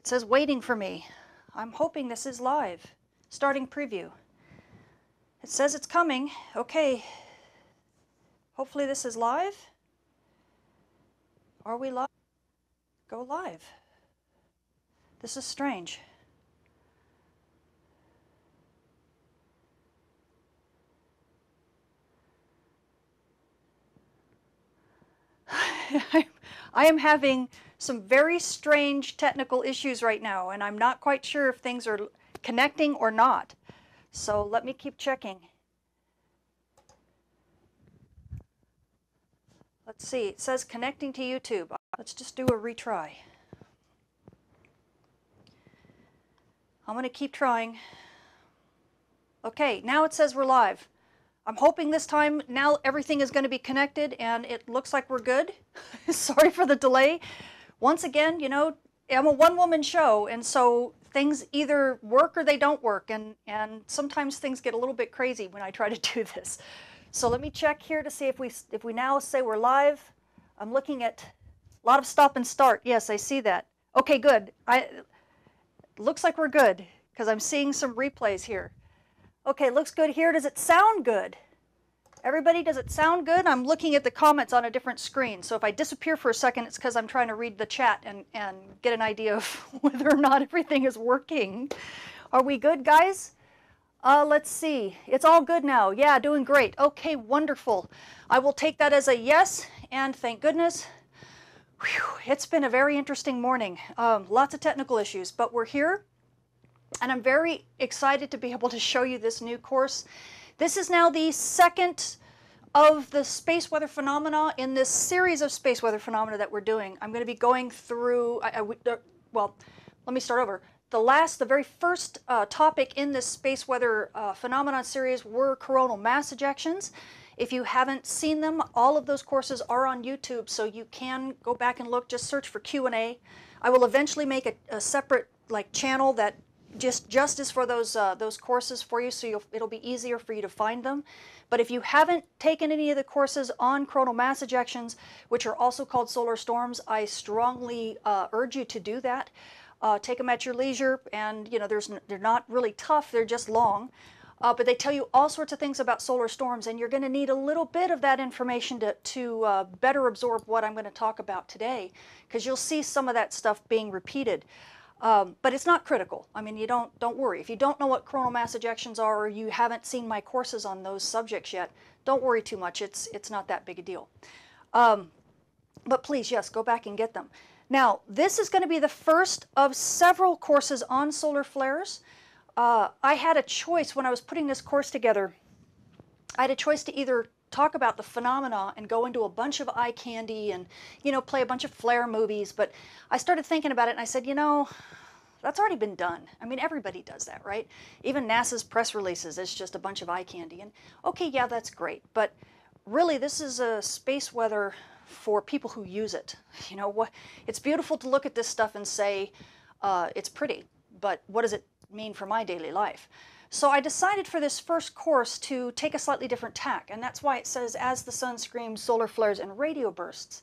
It says waiting for me. I'm hoping this is live. Starting preview. It says it's coming. Okay. Hopefully this is live. Are we live? Go live. This is strange. I am having some very strange technical issues right now, and I'm not quite sure if things are connecting or not. So let me keep checking. Let's see, it says connecting to YouTube. Let's just do a retry. I'm going to keep trying. Okay, now it says we're live. I'm hoping this time now everything is going to be connected and it looks like we're good. Sorry for the delay. Once again, you know, I'm a one-woman show and so things either work or they don't work and, and sometimes things get a little bit crazy when I try to do this. So let me check here to see if we, if we now say we're live. I'm looking at a lot of stop and start. Yes, I see that. Okay, good. I looks like we're good because I'm seeing some replays here. Okay, looks good here. Does it sound good? Everybody, does it sound good? I'm looking at the comments on a different screen. So if I disappear for a second, it's because I'm trying to read the chat and, and get an idea of whether or not everything is working. Are we good, guys? Uh, let's see. It's all good now. Yeah, doing great. Okay, wonderful. I will take that as a yes, and thank goodness. Whew, it's been a very interesting morning. Um, lots of technical issues, but we're here. And I'm very excited to be able to show you this new course. This is now the second of the space weather phenomena in this series of space weather phenomena that we're doing. I'm going to be going through, I, I, well, let me start over. The last, the very first uh, topic in this space weather uh, phenomenon series were coronal mass ejections. If you haven't seen them, all of those courses are on YouTube, so you can go back and look. Just search for Q&A. I will eventually make a, a separate like channel that just just as for those uh, those courses for you, so it'll be easier for you to find them. But if you haven't taken any of the courses on coronal mass ejections, which are also called solar storms, I strongly uh, urge you to do that. Uh, take them at your leisure, and you know there's they're not really tough; they're just long. Uh, but they tell you all sorts of things about solar storms, and you're going to need a little bit of that information to, to uh, better absorb what I'm going to talk about today, because you'll see some of that stuff being repeated. Um, but it's not critical. I mean, you don't don't worry. If you don't know what coronal mass ejections are, or you haven't seen my courses on those subjects yet, don't worry too much. It's it's not that big a deal. Um, but please, yes, go back and get them. Now, this is going to be the first of several courses on solar flares. Uh, I had a choice when I was putting this course together. I had a choice to either talk about the phenomena and go into a bunch of eye candy and you know play a bunch of flare movies but i started thinking about it and i said you know that's already been done. I mean everybody does that right? Even nasa's press releases it's just a bunch of eye candy and okay yeah that's great but really this is a space weather for people who use it. You know what it's beautiful to look at this stuff and say uh, it's pretty but what does it mean for my daily life so I decided for this first course to take a slightly different tack, and that's why it says as the sun screams, solar flares and radio bursts.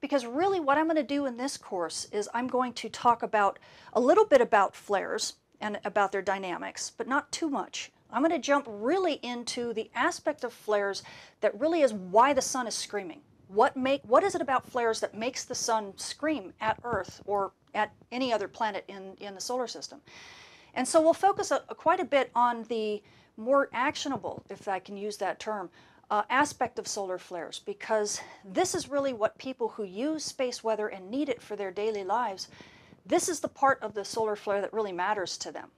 Because really what I'm going to do in this course is I'm going to talk about a little bit about flares and about their dynamics, but not too much. I'm going to jump really into the aspect of flares that really is why the sun is screaming. What make what is it about flares that makes the sun scream at Earth or at any other planet in, in the solar system? And so we'll focus a, a quite a bit on the more actionable, if I can use that term, uh, aspect of solar flares because this is really what people who use space weather and need it for their daily lives, this is the part of the solar flare that really matters to them.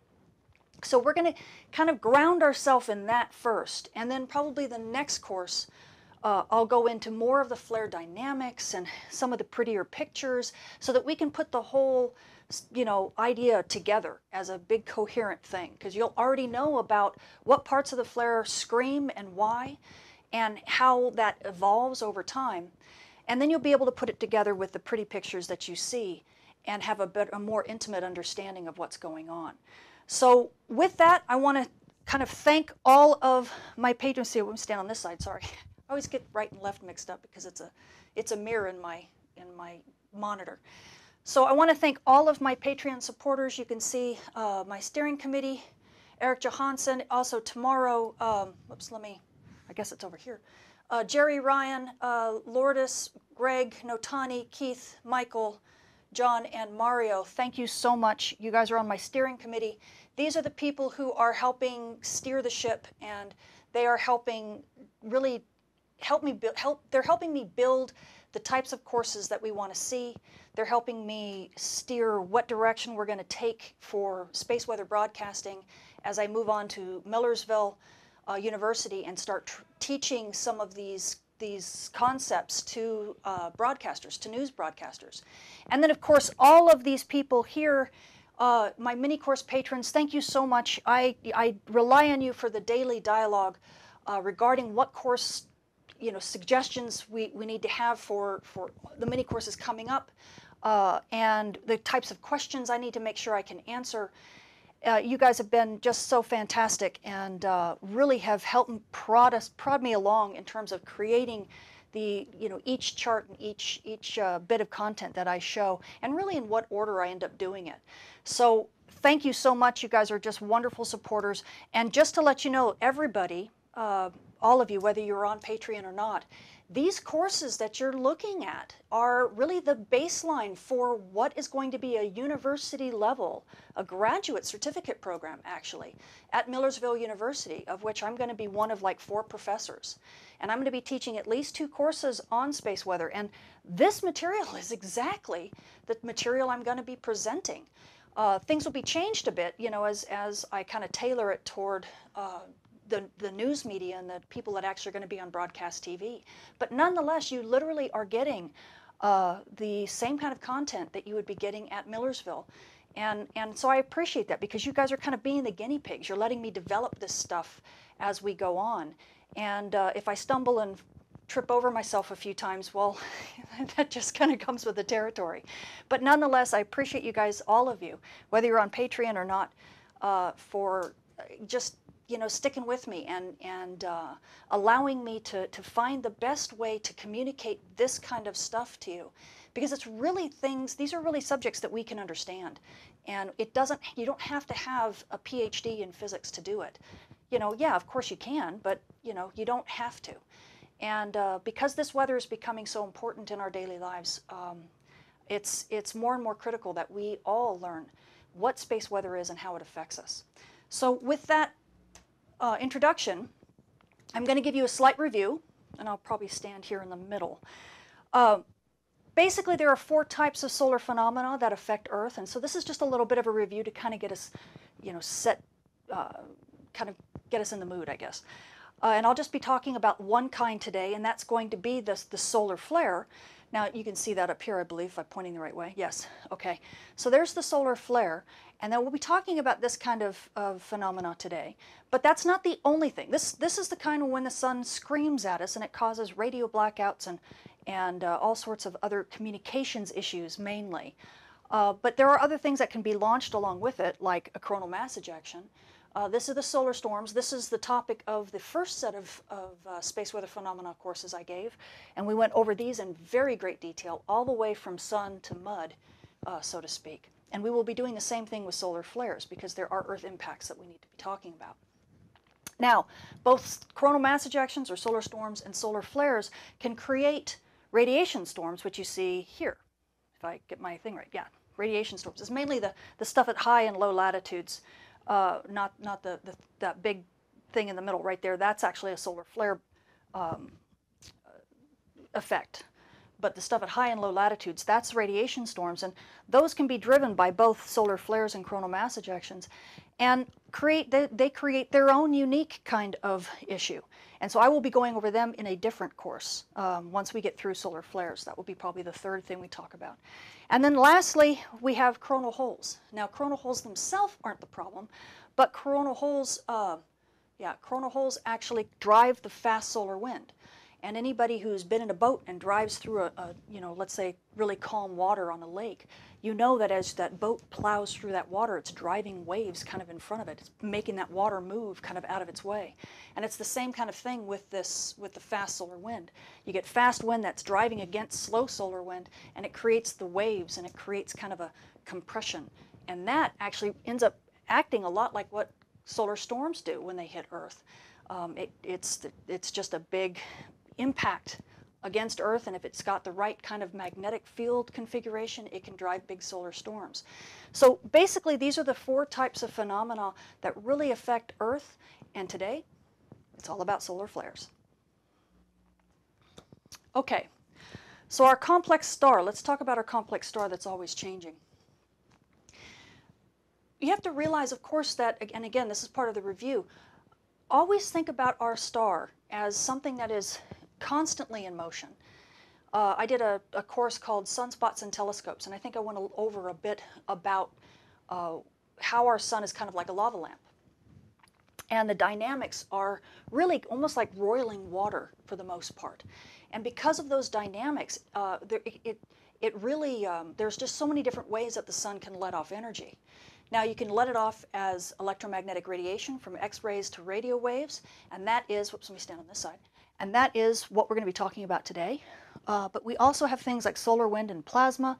So we're going to kind of ground ourselves in that first, and then probably the next course, uh, I'll go into more of the flare dynamics and some of the prettier pictures so that we can put the whole you know, idea together as a big coherent thing because you'll already know about what parts of the flare scream and why and how that evolves over time. And then you'll be able to put it together with the pretty pictures that you see and have a, better, a more intimate understanding of what's going on. So with that, I want to kind of thank all of my patrons. See, let me stand on this side. Sorry, I always get right and left mixed up because it's a it's a mirror in my in my monitor. So I want to thank all of my Patreon supporters. You can see uh, my steering committee, Eric Johansson. Also tomorrow, um, whoops, let me, I guess it's over here. Uh, Jerry Ryan, uh, Lourdes, Greg, Notani, Keith, Michael, John, and Mario. Thank you so much. You guys are on my steering committee. These are the people who are helping steer the ship, and they are helping really help me build, help. They're helping me build the types of courses that we want to see. They're helping me steer what direction we're going to take for space weather broadcasting as I move on to Millersville uh, University and start teaching some of these these concepts to uh, broadcasters, to news broadcasters. And then, of course, all of these people here, uh, my mini course patrons, thank you so much. I, I rely on you for the daily dialogue uh, regarding what course you know, suggestions we, we need to have for, for the mini courses coming up uh, and the types of questions I need to make sure I can answer. Uh, you guys have been just so fantastic and uh, really have helped prod us, prod me along in terms of creating the, you know, each chart and each each uh, bit of content that I show, and really in what order I end up doing it. So thank you so much. You guys are just wonderful supporters. And just to let you know, everybody, uh, all of you, whether you're on Patreon or not, these courses that you're looking at are really the baseline for what is going to be a university level, a graduate certificate program actually, at Millersville University, of which I'm going to be one of like four professors. And I'm going to be teaching at least two courses on space weather. And this material is exactly the material I'm going to be presenting. Uh, things will be changed a bit, you know, as, as I kind of tailor it toward uh, the, the news media and the people that actually are going to be on broadcast TV. But nonetheless, you literally are getting uh, the same kind of content that you would be getting at Millersville. And, and so I appreciate that because you guys are kind of being the guinea pigs. You're letting me develop this stuff as we go on. And uh, if I stumble and trip over myself a few times, well, that just kind of comes with the territory. But nonetheless, I appreciate you guys, all of you, whether you're on Patreon or not, uh, for just you know, sticking with me and, and uh, allowing me to, to find the best way to communicate this kind of stuff to you. Because it's really things, these are really subjects that we can understand. And it doesn't, you don't have to have a PhD in physics to do it. You know, yeah, of course you can, but, you know, you don't have to. And uh, because this weather is becoming so important in our daily lives, um, it's, it's more and more critical that we all learn what space weather is and how it affects us. So with that uh, introduction, I'm going to give you a slight review, and I'll probably stand here in the middle. Uh, basically, there are four types of solar phenomena that affect Earth, and so this is just a little bit of a review to kind of get us, you know, set, uh, kind of get us in the mood, I guess. Uh, and I'll just be talking about one kind today, and that's going to be this, the solar flare. Now, you can see that up here, I believe, if I'm pointing the right way. Yes, okay. So there's the solar flare, and then we'll be talking about this kind of, of phenomena today. But that's not the only thing. This, this is the kind of when the sun screams at us and it causes radio blackouts and, and uh, all sorts of other communications issues mainly. Uh, but there are other things that can be launched along with it, like a coronal mass ejection. Uh, this is the solar storms. This is the topic of the first set of, of uh, space weather phenomena courses I gave. And we went over these in very great detail, all the way from sun to mud, uh, so to speak. And we will be doing the same thing with solar flares because there are Earth impacts that we need to be talking about. Now, both coronal mass ejections or solar storms and solar flares can create radiation storms, which you see here. If I get my thing right, yeah, radiation storms. It's mainly the, the stuff at high and low latitudes, uh, not, not the, the, that big thing in the middle right there. That's actually a solar flare um, effect but the stuff at high and low latitudes, that's radiation storms, and those can be driven by both solar flares and coronal mass ejections, and create they, they create their own unique kind of issue. And so I will be going over them in a different course um, once we get through solar flares. That will be probably the third thing we talk about. And then lastly, we have coronal holes. Now, coronal holes themselves aren't the problem, but coronal holes, uh, yeah, coronal holes actually drive the fast solar wind. And anybody who's been in a boat and drives through a, a, you know, let's say really calm water on a lake, you know that as that boat plows through that water, it's driving waves kind of in front of it. It's making that water move kind of out of its way. And it's the same kind of thing with this with the fast solar wind. You get fast wind that's driving against slow solar wind and it creates the waves and it creates kind of a compression. And that actually ends up acting a lot like what solar storms do when they hit Earth. Um, it, it's, it's just a big impact against Earth, and if it's got the right kind of magnetic field configuration, it can drive big solar storms. So basically, these are the four types of phenomena that really affect Earth, and today, it's all about solar flares. Okay, so our complex star, let's talk about our complex star that's always changing. You have to realize, of course, that, and again, this is part of the review, always think about our star as something that is constantly in motion. Uh, I did a, a, course called Sunspots and Telescopes, and I think I went over a bit about uh, how our sun is kind of like a lava lamp. And the dynamics are really almost like roiling water for the most part. And because of those dynamics, uh, there, it, it really, um, there's just so many different ways that the sun can let off energy. Now you can let it off as electromagnetic radiation from X-rays to radio waves, and that is, whoops, let me stand on this side, and that is what we're going to be talking about today. Uh, but we also have things like solar wind and plasma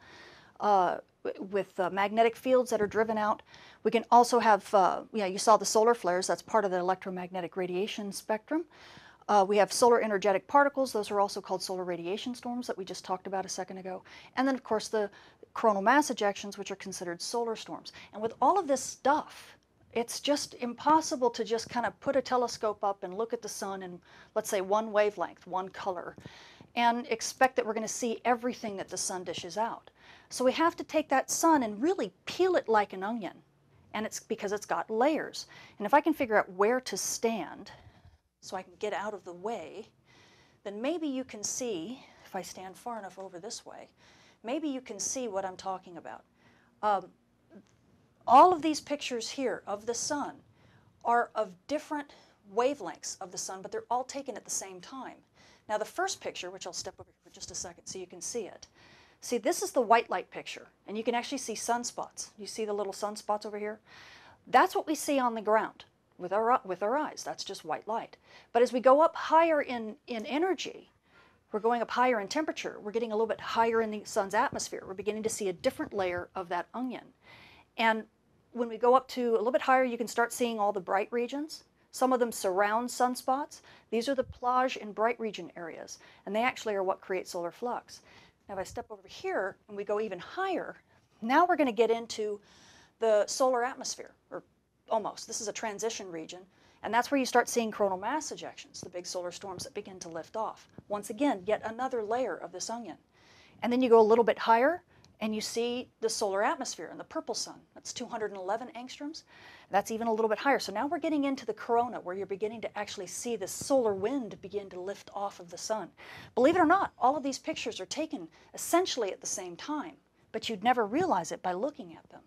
uh, with uh, magnetic fields that are driven out. We can also have, uh, yeah, you saw the solar flares, that's part of the electromagnetic radiation spectrum. Uh, we have solar energetic particles, those are also called solar radiation storms that we just talked about a second ago. And then, of course, the coronal mass ejections, which are considered solar storms. And with all of this stuff, it's just impossible to just kind of put a telescope up and look at the sun in, let's say, one wavelength, one color, and expect that we're going to see everything that the sun dishes out. So we have to take that sun and really peel it like an onion. And it's because it's got layers. And if I can figure out where to stand so I can get out of the way, then maybe you can see, if I stand far enough over this way, maybe you can see what I'm talking about. Um, all of these pictures here of the sun are of different wavelengths of the sun, but they're all taken at the same time. Now the first picture, which I'll step over for just a second so you can see it. See, this is the white light picture, and you can actually see sunspots. You see the little sunspots over here? That's what we see on the ground with our, with our eyes. That's just white light. But as we go up higher in, in energy, we're going up higher in temperature. We're getting a little bit higher in the sun's atmosphere. We're beginning to see a different layer of that onion. And when we go up to a little bit higher, you can start seeing all the bright regions. Some of them surround sunspots. These are the plage and bright region areas, and they actually are what create solar flux. Now if I step over here and we go even higher, now we're going to get into the solar atmosphere, or almost. This is a transition region, and that's where you start seeing coronal mass ejections, the big solar storms that begin to lift off. Once again, yet another layer of this onion. And then you go a little bit higher, and you see the solar atmosphere and the purple sun. That's 211 angstroms. That's even a little bit higher. So now we're getting into the corona where you're beginning to actually see the solar wind begin to lift off of the sun. Believe it or not, all of these pictures are taken essentially at the same time, but you'd never realize it by looking at them.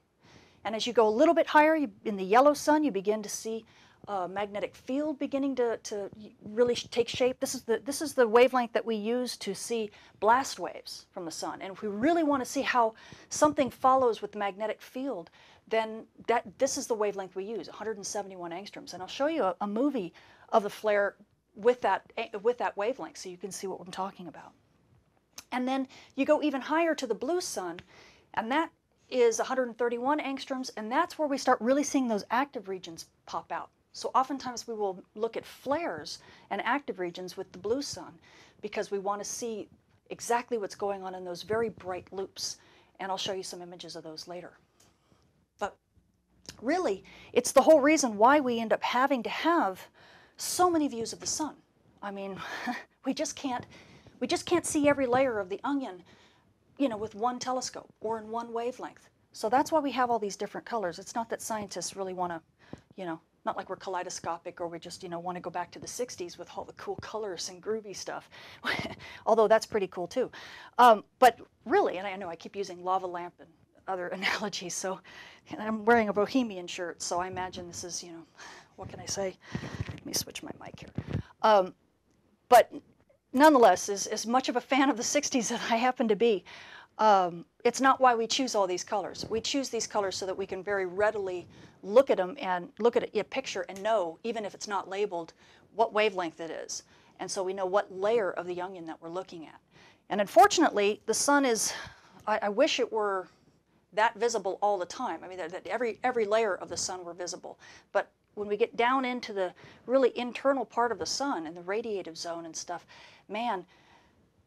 And as you go a little bit higher you, in the yellow sun, you begin to see a magnetic field beginning to, to really take shape. This is, the, this is the wavelength that we use to see blast waves from the sun. And if we really want to see how something follows with the magnetic field, then that, this is the wavelength we use, 171 angstroms. And I'll show you a, a movie of the flare with that, eh, with that wavelength so you can see what I'm talking about. And then you go even higher to the blue sun, and that is 131 angstroms, and that's where we start really seeing those active regions pop out. So oftentimes we will look at flares and active regions with the blue sun because we want to see exactly what's going on in those very bright loops. And I'll show you some images of those later. But really, it's the whole reason why we end up having to have so many views of the sun. I mean, we just can't we just can't see every layer of the onion, you know, with one telescope or in one wavelength. So that's why we have all these different colors. It's not that scientists really want to, you know, not like we're kaleidoscopic or we just, you know, want to go back to the 60s with all the cool colors and groovy stuff. Although that's pretty cool too. Um, but really, and I know I keep using lava lamp and other analogies, so I'm wearing a bohemian shirt, so I imagine this is, you know, what can I say? Let me switch my mic here. Um, but nonetheless, as, as much of a fan of the 60s as I happen to be, um, it's not why we choose all these colors. We choose these colors so that we can very readily look at them and look at a picture and know, even if it's not labeled, what wavelength it is. And so we know what layer of the onion that we're looking at. And unfortunately, the sun is, I, I wish it were that visible all the time. I mean, that, that every, every layer of the sun were visible. But when we get down into the really internal part of the sun and the radiative zone and stuff, man,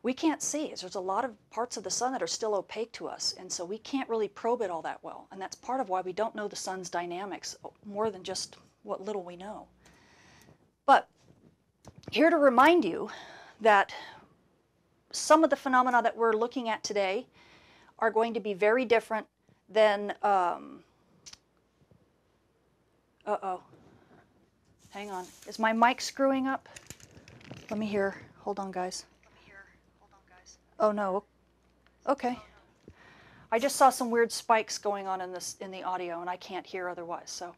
we can't see. There's a lot of parts of the sun that are still opaque to us, and so we can't really probe it all that well. And that's part of why we don't know the sun's dynamics more than just what little we know. But here to remind you that some of the phenomena that we're looking at today are going to be very different than, um, uh-oh, hang on. Is my mic screwing up? Let me hear. Hold on, guys. Oh no. Okay. I just saw some weird spikes going on in this in the audio, and I can't hear otherwise. So,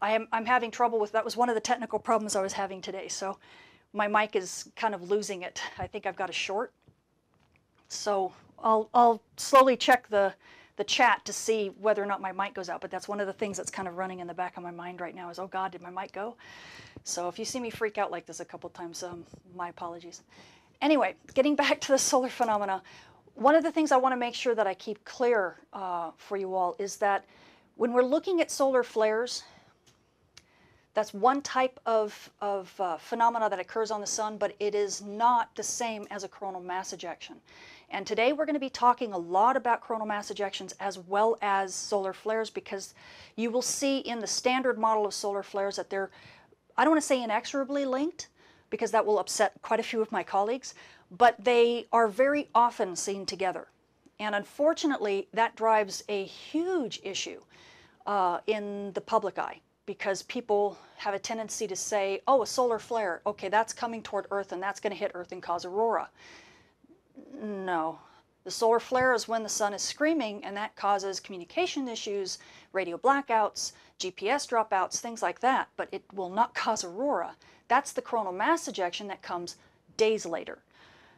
I am I'm having trouble with that. Was one of the technical problems I was having today. So, my mic is kind of losing it. I think I've got a short. So I'll I'll slowly check the the chat to see whether or not my mic goes out. But that's one of the things that's kind of running in the back of my mind right now. Is oh God, did my mic go? So if you see me freak out like this a couple times, um, my apologies. Anyway, getting back to the solar phenomena, one of the things I want to make sure that I keep clear uh, for you all is that when we're looking at solar flares, that's one type of, of uh, phenomena that occurs on the sun, but it is not the same as a coronal mass ejection. And today we're going to be talking a lot about coronal mass ejections as well as solar flares because you will see in the standard model of solar flares that they're, I don't want to say inexorably linked, because that will upset quite a few of my colleagues, but they are very often seen together. And unfortunately, that drives a huge issue uh, in the public eye because people have a tendency to say, oh, a solar flare, okay, that's coming toward Earth and that's going to hit Earth and cause aurora. No. The solar flare is when the sun is screaming and that causes communication issues, radio blackouts, GPS dropouts, things like that, but it will not cause aurora. That's the coronal mass ejection that comes days later.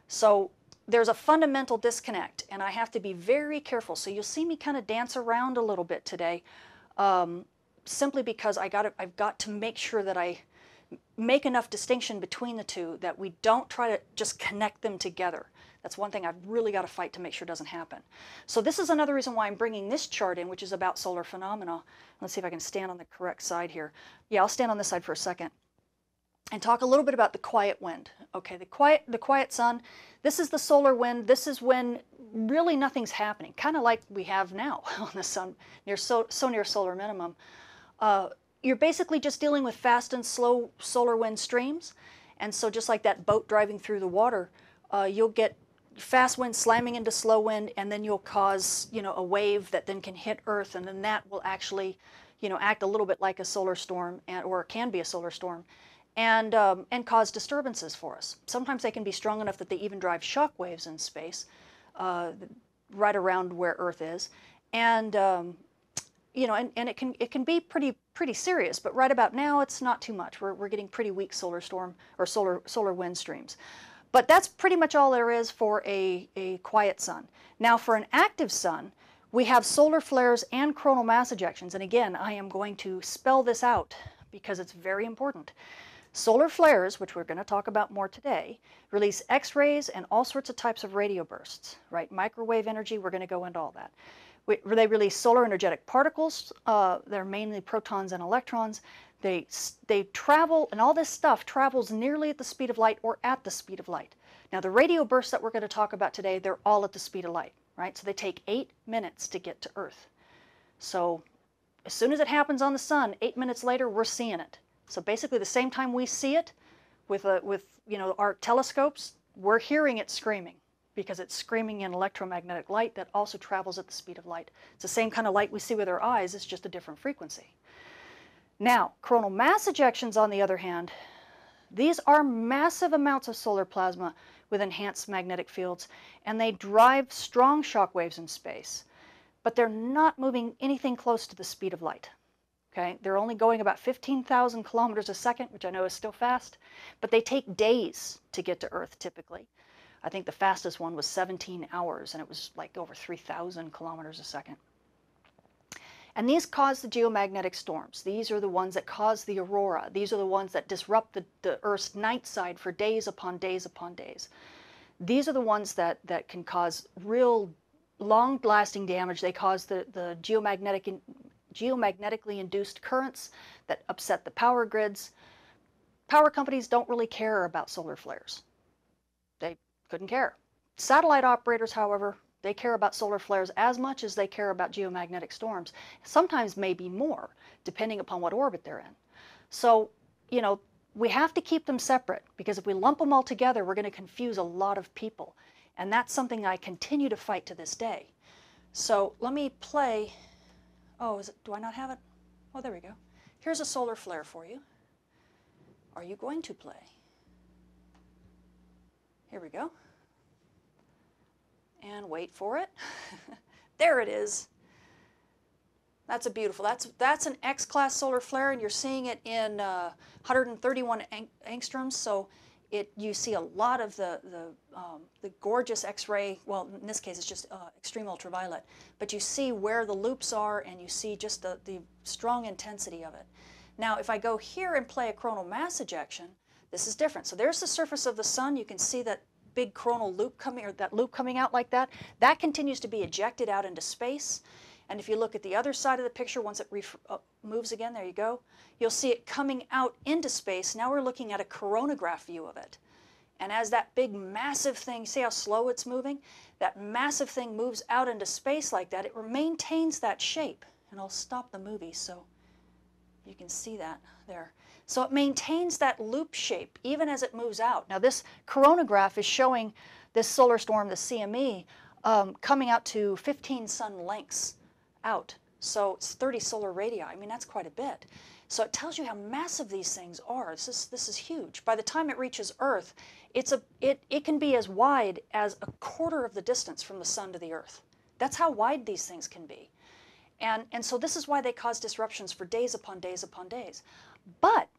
So there's a fundamental disconnect, and I have to be very careful. So you'll see me kind of dance around a little bit today, um, simply because I got I've got to make sure that I make enough distinction between the two that we don't try to just connect them together. That's one thing I've really got to fight to make sure doesn't happen. So this is another reason why I'm bringing this chart in, which is about solar phenomena. Let's see if I can stand on the correct side here. Yeah, I'll stand on this side for a second and talk a little bit about the quiet wind. Okay, the quiet, the quiet sun, this is the solar wind. This is when really nothing's happening, kind of like we have now on the sun, near so, so near solar minimum. Uh, you're basically just dealing with fast and slow solar wind streams. And so just like that boat driving through the water, uh, you'll get fast wind slamming into slow wind, and then you'll cause, you know, a wave that then can hit Earth, and then that will actually, you know, act a little bit like a solar storm, and, or can be a solar storm and, um, and cause disturbances for us. Sometimes they can be strong enough that they even drive shock waves in space uh, right around where Earth is. And, um, you know, and, and it, can, it can be pretty, pretty serious, but right about now it's not too much. We're, we're getting pretty weak solar storm or solar, solar wind streams. But that's pretty much all there is for a, a quiet sun. Now for an active sun, we have solar flares and coronal mass ejections. And again, I am going to spell this out because it's very important. Solar flares, which we're going to talk about more today, release X-rays and all sorts of types of radio bursts, right? Microwave energy, we're going to go into all that. We, they release solar energetic particles. Uh, they're mainly protons and electrons. They, they travel, and all this stuff travels nearly at the speed of light or at the speed of light. Now, the radio bursts that we're going to talk about today, they're all at the speed of light, right? So they take eight minutes to get to Earth. So as soon as it happens on the sun, eight minutes later, we're seeing it. So basically the same time we see it with, a, with you know, our telescopes, we're hearing it screaming because it's screaming in electromagnetic light that also travels at the speed of light. It's the same kind of light we see with our eyes, it's just a different frequency. Now, coronal mass ejections, on the other hand, these are massive amounts of solar plasma with enhanced magnetic fields, and they drive strong shock waves in space, but they're not moving anything close to the speed of light. Okay, they're only going about 15,000 kilometers a second, which I know is still fast, but they take days to get to Earth typically. I think the fastest one was 17 hours, and it was like over 3,000 kilometers a second. And these cause the geomagnetic storms. These are the ones that cause the aurora. These are the ones that disrupt the, the Earth's night side for days upon days upon days. These are the ones that, that can cause real long lasting damage. They cause the, the geomagnetic geomagnetically induced currents that upset the power grids. Power companies don't really care about solar flares. They couldn't care. Satellite operators, however, they care about solar flares as much as they care about geomagnetic storms, sometimes maybe more, depending upon what orbit they're in. So, you know, we have to keep them separate because if we lump them all together, we're going to confuse a lot of people. And that's something I continue to fight to this day. So let me play. Oh, it, do I not have it? Oh, there we go. Here's a solar flare for you. Are you going to play? Here we go. And wait for it. there it is. That's a beautiful, that's, that's an X-class solar flare and you're seeing it in uh, 131 ang angstroms. So it, you see a lot of the, the, um, the gorgeous X-ray, well, in this case it's just uh, extreme ultraviolet, but you see where the loops are and you see just the, the strong intensity of it. Now, if I go here and play a coronal mass ejection, this is different. So there's the surface of the sun. You can see that big coronal loop coming, or that loop coming out like that. That continues to be ejected out into space. And if you look at the other side of the picture, once it uh, moves again, there you go, you'll see it coming out into space. Now we're looking at a coronagraph view of it. And as that big massive thing, see how slow it's moving? That massive thing moves out into space like that, it maintains that shape. And I'll stop the movie so you can see that there. So it maintains that loop shape even as it moves out. Now this coronagraph is showing this solar storm, the CME, um, coming out to 15 sun lengths out. So it's 30 solar radii. I mean, that's quite a bit. So it tells you how massive these things are. This is, this is huge. By the time it reaches Earth, it's a, it, it can be as wide as a quarter of the distance from the sun to the Earth. That's how wide these things can be. And, and so this is why they cause disruptions for days upon days upon days. But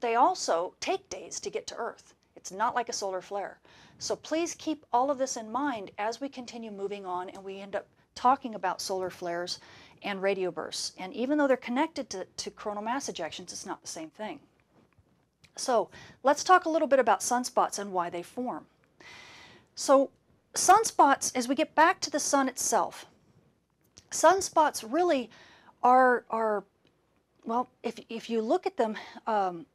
they also take days to get to Earth. It's not like a solar flare. So please keep all of this in mind as we continue moving on and we end up talking about solar flares and radio bursts. And even though they're connected to, to coronal mass ejections, it's not the same thing. So let's talk a little bit about sunspots and why they form. So sunspots, as we get back to the sun itself, sunspots really are, are well, if, if you look at them, um,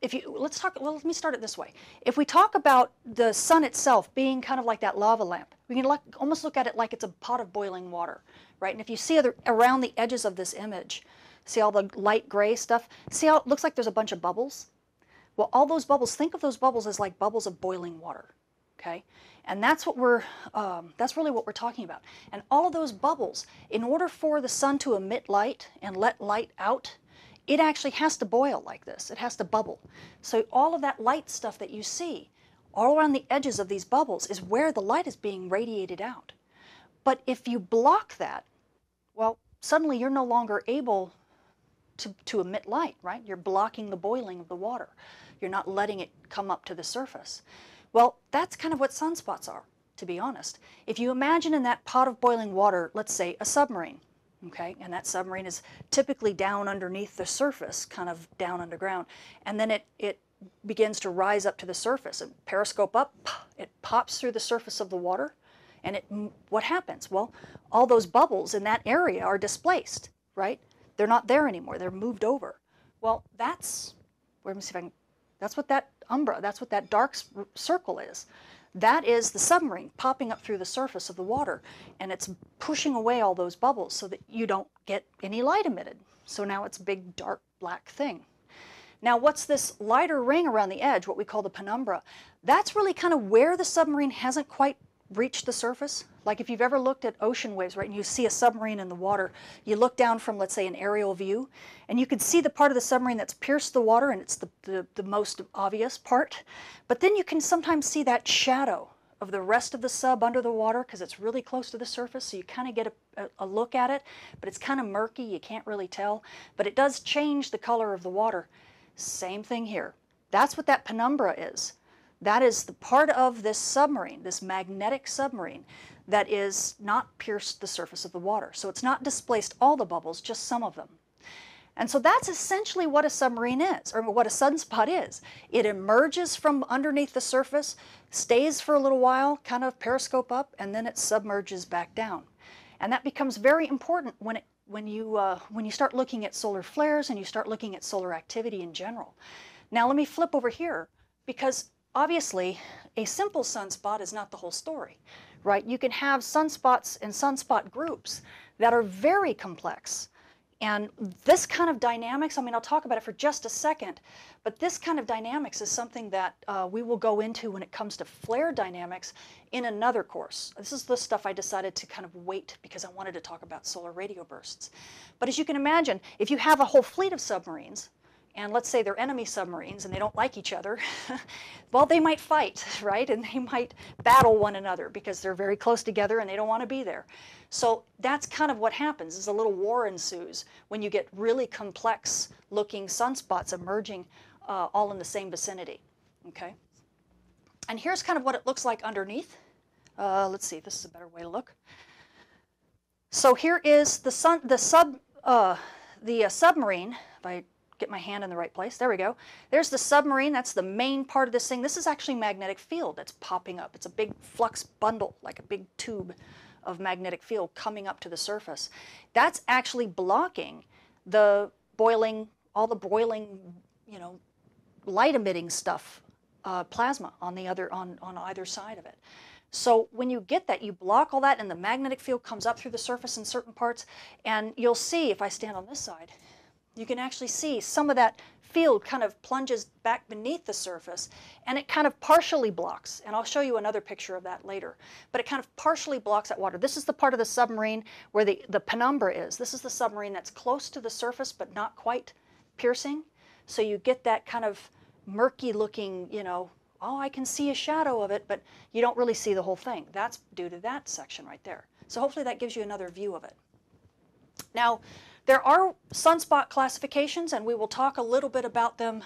if you let's talk well let me start it this way if we talk about the sun itself being kind of like that lava lamp we can look, almost look at it like it's a pot of boiling water right? And if you see other, around the edges of this image see all the light gray stuff? See how it looks like there's a bunch of bubbles? Well all those bubbles think of those bubbles as like bubbles of boiling water okay? And that's what we're um, that's really what we're talking about. And all of those bubbles in order for the sun to emit light and let light out it actually has to boil like this. It has to bubble. So all of that light stuff that you see all around the edges of these bubbles is where the light is being radiated out. But if you block that, well, suddenly you're no longer able to, to emit light, right? You're blocking the boiling of the water. You're not letting it come up to the surface. Well, that's kind of what sunspots are, to be honest. If you imagine in that pot of boiling water, let's say a submarine, okay? And that submarine is typically down underneath the surface, kind of down underground. And then it, it begins to rise up to the surface. And periscope up, it pops through the surface of the water. And it, what happens? Well, all those bubbles in that area are displaced, right? They're not there anymore. They're moved over. Well, that's, let me see if I can, that's what that umbra, that's what that dark circle is. That is the submarine popping up through the surface of the water, and it's pushing away all those bubbles so that you don't get any light emitted. So now it's a big dark black thing. Now what's this lighter ring around the edge, what we call the penumbra? That's really kind of where the submarine hasn't quite reached the surface. Like if you've ever looked at ocean waves, right, and you see a submarine in the water, you look down from, let's say, an aerial view, and you can see the part of the submarine that's pierced the water, and it's the, the, the most obvious part. But then you can sometimes see that shadow of the rest of the sub under the water because it's really close to the surface, so you kind of get a, a, a look at it, but it's kind of murky, you can't really tell. But it does change the color of the water. Same thing here. That's what that penumbra is That is the part of this submarine, this magnetic submarine, that is not pierced the surface of the water. So it's not displaced all the bubbles, just some of them. And so that's essentially what a submarine is, or what a sunspot is. It emerges from underneath the surface, stays for a little while, kind of periscope up, and then it submerges back down. And that becomes very important when, it, when, you, uh, when you start looking at solar flares and you start looking at solar activity in general. Now let me flip over here, because obviously a simple sunspot is not the whole story, right? You can have sunspots and sunspot groups that are very complex. And this kind of dynamics, I mean, I'll talk about it for just a second, but this kind of dynamics is something that uh, we will go into when it comes to flare dynamics in another course. This is the stuff I decided to kind of wait because I wanted to talk about solar radio bursts. But as you can imagine, if you have a whole fleet of submarines, and let's say they're enemy submarines and they don't like each other, well, they might fight, right? And they might battle one another because they're very close together and they don't want to be there. So that's kind of what happens is a little war ensues when you get really complex looking sunspots emerging uh, all in the same vicinity, okay? And here's kind of what it looks like underneath. Uh, let's see, this is a better way to look. So here is the sun, the sub, uh, the uh, submarine. If I get my hand in the right place. There we go. There's the submarine. That's the main part of this thing. This is actually magnetic field that's popping up. It's a big flux bundle, like a big tube of magnetic field coming up to the surface. That's actually blocking the boiling, all the boiling, you know, light emitting stuff, uh, plasma on the other, on, on either side of it. So when you get that, you block all that and the magnetic field comes up through the surface in certain parts. And you'll see, if I stand on this side, you can actually see some of that field kind of plunges back beneath the surface and it kind of partially blocks. And I'll show you another picture of that later. But it kind of partially blocks that water. This is the part of the submarine where the, the penumbra is. This is the submarine that's close to the surface but not quite piercing. So you get that kind of murky looking, you know, oh, I can see a shadow of it, but you don't really see the whole thing. That's due to that section right there. So hopefully that gives you another view of it. Now, there are sunspot classifications, and we will talk a little bit about them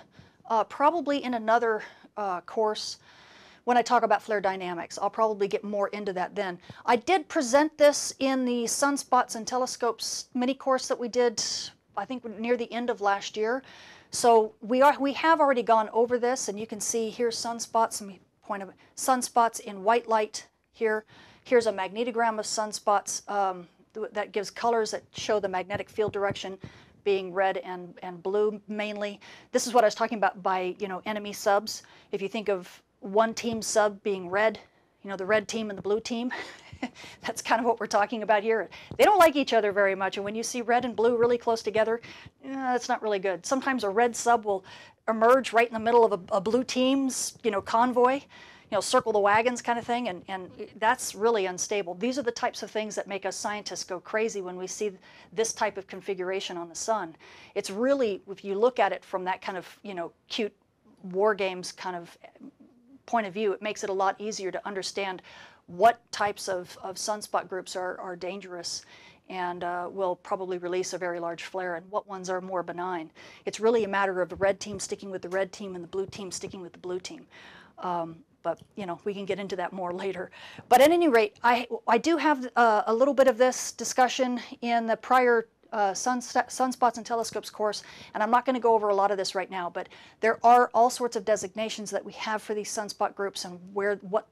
uh, probably in another uh, course when I talk about flare dynamics. I'll probably get more into that then. I did present this in the Sunspots and Telescopes mini course that we did, I think near the end of last year. So we, are, we have already gone over this, and you can see here's sunspots, let me point of sunspots in white light here. Here's a magnetogram of sunspots. Um, that gives colors that show the magnetic field direction being red and, and blue mainly. This is what I was talking about by, you know, enemy subs. If you think of one team sub being red, you know, the red team and the blue team, that's kind of what we're talking about here. They don't like each other very much, and when you see red and blue really close together, eh, that's not really good. Sometimes a red sub will emerge right in the middle of a, a blue team's, you know, convoy you know, circle the wagons kind of thing, and, and that's really unstable. These are the types of things that make us scientists go crazy when we see this type of configuration on the sun. It's really, if you look at it from that kind of, you know, cute war games kind of point of view, it makes it a lot easier to understand what types of, of sunspot groups are, are dangerous and uh, will probably release a very large flare and what ones are more benign. It's really a matter of the red team sticking with the red team and the blue team sticking with the blue team. Um, but you know we can get into that more later. But at any rate, I I do have uh, a little bit of this discussion in the prior uh, sun, sunspots and telescopes course, and I'm not going to go over a lot of this right now. But there are all sorts of designations that we have for these sunspot groups and where what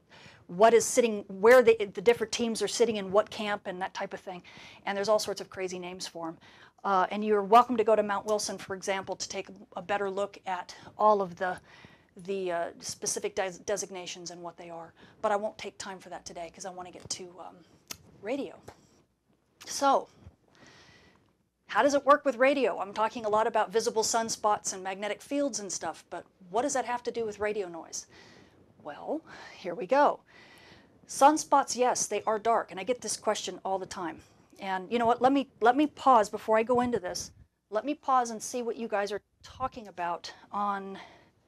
what is sitting where the, the different teams are sitting in what camp and that type of thing. And there's all sorts of crazy names for them. Uh, and you're welcome to go to Mount Wilson, for example, to take a better look at all of the the uh, specific des designations and what they are. But I won't take time for that today because I want to get to um, radio. So, how does it work with radio? I'm talking a lot about visible sunspots and magnetic fields and stuff, but what does that have to do with radio noise? Well, here we go. Sunspots, yes, they are dark, and I get this question all the time. And you know what? Let me let me pause before I go into this. Let me pause and see what you guys are talking about on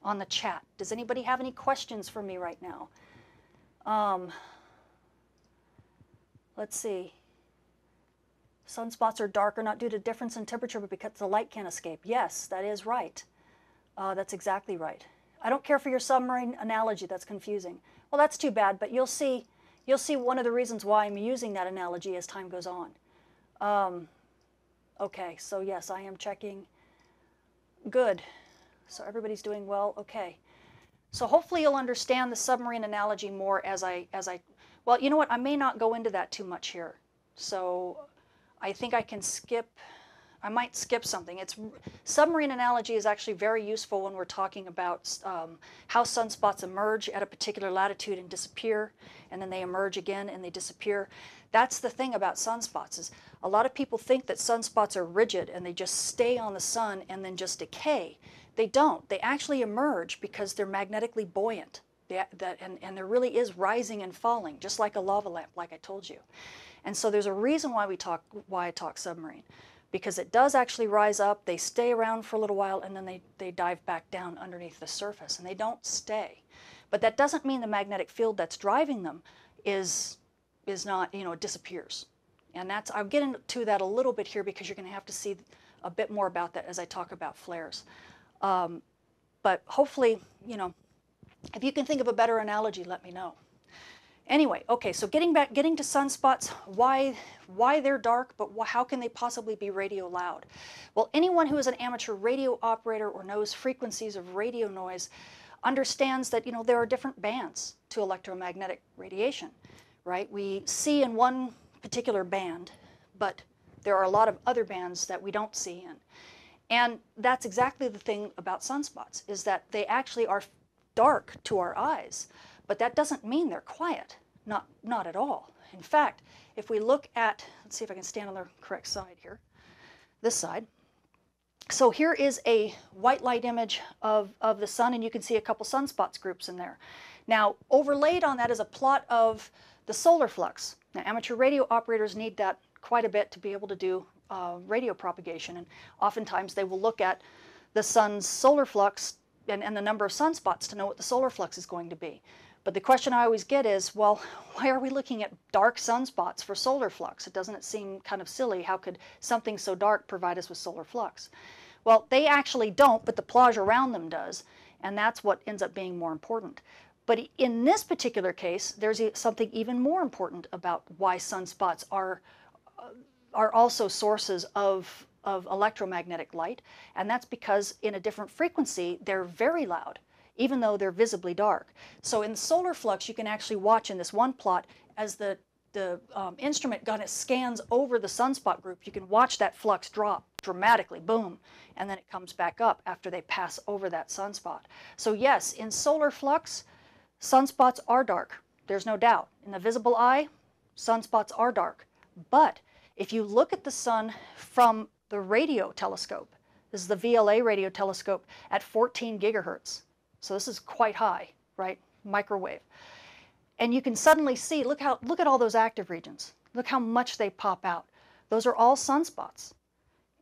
on the chat. Does anybody have any questions for me right now? Um, let's see. Sunspots are darker not due to difference in temperature, but because the light can't escape. Yes, that is right. Uh, that's exactly right. I don't care for your submarine analogy. That's confusing. Well, that's too bad, but you'll see, you'll see one of the reasons why I'm using that analogy as time goes on. Um, okay, so yes, I am checking. Good. So everybody's doing well. Okay. So hopefully you'll understand the submarine analogy more as I as I well, you know what? I may not go into that too much here. So I think I can skip I might skip something. It's submarine analogy is actually very useful when we're talking about um, how sunspots emerge at a particular latitude and disappear, and then they emerge again and they disappear. That's the thing about sunspots is a lot of people think that sunspots are rigid and they just stay on the sun and then just decay. They don't. They actually emerge because they're magnetically buoyant. They, that, and, and there really is rising and falling, just like a lava lamp, like I told you. And so there's a reason why we talk, why I talk submarine, because it does actually rise up. They stay around for a little while, and then they, they dive back down underneath the surface, and they don't stay. But that doesn't mean the magnetic field that's driving them is is not, you know, disappears. And that's I'll get into that a little bit here because you're going to have to see a bit more about that as I talk about flares. Um, but hopefully, you know, if you can think of a better analogy, let me know. Anyway, okay, so getting back, getting to sunspots, why, why they're dark, but wh how can they possibly be radio loud? Well, anyone who is an amateur radio operator or knows frequencies of radio noise understands that, you know, there are different bands to electromagnetic radiation, right? We see in one particular band, but there are a lot of other bands that we don't see in. And that's exactly the thing about sunspots, is that they actually are dark to our eyes, but that doesn't mean they're quiet, not, not at all. In fact, if we look at, let's see if I can stand on the correct side here, this side. So here is a white light image of, of the sun, and you can see a couple sunspots groups in there. Now, overlaid on that is a plot of the solar flux. Now, amateur radio operators need that quite a bit to be able to do uh, radio propagation. And oftentimes they will look at the sun's solar flux and, and the number of sunspots to know what the solar flux is going to be. But the question I always get is, well, why are we looking at dark sunspots for solar flux? It doesn't it seem kind of silly? How could something so dark provide us with solar flux? Well, they actually don't, but the plage around them does, and that's what ends up being more important. But in this particular case, there's something even more important about why sunspots are are also sources of, of electromagnetic light, and that's because in a different frequency, they're very loud, even though they're visibly dark. So in solar flux, you can actually watch in this one plot as the, the um, instrument gun it scans over the sunspot group, you can watch that flux drop dramatically, boom, and then it comes back up after they pass over that sunspot. So yes, in solar flux, sunspots are dark. There's no doubt. In the visible eye, sunspots are dark. But if you look at the sun from the radio telescope, this is the VLA radio telescope at 14 gigahertz. So this is quite high, right? Microwave. And you can suddenly see, look how look at all those active regions. Look how much they pop out. Those are all sunspots.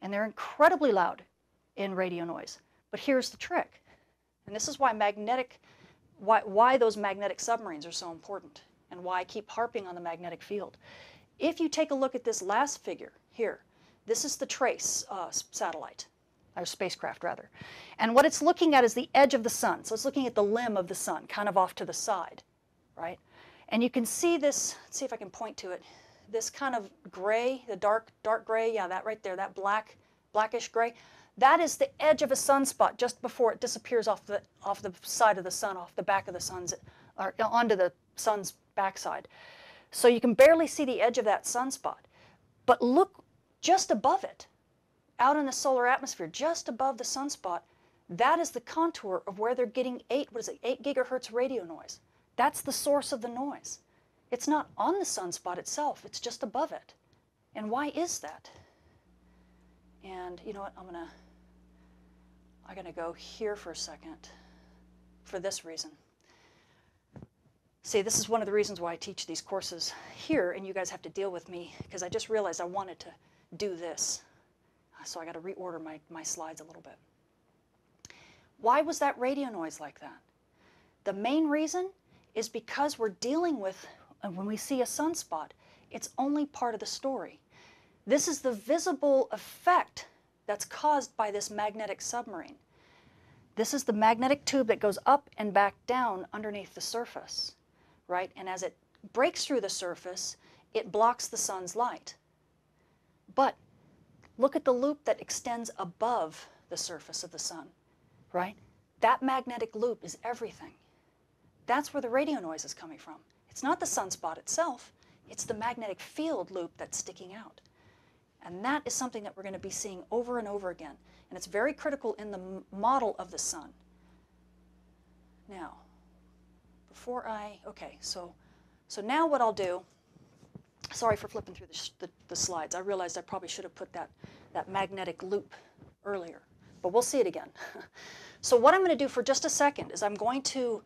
And they're incredibly loud in radio noise. But here's the trick. And this is why magnetic why, why those magnetic submarines are so important and why I keep harping on the magnetic field if you take a look at this last figure here, this is the TRACE uh, satellite, or spacecraft rather. And what it's looking at is the edge of the sun. So it's looking at the limb of the sun, kind of off to the side, right? And you can see this, let's see if I can point to it, this kind of gray, the dark, dark gray, yeah, that right there, that black, blackish gray, that is the edge of a sunspot just before it disappears off the, off the side of the sun, off the back of the sun's, or onto the sun's backside. So you can barely see the edge of that sunspot. But look just above it, out in the solar atmosphere, just above the sunspot, that is the contour of where they're getting 8, what is it, 8 gigahertz radio noise. That's the source of the noise. It's not on the sunspot itself, it's just above it. And why is that? And you know what, I'm gonna, I'm gonna go here for a second for this reason. See, this is one of the reasons why I teach these courses here, and you guys have to deal with me, because I just realized I wanted to do this. So I got to reorder my, my slides a little bit. Why was that radio noise like that? The main reason is because we're dealing with, uh, when we see a sunspot, it's only part of the story. This is the visible effect that's caused by this magnetic submarine. this is the magnetic tube that goes up and back down underneath the surface, right? And as it breaks through the surface, it blocks the sun's light. But look at the loop that extends above the surface of the sun, right? That magnetic loop is everything. That's where the radio noise is coming from. It's not the sunspot itself, it's the magnetic field loop that's sticking out. And that is something that we're going to be seeing over and over again. And it's very critical in the model of the sun. Now, before I, okay, so, so now what I'll do, sorry for flipping through the, the, the slides. I realized I probably should have put that, that magnetic loop earlier, but we'll see it again. so what I'm going to do for just a second is I'm going to,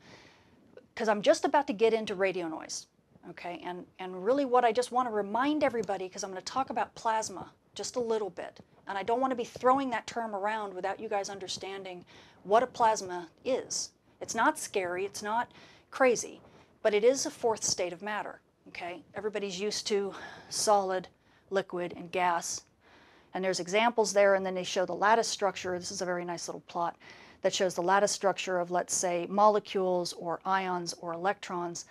because I'm just about to get into radio noise. Okay, and, and really what I just want to remind everybody, because I'm going to talk about plasma just a little bit, and I don't want to be throwing that term around without you guys understanding what a plasma is. It's not scary, it's not crazy, but it is a fourth state of matter. Okay, everybody's used to solid, liquid, and gas, and there's examples there, and then they show the lattice structure. This is a very nice little plot that shows the lattice structure of, let's say, molecules or ions or electrons.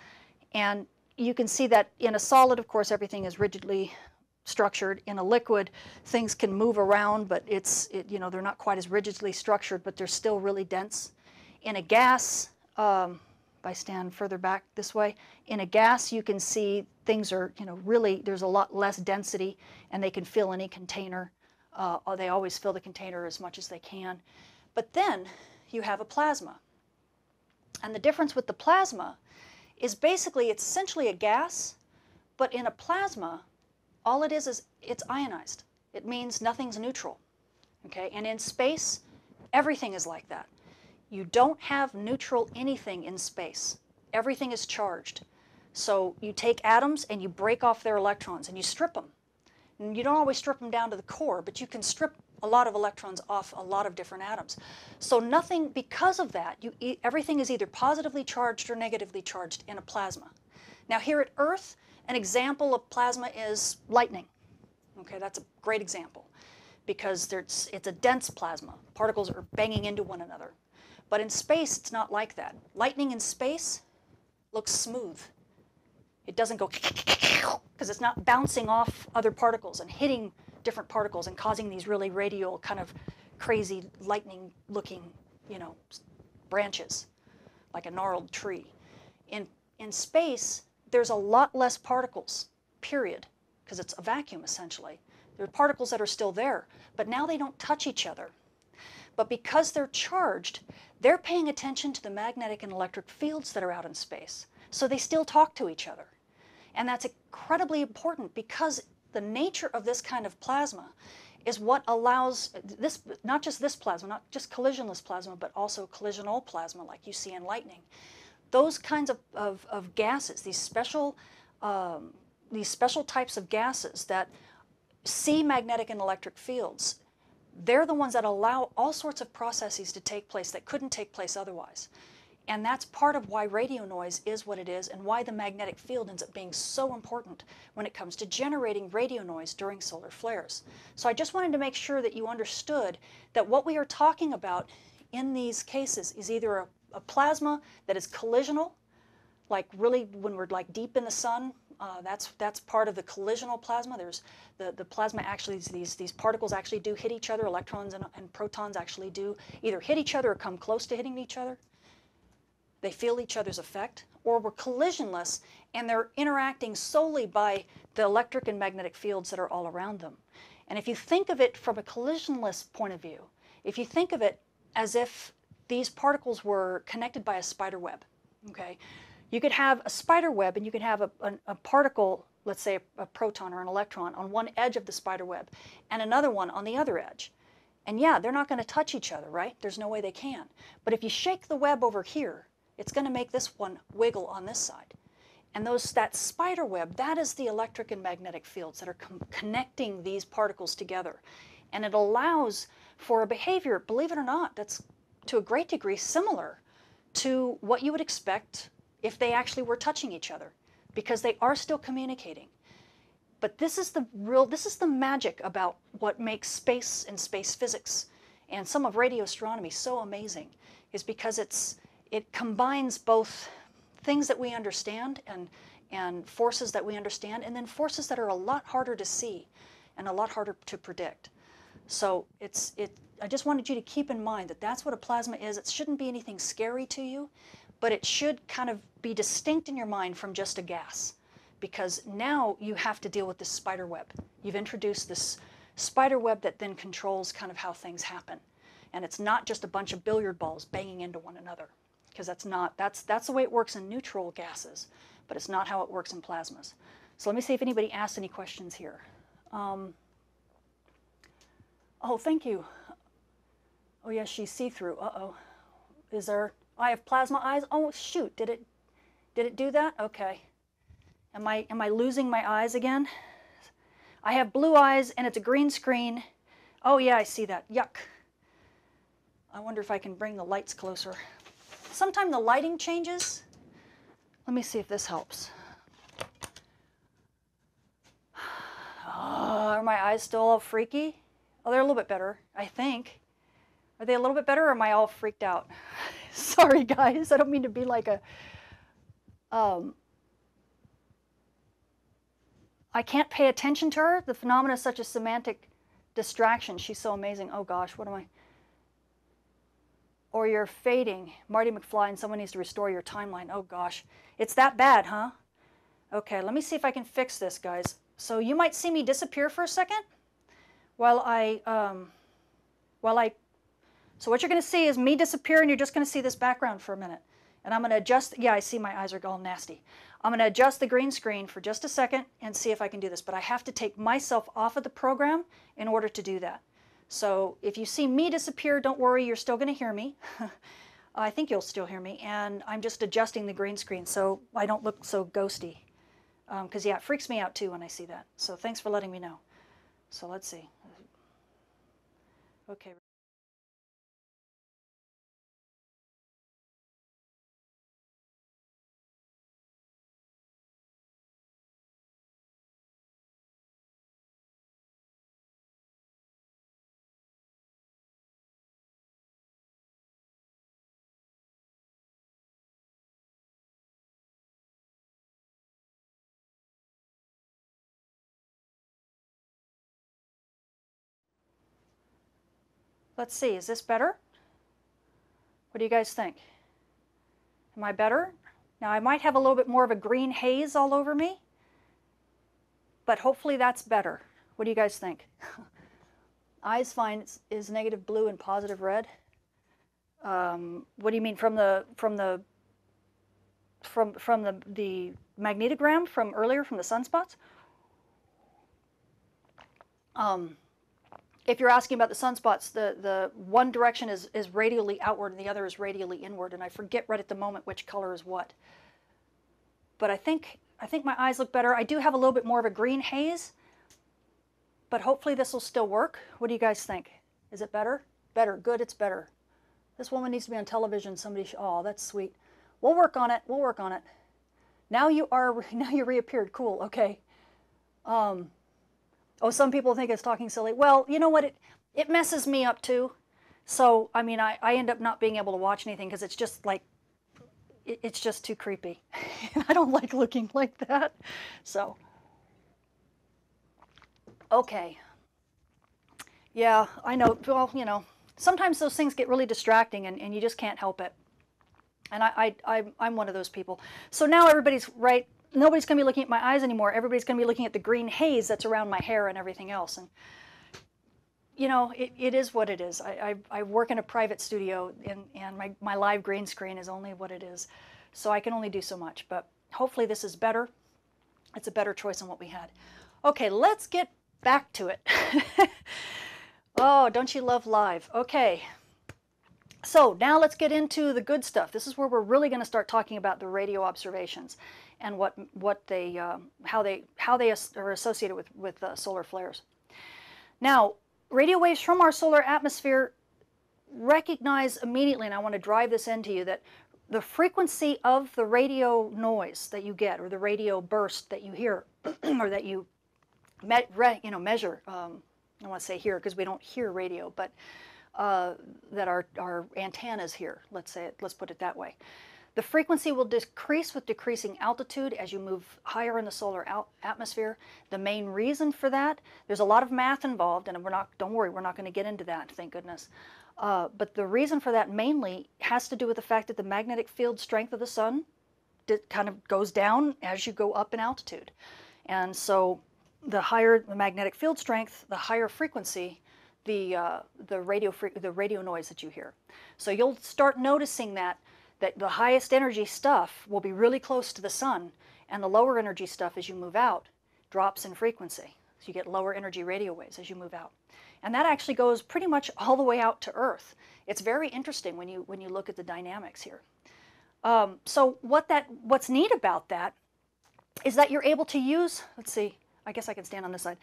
And you can see that in a solid, of course, everything is rigidly structured. In a liquid, things can move around, but it's, it, you know, they're not quite as rigidly structured, but they're still really dense. In a gas, um, if I stand further back this way, in a gas you can see things are, you know, really, there's a lot less density and they can fill any container. Uh, they always fill the container as much as they can. But then you have a plasma. And the difference with the plasma is basically, it's essentially a gas, but in a plasma, all it is is it's ionized. It means nothing's neutral. Okay, and in space, everything is like that. You don't have neutral anything in space. Everything is charged. So you take atoms and you break off their electrons and you strip them. And you don't always strip them down to the core, but you can strip a lot of electrons off a lot of different atoms. So nothing, because of that, you, everything is either positively charged or negatively charged in a plasma. Now here at Earth, an example of plasma is lightning. Okay, that's a great example because it's a dense plasma. Particles are banging into one another. But in space, it's not like that. Lightning in space looks smooth. It doesn't go because it's not bouncing off other particles and hitting different particles and causing these really radial kind of crazy lightning looking, you know, branches like a gnarled tree. In, in space, there's a lot less particles, period, because it's a vacuum essentially. There are particles that are still there, but now they don't touch each other. But because they're charged, they're paying attention to the magnetic and electric fields that are out in space. So they still talk to each other. And that's incredibly important because the nature of this kind of plasma is what allows this, not just this plasma, not just collisionless plasma, but also collisional plasma like you see in lightning. Those kinds of, of, of gases, these special, um, these special types of gases that see magnetic and electric fields, they're the ones that allow all sorts of processes to take place that couldn't take place otherwise. And that's part of why radio noise is what it is and why the magnetic field ends up being so important when it comes to generating radio noise during solar flares. So I just wanted to make sure that you understood that what we are talking about in these cases is either a, a plasma that is collisional, like really when we're like deep in the sun, uh, that's that's part of the collisional plasma. There's the, the plasma actually these these particles actually do hit each other. Electrons and, and protons actually do either hit each other or come close to hitting each other they feel each other's effect, or we're collisionless and they're interacting solely by the electric and magnetic fields that are all around them. And if you think of it from a collisionless point of view, if you think of it as if these particles were connected by a spider web, okay, you could have a spider web and you could have a, a, a particle, let's say a, a proton or an electron, on one edge of the spider web and another one on the other edge. And yeah, they're not going to touch each other, right? There's no way they can. But if you shake the web over here, it's going to make this one wiggle on this side. And those, that spider web, that is the electric and magnetic fields that are connecting these particles together. And it allows for a behavior, believe it or not, that's to a great degree similar to what you would expect if they actually were touching each other, because they are still communicating. But this is the real, this is the magic about what makes space and space physics and some of radio astronomy so amazing is because it's it combines both things that we understand and and forces that we understand and then forces that are a lot harder to see and a lot harder to predict. So it's it I just wanted you to keep in mind that that's what a plasma is. It shouldn't be anything scary to you, but it should kind of be distinct in your mind from just a gas because now you have to deal with this spider web. You've introduced this spider web that then controls kind of how things happen. And it's not just a bunch of billiard balls banging into one another because that's not that's that's the way it works in neutral gases, but it's not how it works in plasmas. So let me see if anybody asks any questions here. Um, oh, thank you. Oh yes, she's see-through. Uh-oh. Is there I have plasma eyes? Oh shoot, did it did it do that? Okay. Am I am I losing my eyes again? I have blue eyes and it's a green screen. Oh yeah, I see that. Yuck. I wonder if I can bring the lights closer. Sometimes the lighting changes. Let me see if this helps. Oh, are my eyes still all freaky? Oh, they're a little bit better, I think. Are they a little bit better or am I all freaked out? Sorry, guys. I don't mean to be like a. Um, I can't pay attention to her. The phenomena is such a semantic distraction. She's so amazing. Oh gosh, what am I? Or you're fading. Marty McFly and someone needs to restore your timeline. Oh gosh. It's that bad, huh? Okay, let me see if I can fix this, guys. So you might see me disappear for a second while I, um, while I, so what you're going to see is me disappear and you're just going to see this background for a minute. And I'm going to adjust, yeah, I see my eyes are all nasty. I'm going to adjust the green screen for just a second and see if I can do this. But I have to take myself off of the program in order to do that. So if you see me disappear, don't worry, you're still going to hear me. I think you'll still hear me. And I'm just adjusting the green screen so I don't look so ghosty. Because, um, yeah, it freaks me out too when I see that. So thanks for letting me know. So let's see. Okay. Let's see, is this better? What do you guys think? Am I better? Now I might have a little bit more of a green haze all over me, but hopefully that's better. What do you guys think? Eyes fine is negative blue and positive red. Um, what do you mean from the from the from from the the magnetogram from earlier from the sunspots? Um, if you're asking about the sunspots, the, the one direction is, is radially outward and the other is radially inward, and I forget right at the moment which color is what. But I think, I think my eyes look better. I do have a little bit more of a green haze, but hopefully this will still work. What do you guys think? Is it better? Better. Good, it's better. This woman needs to be on television. Somebody, oh, that's sweet. We'll work on it. We'll work on it. Now you are, now you reappeared. Cool, okay. Um, Oh, some people think it's talking silly. Well, you know what? It, it messes me up too. So, I mean, I, I end up not being able to watch anything because it's just like, it, it's just too creepy. I don't like looking like that. So, okay. Yeah, I know. Well, you know, sometimes those things get really distracting and, and you just can't help it. And I, I, I'm one of those people. So now everybody's right nobody's going to be looking at my eyes anymore. Everybody's going to be looking at the green haze that's around my hair and everything else. And you know, it, it is what it is. I, I, I work in a private studio, and, and my, my live green screen is only what it is. So I can only do so much. But hopefully this is better. It's a better choice than what we had. Okay, let's get back to it. oh, don't you love live? Okay. So now let's get into the good stuff. This is where we're really going to start talking about the radio observations and what what they uh, how they how they are associated with with uh, solar flares. Now, radio waves from our solar atmosphere recognize immediately, and I want to drive this into you that the frequency of the radio noise that you get, or the radio burst that you hear, or that you you know measure. Um, I want to say here because we don't hear radio, but uh, that are, are antennas here. Let's say it, let's put it that way. The frequency will decrease with decreasing altitude as you move higher in the solar atmosphere. The main reason for that, there's a lot of math involved, and we're not. Don't worry, we're not going to get into that. Thank goodness. Uh, but the reason for that mainly has to do with the fact that the magnetic field strength of the sun kind of goes down as you go up in altitude. And so the higher the magnetic field strength, the higher frequency the, uh, the, radio the radio noise that you hear. So you'll start noticing that, that the highest energy stuff will be really close to the sun, and the lower energy stuff as you move out drops in frequency. So you get lower energy radio waves as you move out. And that actually goes pretty much all the way out to Earth. It's very interesting when you, when you look at the dynamics here. Um, so what that, what's neat about that is that you're able to use, let's see, I guess I can stand on this side.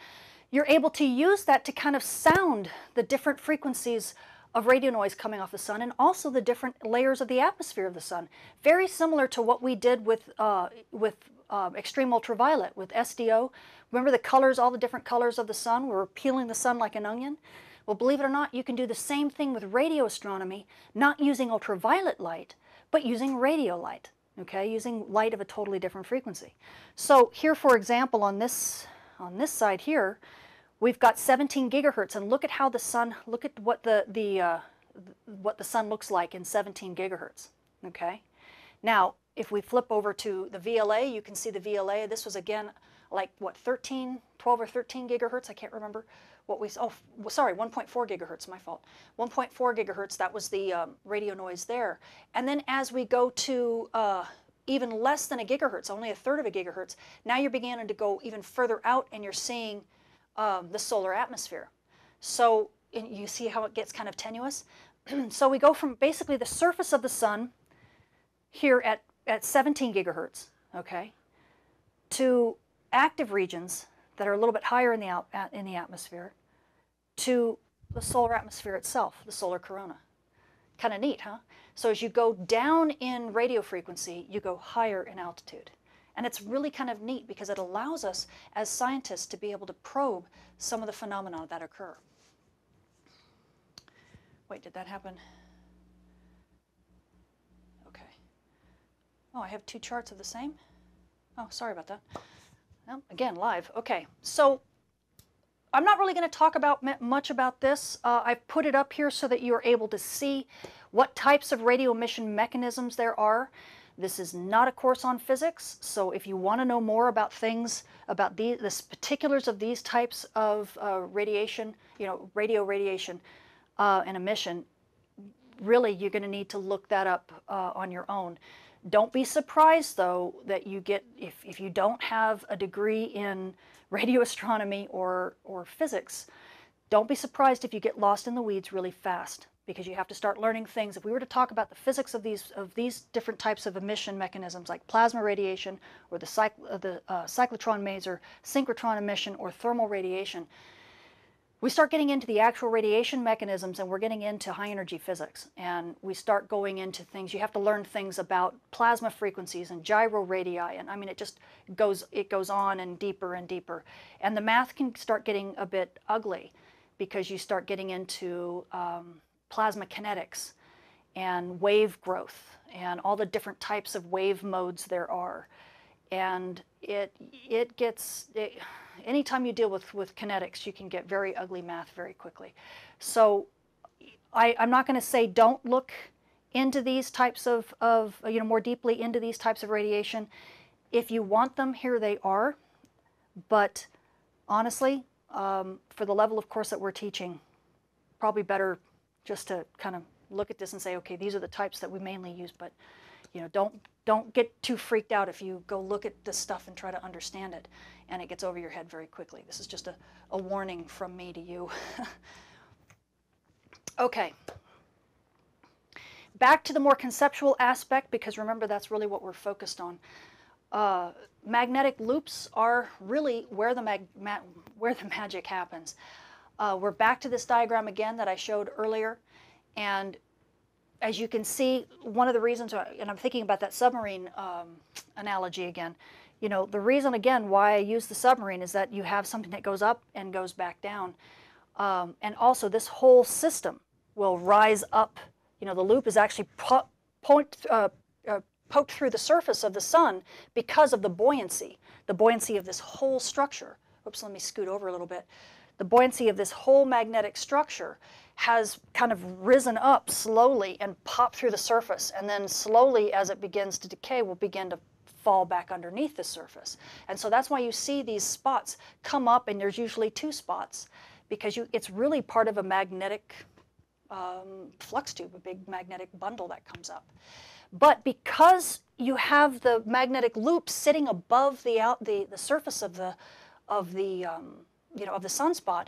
You're able to use that to kind of sound the different frequencies of radio noise coming off the sun and also the different layers of the atmosphere of the sun. Very similar to what we did with, uh, with uh, extreme ultraviolet, with SDO. Remember the colors, all the different colors of the sun? We were peeling the sun like an onion. Well, believe it or not, you can do the same thing with radio astronomy, not using ultraviolet light, but using radio light, okay, using light of a totally different frequency. So here, for example, on this, on this side here, we've got 17 gigahertz, and look at how the sun, look at what the, the, uh, what the sun looks like in 17 gigahertz, okay? Now, if we flip over to the VLA, you can see the VLA. This was, again, like, what, 13, 12 or 13 gigahertz? I can't remember what we, oh, sorry, 1.4 gigahertz, my fault. 1.4 gigahertz, that was the um, radio noise there. And then as we go to uh, even less than a gigahertz, only a third of a gigahertz, now you're beginning to go even further out and you're seeing um, the solar atmosphere. So you see how it gets kind of tenuous? so we go from basically the surface of the sun here at, at 17 gigahertz, okay, to active regions that are a little bit higher in the, out, in the atmosphere to the solar atmosphere itself, the solar corona. Kind of neat, huh? So as you go down in radio frequency, you go higher in altitude. And it's really kind of neat because it allows us as scientists to be able to probe some of the phenomena that occur. Wait, did that happen? Okay. Oh, I have two charts of the same? Oh, sorry about that. Well, again, live. Okay, so I'm not really going to talk about much about this. Uh, I've put it up here so that you're able to see what types of radio emission mechanisms there are. This is not a course on physics, so if you want to know more about things, about the, the particulars of these types of uh, radiation, you know, radio radiation uh, and emission, really you're going to need to look that up uh, on your own. Don't be surprised, though, that you get, if, if you don't have a degree in radio astronomy or, or physics, don't be surprised if you get lost in the weeds really fast because you have to start learning things. If we were to talk about the physics of these, of these different types of emission mechanisms like plasma radiation or the, cycl uh, the uh, cyclotron maser, synchrotron emission, or thermal radiation, we start getting into the actual radiation mechanisms and we're getting into high energy physics. And we start going into things you have to learn things about plasma frequencies and gyro radii. And i mean it just goes it goes on and deeper and deeper. And the math can start getting a bit ugly because you start getting into um, plasma kinetics and wave growth and all the different types of wave modes there are and it it gets it, anytime you deal with, with kinetics, you can get very ugly math very quickly. So I, I'm not going to say don't look into these types of, of, you know, more deeply into these types of radiation. If you want them, here they are. But honestly, um, for the level of course that we're teaching, probably better just to kind of look at this and say, okay, these are the types that we mainly use, but you know, don't don't get too freaked out if you go look at this stuff and try to understand it and it gets over your head very quickly. This is just a, a warning from me to you. okay. Back to the more conceptual aspect, because remember that's really what we're focused on. Uh, magnetic loops are really where the, mag ma where the magic happens. Uh, we're back to this diagram again that I showed earlier, and as you can see, one of the reasons, and I'm thinking about that submarine um, analogy again, you know, the reason again why I use the submarine is that you have something that goes up and goes back down. Um, and also this whole system, will rise up. You know, the loop is actually po- point, uh, uh, poked through the surface of the sun because of the buoyancy, the buoyancy of this whole structure. Oops, let me scoot over a little bit. The buoyancy of this whole magnetic structure has kind of risen up slowly and popped through the surface, and then slowly, as it begins to decay, will begin to fall back underneath the surface. And so that's why you see these spots come up, and there's usually two spots because you, it's really part of a magnetic um, flux tube, a big magnetic bundle that comes up. But because you have the magnetic loop sitting above the, out, the, the surface of the, of the, um, you know, of the sunspot,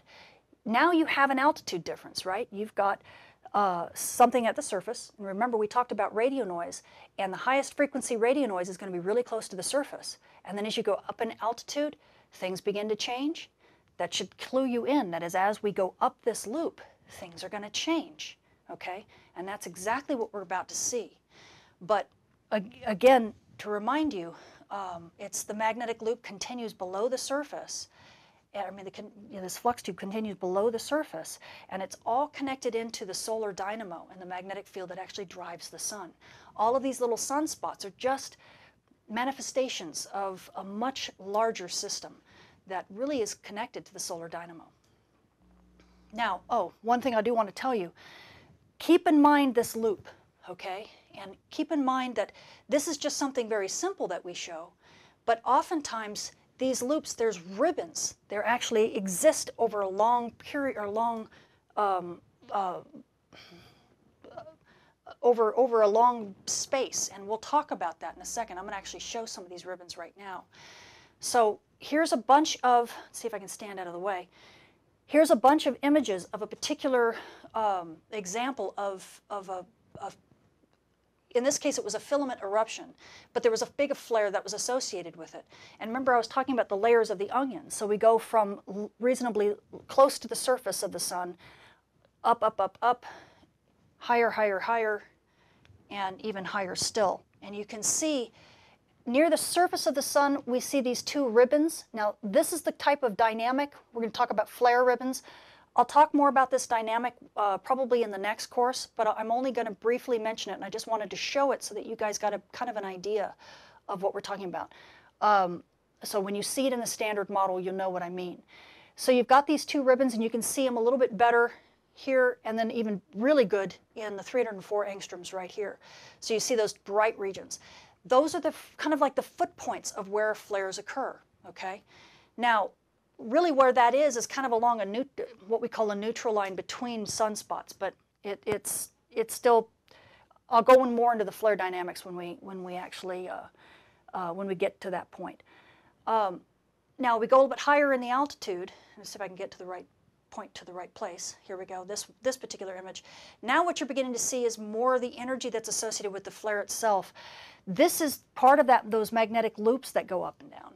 now you have an altitude difference, right? You've got uh, something at the surface. And remember, we talked about radio noise, and the highest frequency radio noise is going to be really close to the surface. And then as you go up in altitude, things begin to change. That should clue you in that is, as we go up this loop, things are going to change. Okay? And that's exactly what we're about to see. But again, to remind you, um, it's the magnetic loop continues below the surface I mean, the, you know, this flux tube continues below the surface, and it's all connected into the solar dynamo and the magnetic field that actually drives the sun. All of these little sunspots are just manifestations of a much larger system that really is connected to the solar dynamo. Now, oh, one thing I do want to tell you, keep in mind this loop, okay? And keep in mind that this is just something very simple that we show, but oftentimes these loops, there's ribbons. They actually exist over a long period or long um, uh, over over a long space, and we'll talk about that in a second. I'm going to actually show some of these ribbons right now. So here's a bunch of. see if I can stand out of the way. Here's a bunch of images of a particular um, example of of a, a in this case, it was a filament eruption, but there was a big flare that was associated with it. And remember, I was talking about the layers of the onion. So we go from reasonably close to the surface of the sun, up, up, up, up, higher, higher, higher, and even higher still. And you can see near the surface of the sun, we see these two ribbons. Now, this is the type of dynamic. We're going to talk about flare ribbons. I'll talk more about this dynamic uh, probably in the next course, but I'm only going to briefly mention it, and I just wanted to show it so that you guys got a kind of an idea of what we're talking about. Um, so when you see it in the standard model, you'll know what I mean. So you've got these two ribbons, and you can see them a little bit better here, and then even really good in the 304 angstroms right here. So you see those bright regions. Those are the kind of like the foot points of where flares occur, okay? Now, really where that is is kind of along a new, what we call a neutral line between sunspots, but it, it's it's still. I'll go in more into the flare dynamics when we when we actually uh, uh, when we get to that point. Um, now we go a little bit higher in the altitude. Let's see if I can get to the right point to the right place. Here we go. This this particular image. Now what you're beginning to see is more the energy that's associated with the flare itself. This is part of that those magnetic loops that go up and down.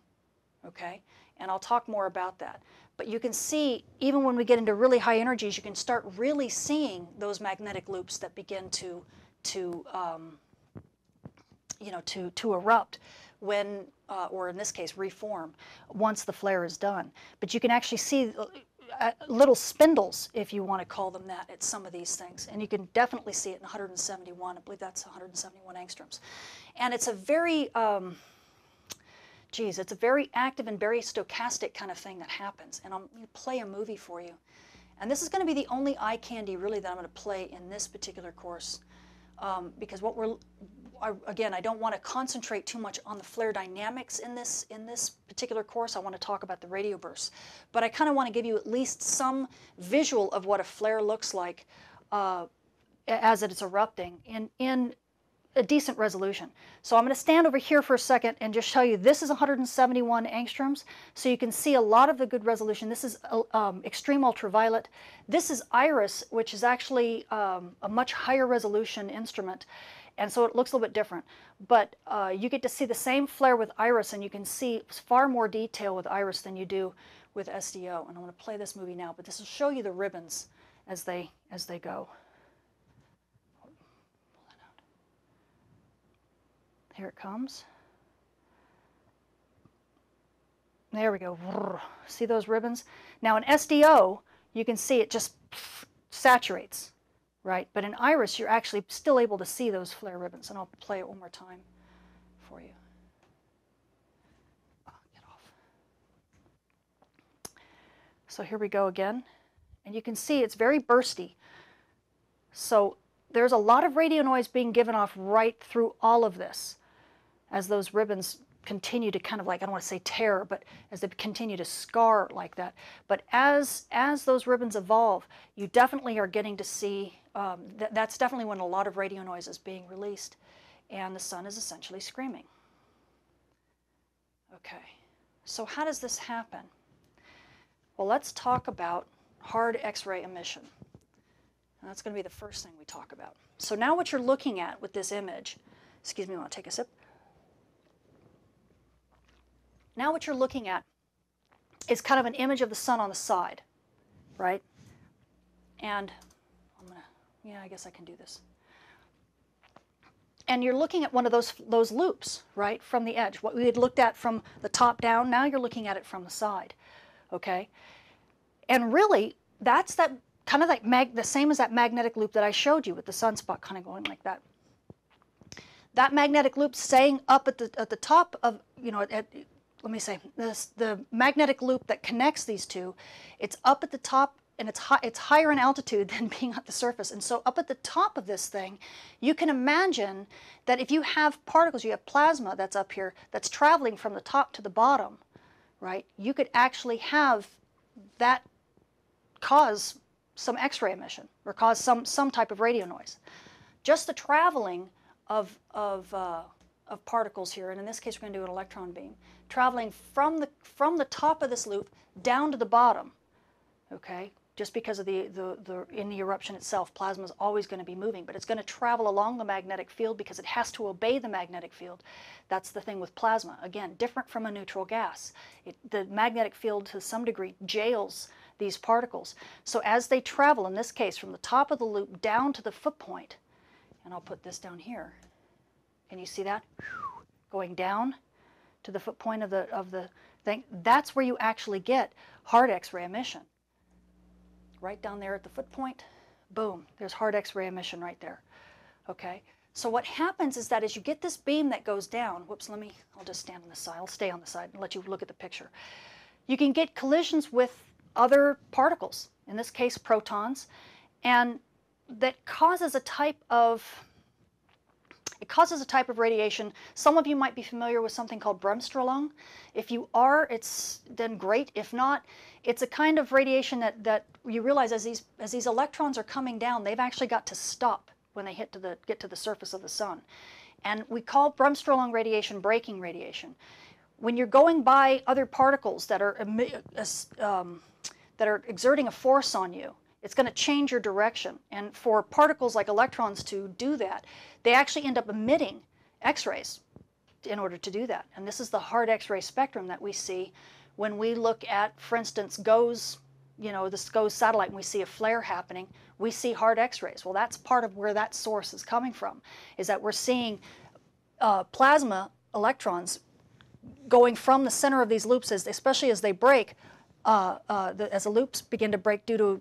Okay and I'll talk more about that. But you can see, even when we get into really high energies, you can start really seeing those magnetic loops that begin to, to um, you know, to, to erupt when, uh, or in this case, reform once the flare is done. But you can actually see uh, little spindles, if you want to call them that, at some of these things. And you can definitely see it in 171. I believe that's 171 angstroms. And it's a very, um, geez, it's a very active and very stochastic kind of thing that happens. And I'm going to play a movie for you. And this is going to be the only eye candy really that I'm going to play in this particular course. Um, because what we're, I, again, I don't want to concentrate too much on the flare dynamics in this, in this particular course. I want to talk about the radio bursts. But I kind of want to give you at least some visual of what a flare looks like uh, as it's erupting in, in a decent resolution. So I'm going to stand over here for a second and just show you this is 171 angstroms. So you can see a lot of the good resolution. This is uh, um, extreme ultraviolet. This is IRIS, which is actually um, a much higher resolution instrument. And so it looks a little bit different. But uh, you get to see the same flare with IRIS, and you can see far more detail with IRIS than you do with SDO. And I'm going to play this movie now, but this will show you the ribbons as they, as they go. Here it comes. There we go. See those ribbons? Now in SDO, you can see it just saturates. right? But in IRIS, you're actually still able to see those flare ribbons. And I'll play it one more time for you. Oh, get off. So here we go again. And you can see it's very bursty. So there's a lot of radio noise being given off right through all of this as those ribbons continue to kind of like I don't want to say tear, but as they continue to scar like that. But as as those ribbons evolve, you definitely are getting to see. Um, th that's definitely when a lot of radio noise is being released, and the sun is essentially screaming. Okay, so how does this happen? Well, let's talk about hard X-ray emission. And that's going to be the first thing we talk about. So now what you're looking at with this image, excuse me, I want to take a sip. Now what you're looking at is kind of an image of the sun on the side, right? And I'm gonna, yeah, I guess I can do this. And you're looking at one of those, those loops, right, from the edge. What we had looked at from the top down, now you're looking at it from the side, okay? And really, that's that kind of like mag, the same as that magnetic loop that I showed you with the sunspot kind of going like that. That magnetic loop staying up at the, at the top of, you know, at, let me say, this, the magnetic loop that connects these two, it's up at the top and it's, high, it's higher in altitude than being at the surface. And so up at the top of this thing, you can imagine that if you have particles, you have plasma that's up here, that's traveling from the top to the bottom, right? You could actually have that cause some X-ray emission or cause some, some type of radio noise. Just the traveling of, of, uh, of particles here, and in this case we're going to do an electron beam, traveling from the, from the top of this loop down to the bottom, okay? Just because of the, the, the in the eruption itself, plasma is always going to be moving, but it's going to travel along the magnetic field because it has to obey the magnetic field. That's the thing with plasma. Again, different from a neutral gas. It, the magnetic field, to some degree, jails these particles. So as they travel, in this case, from the top of the loop down to the foot point, and I'll put this down here, can you see that? Going down to the foot point of the, of the thing. That's where you actually get hard X-ray emission. Right down there at the foot point, boom, there's hard X-ray emission right there. Okay, so what happens is that as you get this beam that goes down, whoops, let me, I'll just stand on the side, I'll stay on the side and let you look at the picture. You can get collisions with other particles, in this case protons, and that causes a type of it causes a type of radiation. Some of you might be familiar with something called bremsstrahlung. If you are, it's then great. If not, it's a kind of radiation that, that you realize as these, as these electrons are coming down, they've actually got to stop when they hit to the, get to the surface of the sun. And we call bremsstrahlung radiation braking radiation. When you're going by other particles that are, um, that are exerting a force on you, it's going to change your direction. And for particles like electrons to do that, they actually end up emitting X-rays in order to do that. And this is the hard X-ray spectrum that we see when we look at, for instance, GOES, you know, this GOES satellite and we see a flare happening, we see hard X-rays. Well, that's part of where that source is coming from, is that we're seeing uh, plasma electrons going from the center of these loops, as, especially as they break, uh, uh, the, as the loops begin to break due to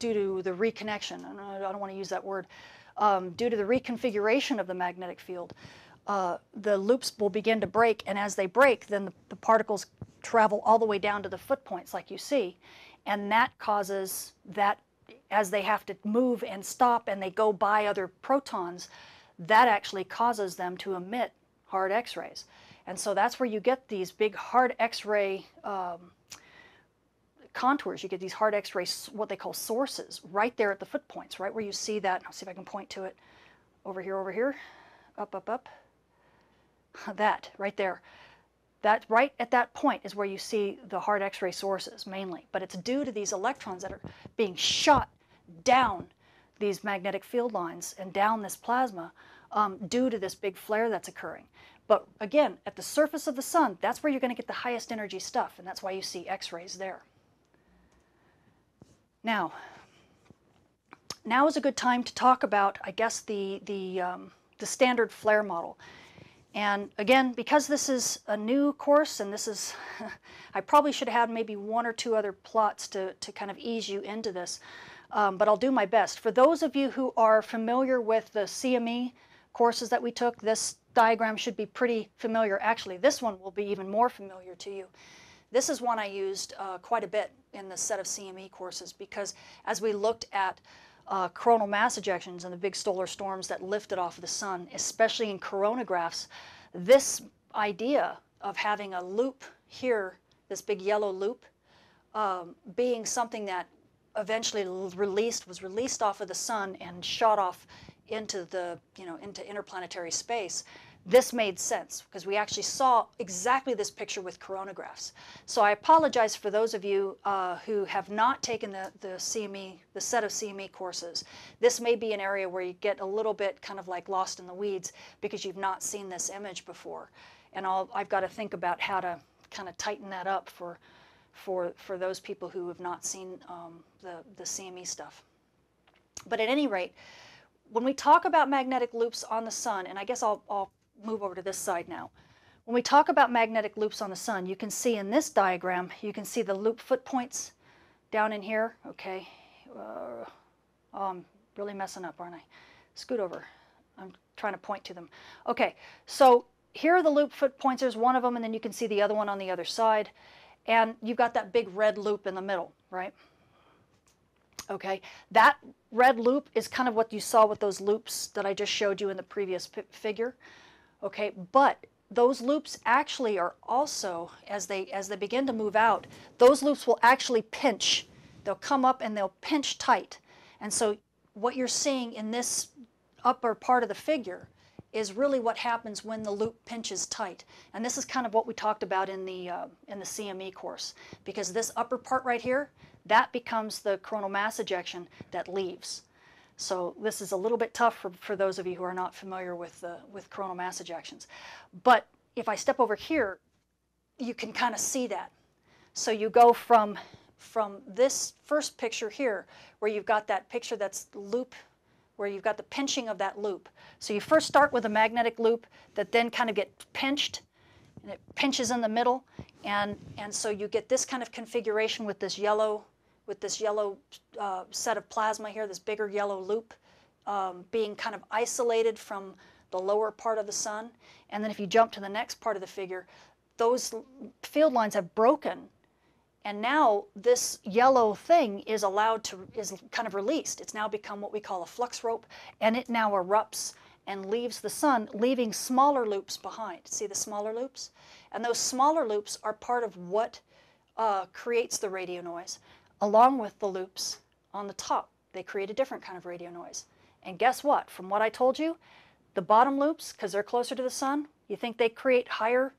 due to the reconnection, and I don't want to use that word, um, due to the reconfiguration of the magnetic field, uh, the loops will begin to break, and as they break, then the, the, particles travel all the way down to the foot points like you see, and that causes that as they have to move and stop and they go by other protons, that actually causes them to emit hard X-rays. And so that's where you get these big hard X-ray um, contours, you get these hard X-ray, what they call sources, right there at the foot points, right where you see that. I'll see if I can point to it. Over here, over here, up, up, up. That, right there. That right at that point is where you see the hard X-ray sources mainly, but it's due to these electrons that are being shot down these magnetic field lines and down this plasma um, due to this big flare that's occurring. But again, at the surface of the sun, that's where you're going to get the highest energy stuff, and that's why you see X-rays there. Now, now is a good time to talk about, I guess, the, the, um, the standard flare model. And again, because this is a new course and this is, I probably should have had maybe one or two other plots to, to kind of ease you into this. um, but I'll do my best. For those of you who are familiar with the CME courses that we took, this diagram should be pretty familiar. Actually, this one will be even more familiar to you. This is one I used uh, quite a bit in the set of CME courses because as we looked at uh, coronal mass ejections and the big solar storms that lifted off of the sun, especially in coronagraphs, this idea of having a loop here, this big yellow loop, um, being something that eventually released was released off of the sun and shot off into the you know into interplanetary space this made sense because we actually saw exactly this picture with coronagraphs. So I apologize for those of you uh, who have not taken the, the CME, the set of CME courses. This may be an area where you get a little bit kind of like lost in the weeds because you've not seen this image before. And I'll, I've got to think about how to kind of tighten that up for, for, for those people who have not seen um, the, the CME stuff. But at any rate, when we talk about magnetic loops on the sun, and I guess I'll, I'll move over to this side now. When we talk about magnetic loops on the sun, you can see in this diagram, you can see the loop foot points down in here. Okay. Uh, oh, I'm really messing up, aren't I? Scoot over. I'm trying to point to them. Okay, so here are the loop foot points. There's one of them, and then you can see the other one on the other side. And you've got that big red loop in the middle, right? Okay, that red loop is kind of what you saw with those loops that I just showed you in the previous figure. Okay, but those loops actually are also, as they, as they begin to move out, those loops will actually pinch. They'll come up and they'll pinch tight. And so what you're seeing in this upper part of the figure is really what happens when the loop pinches tight. And this is kind of what we talked about in the, uh, in the CME course. Because this upper part right here, that becomes the coronal mass ejection that leaves. So this is a little bit tough for, for those of you who are not familiar with, uh, with coronal mass ejections. But if I step over here, you can kind of see that. So you go from, from this first picture here, where you've got that picture that's loop, where you've got the pinching of that loop. So you first start with a magnetic loop that then kind of gets pinched, and it pinches in the middle, and, and so you get this kind of configuration with this yellow with this yellow uh, set of plasma here, this bigger yellow loop, um, being kind of isolated from the lower part of the sun. And then if you jump to the next part of the figure, those field lines have broken. And now this yellow thing is allowed to, is kind of released. It's now become what we call a flux rope, and it now erupts and leaves the sun, leaving smaller loops behind. See the smaller loops? And those smaller loops are part of what uh, creates the radio noise along with the loops on the top. They create a different kind of radio noise. And guess what? From what I told you, the bottom loops, because they're closer to the sun, you think they create higher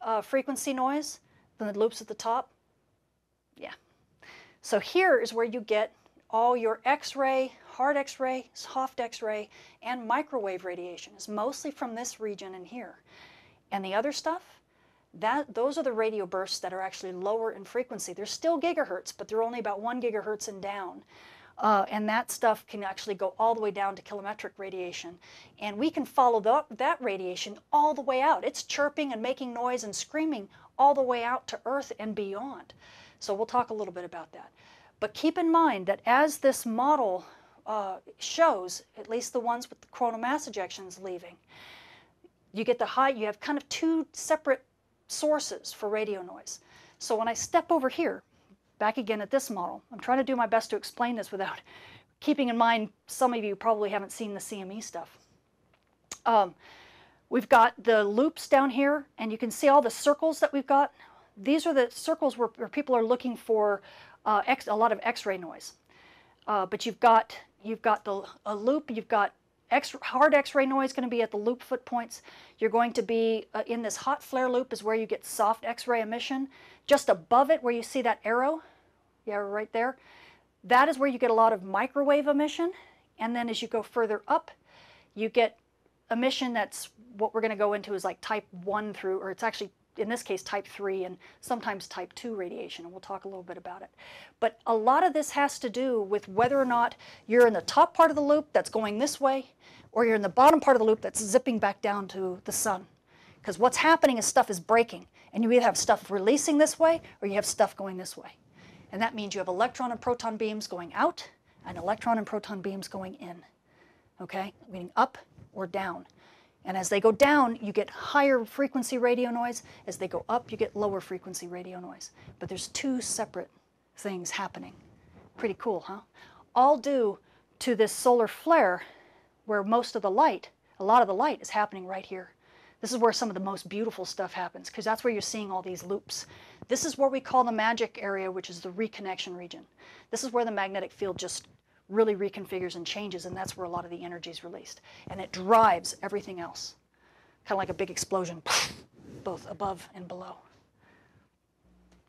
uh, frequency noise than the loops at the top? Yeah. So here is where you get all your X-ray, hard X-ray, soft X-ray, and microwave radiation. It's mostly from this region in here. And the other stuff, that, those are the radio bursts that are actually lower in frequency. They're still gigahertz, but they're only about one gigahertz and down. Uh, and that stuff can actually go all the way down to kilometric radiation. And we can follow the, that radiation all the way out. It's chirping and making noise and screaming all the way out to Earth and beyond. So we'll talk a little bit about that. But keep in mind that as this model uh, shows, at least the ones with the coronal mass ejections leaving, you get the high, you have kind of two separate sources for radio noise. So when I step over here, back again at this model, I'm trying to do my best to explain this without keeping in mind some of you probably haven't seen the CME stuff. Um, we've got the loops down here, and you can see all the circles that we've got. These are the circles where, where people are looking for uh, X, a lot of X-ray noise. Uh, but you've got you've got the a loop, you've got X, hard X-ray noise going to be at the loop foot points. You're going to be uh, in this hot flare loop is where you get soft X-ray emission. Just above it where you see that arrow, yeah, right there, that is where you get a lot of microwave emission. And then as you go further up, you get emission that's what we're going to go into is like type 1 through, or it's actually in this case type 3 and sometimes type 2 radiation and we'll talk a little bit about it. But a lot of this has to do with whether or not you're in the top part of the loop that's going this way or you're in the bottom part of the loop that's zipping back down to the sun. Because what's happening is stuff is breaking and you either have stuff releasing this way or you have stuff going this way. And that means you have electron and proton beams going out and electron and proton beams going in, okay, meaning up or down. And as they go down, you get higher frequency radio noise. As they go up, you get lower frequency radio noise. But there's two separate things happening. Pretty cool, huh? All due to this solar flare where most of the light, a lot of the light is happening right here. This is where some of the most beautiful stuff happens because that's where you're seeing all these loops. This is what we call the magic area, which is the reconnection region. This is where the magnetic field just really reconfigures and changes, and that's where a lot of the energy is released. And it drives everything else, kind of like a big explosion, both above and below.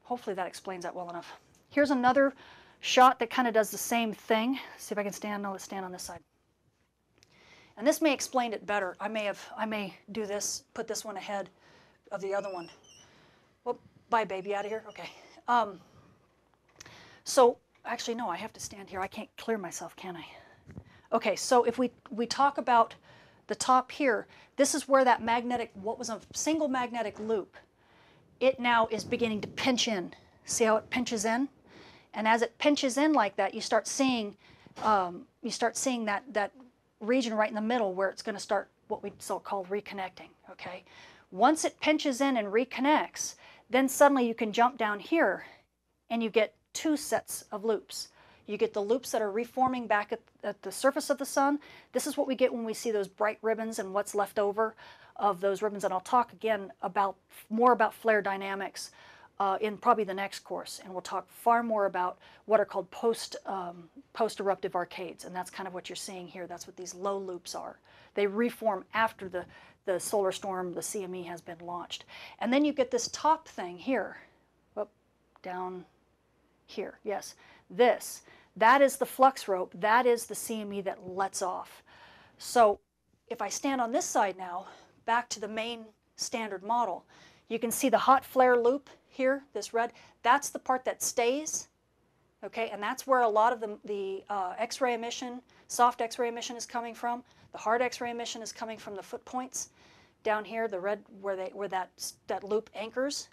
Hopefully that explains that well enough. Here's another shot that kind of does the same thing. See if I can stand, no, let's stand on this side. And this may explain it better. I may have, I may do this, put this one ahead of the other one. Well, bye baby, out of here, okay. Um, so actually, no, I have to stand here. I can't clear myself, can I? Okay, so if we, we talk about the top here, this is where that magnetic, what was a single magnetic loop, it now is beginning to pinch in. See how it pinches in? And as it pinches in like that, you start seeing, um, you start seeing that, that region right in the middle where it's going to start what we so called reconnecting, okay? Once it pinches in and reconnects, then suddenly you can jump down here and you get two sets of loops. You get the loops that are reforming back at, at, the surface of the sun. This is what we get when we see those bright ribbons and what's left over of those ribbons. And I'll talk again about more about flare dynamics uh, in probably the next course, and we'll talk far more about what are called post um, post eruptive arcades, and that's kind of what you're seeing here. That's what these low loops are. They reform after the the solar storm, the CME has been launched, and then you get this top thing here, up down here. Yes, this that is the flux rope. That is the CME that lets off. So if I stand on this side now, back to the main standard model, you can see the hot flare loop here, this red, that's the part that stays. Okay, and that's where a lot of the, the uh, X-ray emission, soft X-ray emission is coming from. The hard X-ray emission is coming from the foot points down here, the red where they where that that loop anchors.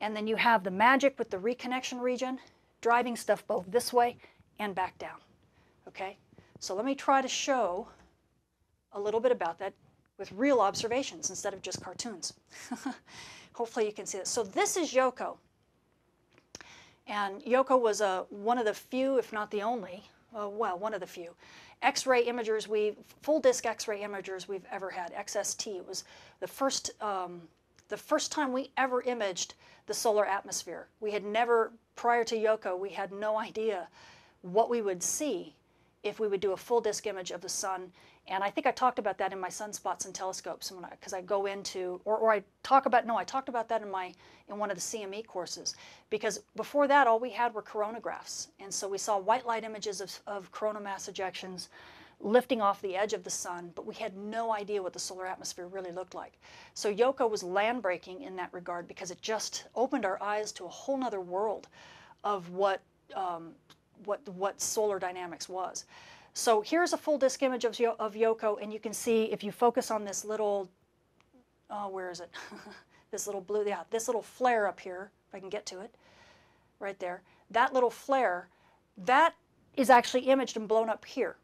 And then you have the magic with the reconnection region driving stuff both this way and back down. Okay, so let me try to show a little bit about that with real observations instead of just cartoons. Hopefully you can see this. So this is Yohkoh. And Yohkoh was a, uh, one of the few, if not the only, uh, well, one of the few, X-ray imagers we full disk X-ray imagers we've ever had. XST it was the first um, the first time we ever imaged the solar atmosphere. We had never prior to Yohkoh, we had no idea what we would see if we would do a full disk image of the sun and I think I talked about that in my sunspots and telescopes because I, I, go into, or, or I talk about, no, I talked about that in my, in one of the CME courses. Because before that, all we had were coronagraphs. And so we saw white light images of, of corona mass ejections lifting off the edge of the sun, but we had no idea what the solar atmosphere really looked like. So Yohkoh was land breaking in that regard because it just opened our eyes to a whole nother world of what, um, what, what solar dynamics was. So here's a full disk image of, of Yohkoh, and you can see if you focus on this little, oh, where is it? this little blue, yeah, this little flare up here, if I can get to it, right there. That little flare, that is actually imaged and blown up here.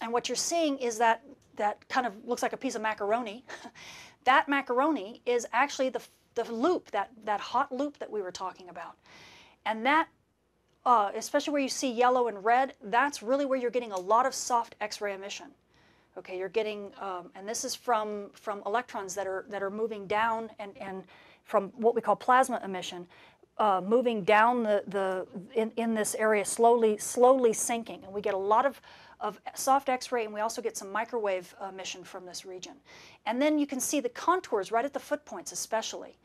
And what you're seeing is that that kind of looks like a piece of macaroni. that macaroni is actually the, the loop, that, that hot loop that we were talking about. And that uh, especially where you see yellow and red, that's really where you're getting a lot of soft X-ray emission. Okay, you're getting, um, and this is from from electrons that are that are moving down and and from what we call plasma emission, uh, moving down the the in, in this area slowly slowly sinking, and we get a lot of of soft X-ray, and we also get some microwave emission from this region. And then you can see the contours right at the foot points, especially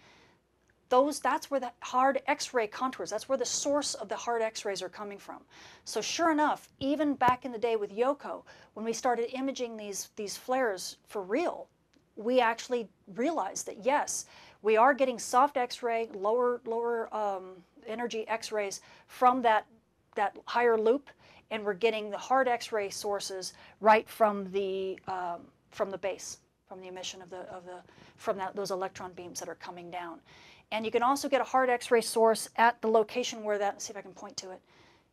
those that's where the hard x-ray contours that's where the source of the hard x-rays are coming from so sure enough even back in the day with Yohkoh, when we started imaging these these flares for real we actually realized that yes we are getting soft x-ray lower lower um, energy x-rays from that that higher loop and we're getting the hard x-ray sources right from the um, from the base from the emission of the of the from that, those electron beams that are coming down and you can also get a hard X-ray source at the location where that, see if I can point to it.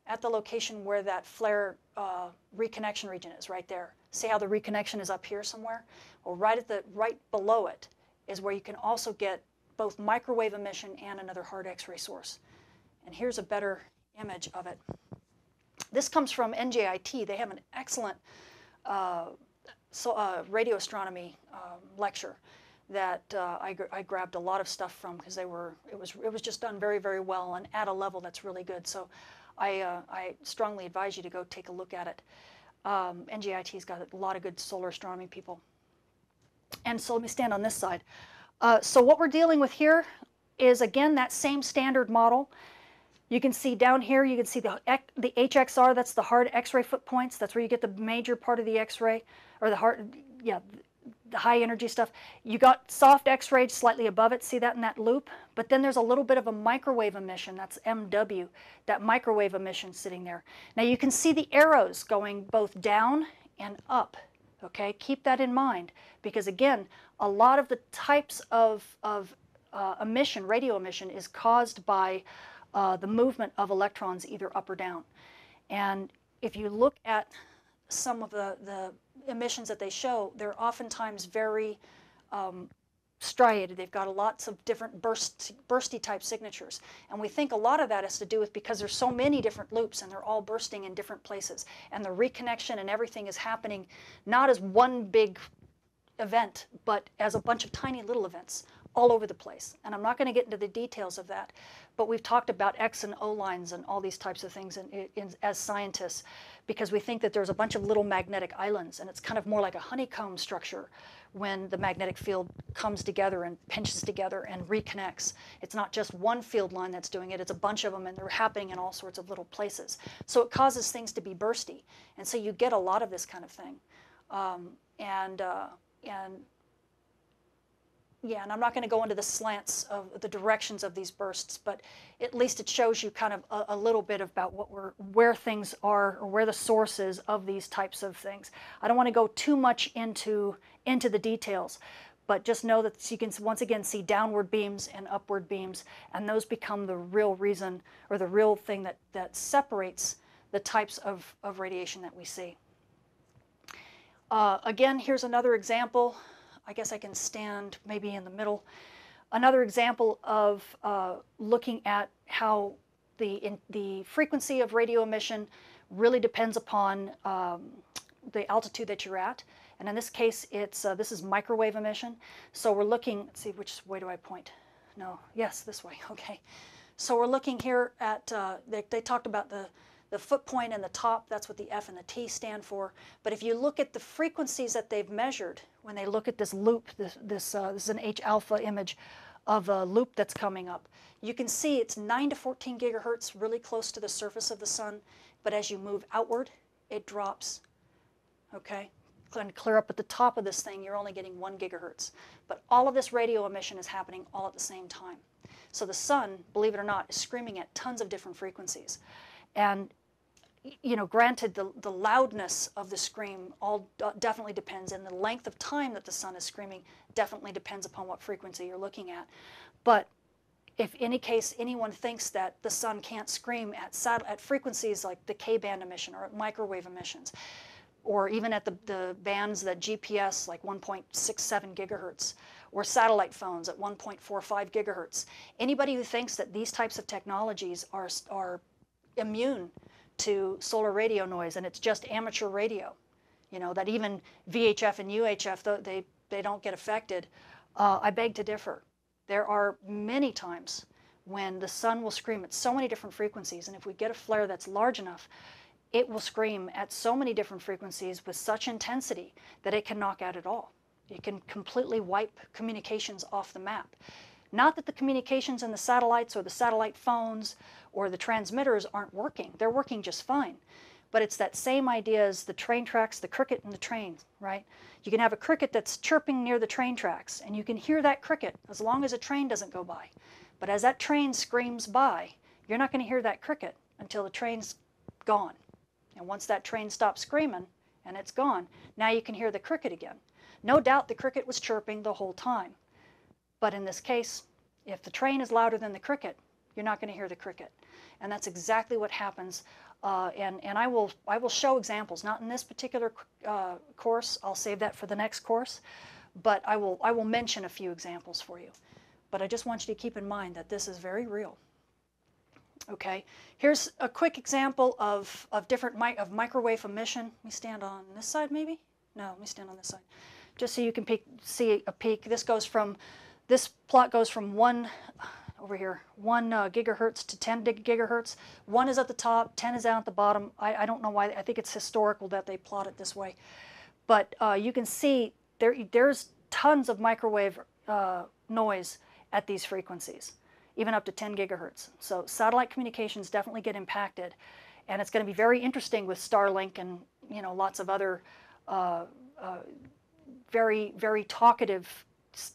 at the location where that flare uh, reconnection region is, right there. See how the reconnection is up here somewhere? Well, right at the right below it is where you can also get both microwave emission and another hard X-ray source. And here's a better image of it. This comes from NJIT. They have an excellent uh, so, uh, radio astronomy um, lecture that uh, I, I, grabbed a lot of stuff from because they were it was it was just done very very well and at a level that's really good. So I uh, I strongly advise you to go take a look at it. Um, NJIT's got a lot of good solar astronomy people. And so let me stand on this side. Uh, so what we're dealing with here is again that same standard model. You can see down here, you can see the, the HXR, that's the hard X-ray foot points. That's where you get the major part of the X-ray, or the hard, yeah, the high energy stuff. You got soft X-ray slightly above it, see that in that loop? But then there's a little bit of a microwave emission, that's MW, that microwave emission sitting there. Now you can see the arrows going both down and up, okay? Keep that in mind, because again, a lot of the types of, of uh, emission, radio emission, is caused by uh, the movement of electrons either up or down. And if you look at some of the, the emissions that they show, they're oftentimes very um, striated. They've got lots of different burst, bursty type signatures. And we think a lot of that has to do with because there's so many different loops and they're all bursting in different places. And the reconnection and everything is happening not as one big event, but as a bunch of tiny little events all over the place. And I'm not going to get into the details of that, but we've talked about X and O lines and all these types of things in, in, as scientists because we think that there's a bunch of little magnetic islands and it's kind of more like a honeycomb structure when the magnetic field comes together and pinches together and reconnects. It's not just one field line that's doing it, it's a bunch of them and they're happening in all sorts of little places. So it causes things to be bursty. And so you get a lot of this kind of thing. Um, and, uh, and yeah, and I'm not going to go into the slants of the directions of these bursts, but at least it shows you kind of a, a, little bit about what we're, where things are or where the source is of these types of things. I don't want to go too much into, into the details, but just know that you can once again see downward beams and upward beams, and those become the real reason or the real thing that, that separates the types of, of radiation that we see. Uh, again, here's another example I guess I can stand maybe in the middle. Another example of uh, looking at how the, in, the frequency of radio emission really depends upon um, the altitude that you're at. And in this case, it's uh, this is microwave emission. So we're looking, let's see, which way do I point? No, yes, this way, okay. So we're looking here at, uh, they, they talked about the the foot point and the top, that's what the F and the T stand for. But if you look at the frequencies that they've measured, when they look at this loop, this, this, uh, this is an H alpha image of a loop that's coming up, you can see it's 9 to 14 gigahertz, really close to the surface of the sun. But as you move outward, it drops. Okay? And clear up at the top of this thing, you're only getting 1 gigahertz. But all of this radio emission is happening all at the same time. So the sun, believe it or not, is screaming at tons of different frequencies. And you know, granted, the, the loudness of the scream all definitely depends, and the length of time that the sun is screaming definitely depends upon what frequency you're looking at. But if any case anyone thinks that the sun can't scream at, at frequencies like the K-band emission or microwave emissions, or even at the, the bands that GPS, like 1.67 gigahertz, or satellite phones at 1.45 gigahertz, anybody who thinks that these types of technologies are, are immune to solar radio noise and it's just amateur radio. You know, that even VHF and UHF, they, they don't get affected. Uh, I beg to differ. There are many times when the sun will scream at so many different frequencies, and if we get a flare that's large enough, it will scream at so many different frequencies with such intensity that it can knock out it all. It can completely wipe communications off the map. Not that the communications in the satellites or the satellite phones or the transmitters aren't working. They're working just fine. But it's that same idea as the train tracks, the cricket and the train, right? You can have a cricket that's chirping near the train tracks, and you can hear that cricket as long as a train doesn't go by. But as that train screams by, you're not going to hear that cricket until the train's gone. And once that train stops screaming and it's gone, now you can hear the cricket again. No doubt the cricket was chirping the whole time. But in this case, if the train is louder than the cricket, You're not going to hear the cricket. And that's exactly what happens. Uh, and and I, will, I will show examples, not in this particular uh, course. I'll save that for the next course. But I will, I will mention a few examples for you. But I just want you to keep in mind that this is very real. Okay, here's a quick example of, of different mi of microwave emission. Let me stand on this side maybe? No, let me stand on this side. Just so you can peek, see a peak. This goes from, this plot goes from one, over here, one uh, gigahertz to 10 gigahertz. One is at the top, 10 is down at the bottom. I, I don't know why, I think it's historical that they plot it this way. But uh, you can see there, there's tons of microwave uh, noise at these frequencies even up to 10 gigahertz. So satellite communications definitely get impacted. And it's going to be very interesting with Starlink and you know lots of other uh, uh, very, very talkative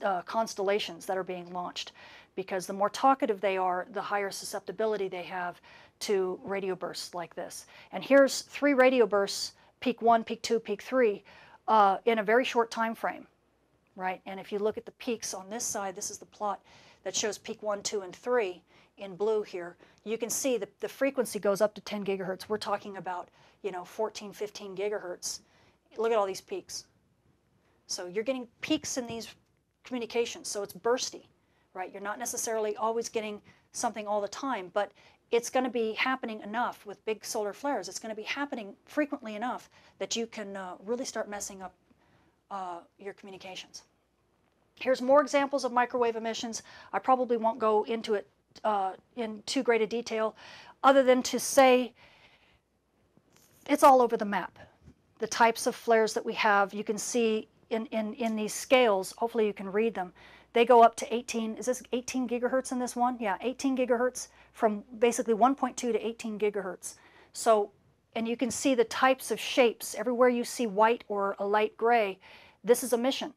uh, constellations that are being launched. Because the more talkative they are, the higher susceptibility they have to radio bursts like this. And here's three radio bursts, peak one, peak two, peak three, uh, in a very short time frame, right? And if you look at the peaks on this side, this is the plot, that shows peak 1, 2, and 3 in blue here, you can see that the frequency goes up to 10 gigahertz. We're talking about, you know, 14, 15 gigahertz. Look at all these peaks. So you're getting peaks in these communications, so it's bursty, right? You're not necessarily always getting something all the time, but it's going to be happening enough with big solar flares. It's going to be happening frequently enough that you can uh, really start messing up uh, your communications. Here's more examples of microwave emissions. I probably won't go into it uh, in too great a detail, other than to say it's all over the map. The types of flares that we have, you can see in, in, in these scales, hopefully you can read them. They go up to 18, is this 18 gigahertz in this one? Yeah, 18 gigahertz from basically 1.2 to 18 gigahertz. So, and you can see the types of shapes. Everywhere you see white or a light gray, this is a emission.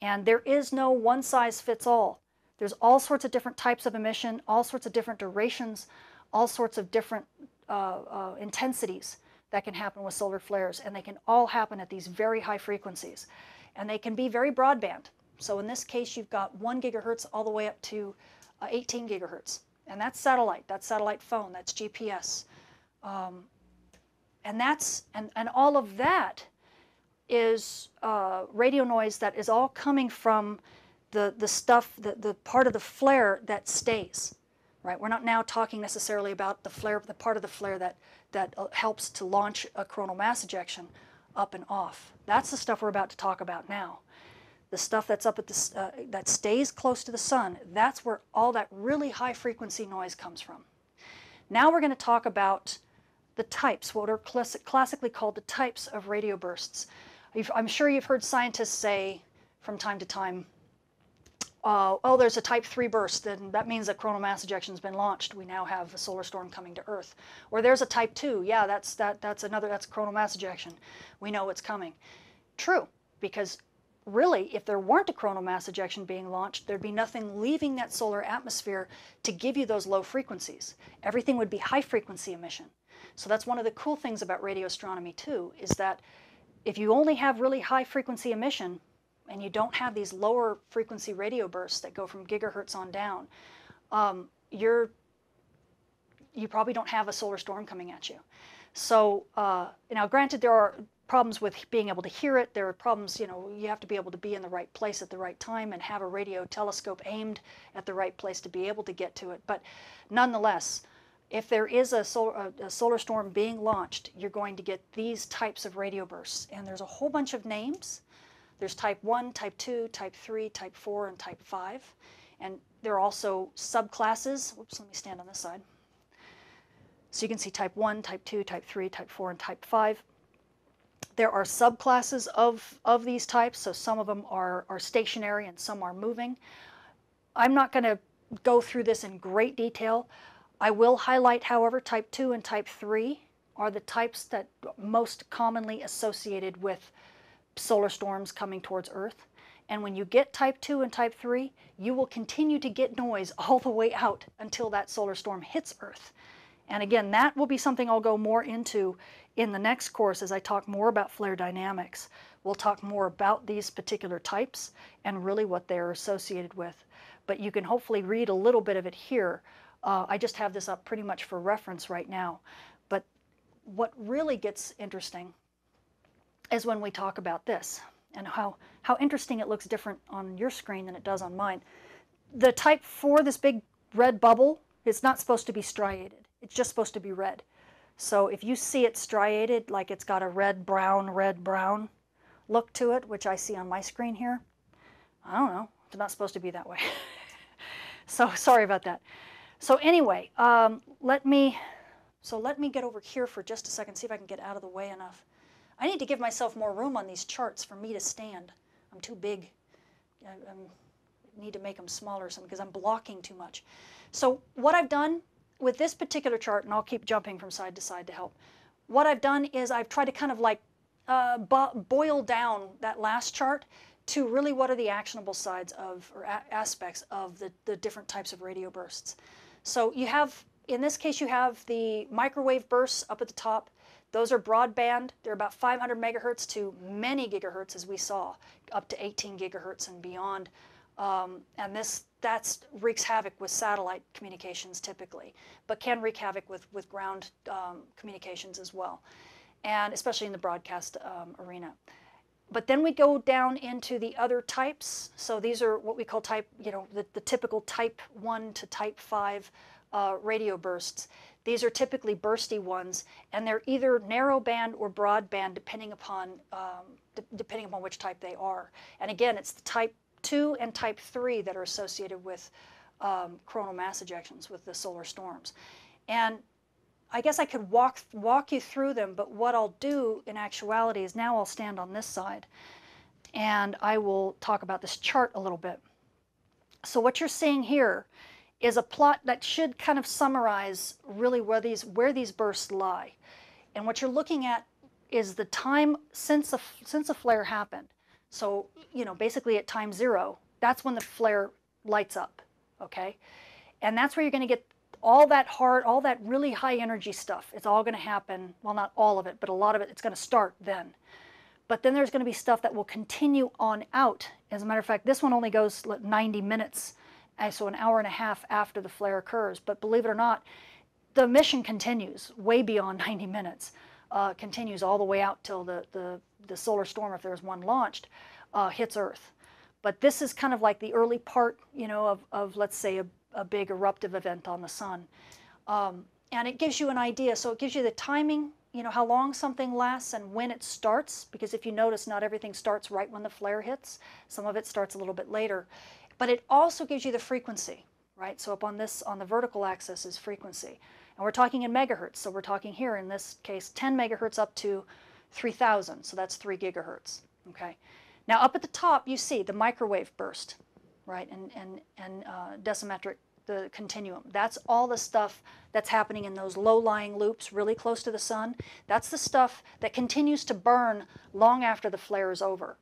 And there is no one size fits all. There's all sorts of different types of emission, all sorts of different durations, all sorts of different uh, uh, intensities that can happen with solar flares. And they can all happen at these very high frequencies. And they can be very broadband. So in this case, you've got one gigahertz all the way up to uh, 18 gigahertz. And that's satellite, that's satellite phone, that's GPS. Um, and that's, and, and all of that is uh, radio noise that is all coming from the, the stuff, the, the part of the flare that stays, right? We're not now talking necessarily about the flare, the part of the flare that, that uh, helps to launch a coronal mass ejection up and off. That's the stuff we're about to talk about now. The stuff that's up at the, uh, that stays close to the sun, that's where all that really high frequency noise comes from. Now we're going to talk about the types, what are classically called the types of radio bursts. I'm sure you've heard scientists say from time to time, uh, oh, there's a type 3 burst, then that means that coronal mass ejection has been launched. We now have a solar storm coming to Earth. Or there's a type 2. Yeah, that's, that, that's another, that's coronal mass ejection. We know it's coming. True, because really, if there weren't a coronal mass ejection being launched, there'd be nothing leaving that solar atmosphere to give you those low frequencies. Everything would be high frequency emission. So that's one of the cool things about radio astronomy too, is that if you only have really high frequency emission and you don't have these lower frequency radio bursts that go from gigahertz on down, um, you're you probably don't have a solar storm coming at you. So uh, now, granted, there are problems with being able to hear it. There are problems, you know, you have to be able to be in the right place at the right time and have a radio telescope aimed at the right place to be able to get to it. But nonetheless, if there is a solar, a solar, storm being launched, you're going to get these types of radio bursts. And there's a whole bunch of names. There's type 1, type 2, type 3, type 4, and type 5. And there are also subclasses. Whoops, let me stand on this side. So you can see type 1, type 2, type 3, type 4, and type 5. There are subclasses of, of these types, so some of them are, are stationary and some are moving. I'm not going to go through this in great detail. I will highlight, however, type 2 and type 3 are the types that most commonly associated with solar storms coming towards Earth. And when you get type 2 and type 3, you will continue to get noise all the way out until that solar storm hits Earth. And again, that will be something I'll go more into in the next course as I talk more about flare dynamics. We'll talk more about these particular types and really what they're associated with. But you can hopefully read a little bit of it here Uh, I just have this up pretty much for reference right now. But what really gets interesting is when we talk about this and how, how interesting it looks different on your screen than it does on mine. The type 4, this big red bubble, it's not supposed to be striated. It's just supposed to be red. So if you see it striated, like it's got a red, brown, red, brown look to it, which I see on my screen here, I don't know. It's not supposed to be that way. so sorry about that. So anyway, um, let me, so let me get over here for just a second, see if I can get out of the way enough. I need to give myself more room on these charts for me to stand. I'm too big. I, I need to make them smaller or something because I'm blocking too much. So what I've done with this particular chart, and I'll keep jumping from side to side to help, what I've done is I've tried to kind of like uh, boil down that last chart to really what are the actionable sides of or aspects of the, the different types of radio bursts. So you have, in this case, you have the microwave bursts up at the top. Those are broadband. They're about 500 megahertz to many gigahertz, as we saw, up to 18 gigahertz and beyond. Um, and this that's wreaks havoc with satellite communications typically, but can wreak havoc with, with ground um, communications as well, and especially in the broadcast um, arena. But then we go down into the other types. So these are what we call type, you know, the, the typical type 1 to type 5 uh, radio bursts. These are typically bursty ones, and they're either narrow band or broadband, depending upon um, depending upon which type they are. And again, it's the type 2 and type 3 that are associated with um, coronal mass ejections with the solar storms. And I guess I could walk, walk you through them, but what I'll do in actuality is now I'll stand on this side and I will talk about this chart a little bit. So what you're seeing here is a plot that should kind of summarize really where these, where these bursts lie. And what you're looking at is the time since a, since a flare happened. So, you know, basically at time zero, that's when the flare lights up, okay? And that's where you're going to get all that hard, all that really high energy stuff. It's all going to happen, well, not all of it, but a lot of it, it's going to start then. But then there's going to be stuff that will continue on out. As a matter of fact, this one only goes 90 minutes, uh, so an hour and a half after the flare occurs. But believe it or not, the mission continues way beyond 90 minutes, uh, continues all the way out till the, the the solar storm, if there's one launched, uh, hits Earth. But this is kind of like the early part, you know, of, of let's say a, a big eruptive event on the sun. Um, and it gives you an idea. So it gives you the timing, you know, how long something lasts and when it starts. Because if you notice, not everything starts right when the flare hits. Some of it starts a little bit later. But it also gives you the frequency, right? So up on this, on the vertical axis is frequency. And we're talking in megahertz. So we're talking here, in this case, 10 megahertz up to 3000, so that's 3 gigahertz. Okay. Now up at the top you see the microwave burst, right, and, and, and uh, decimetric, the continuum. That's all the stuff that's happening in those low-lying loops really close to the sun. That's the stuff that continues to burn long after the flare is over.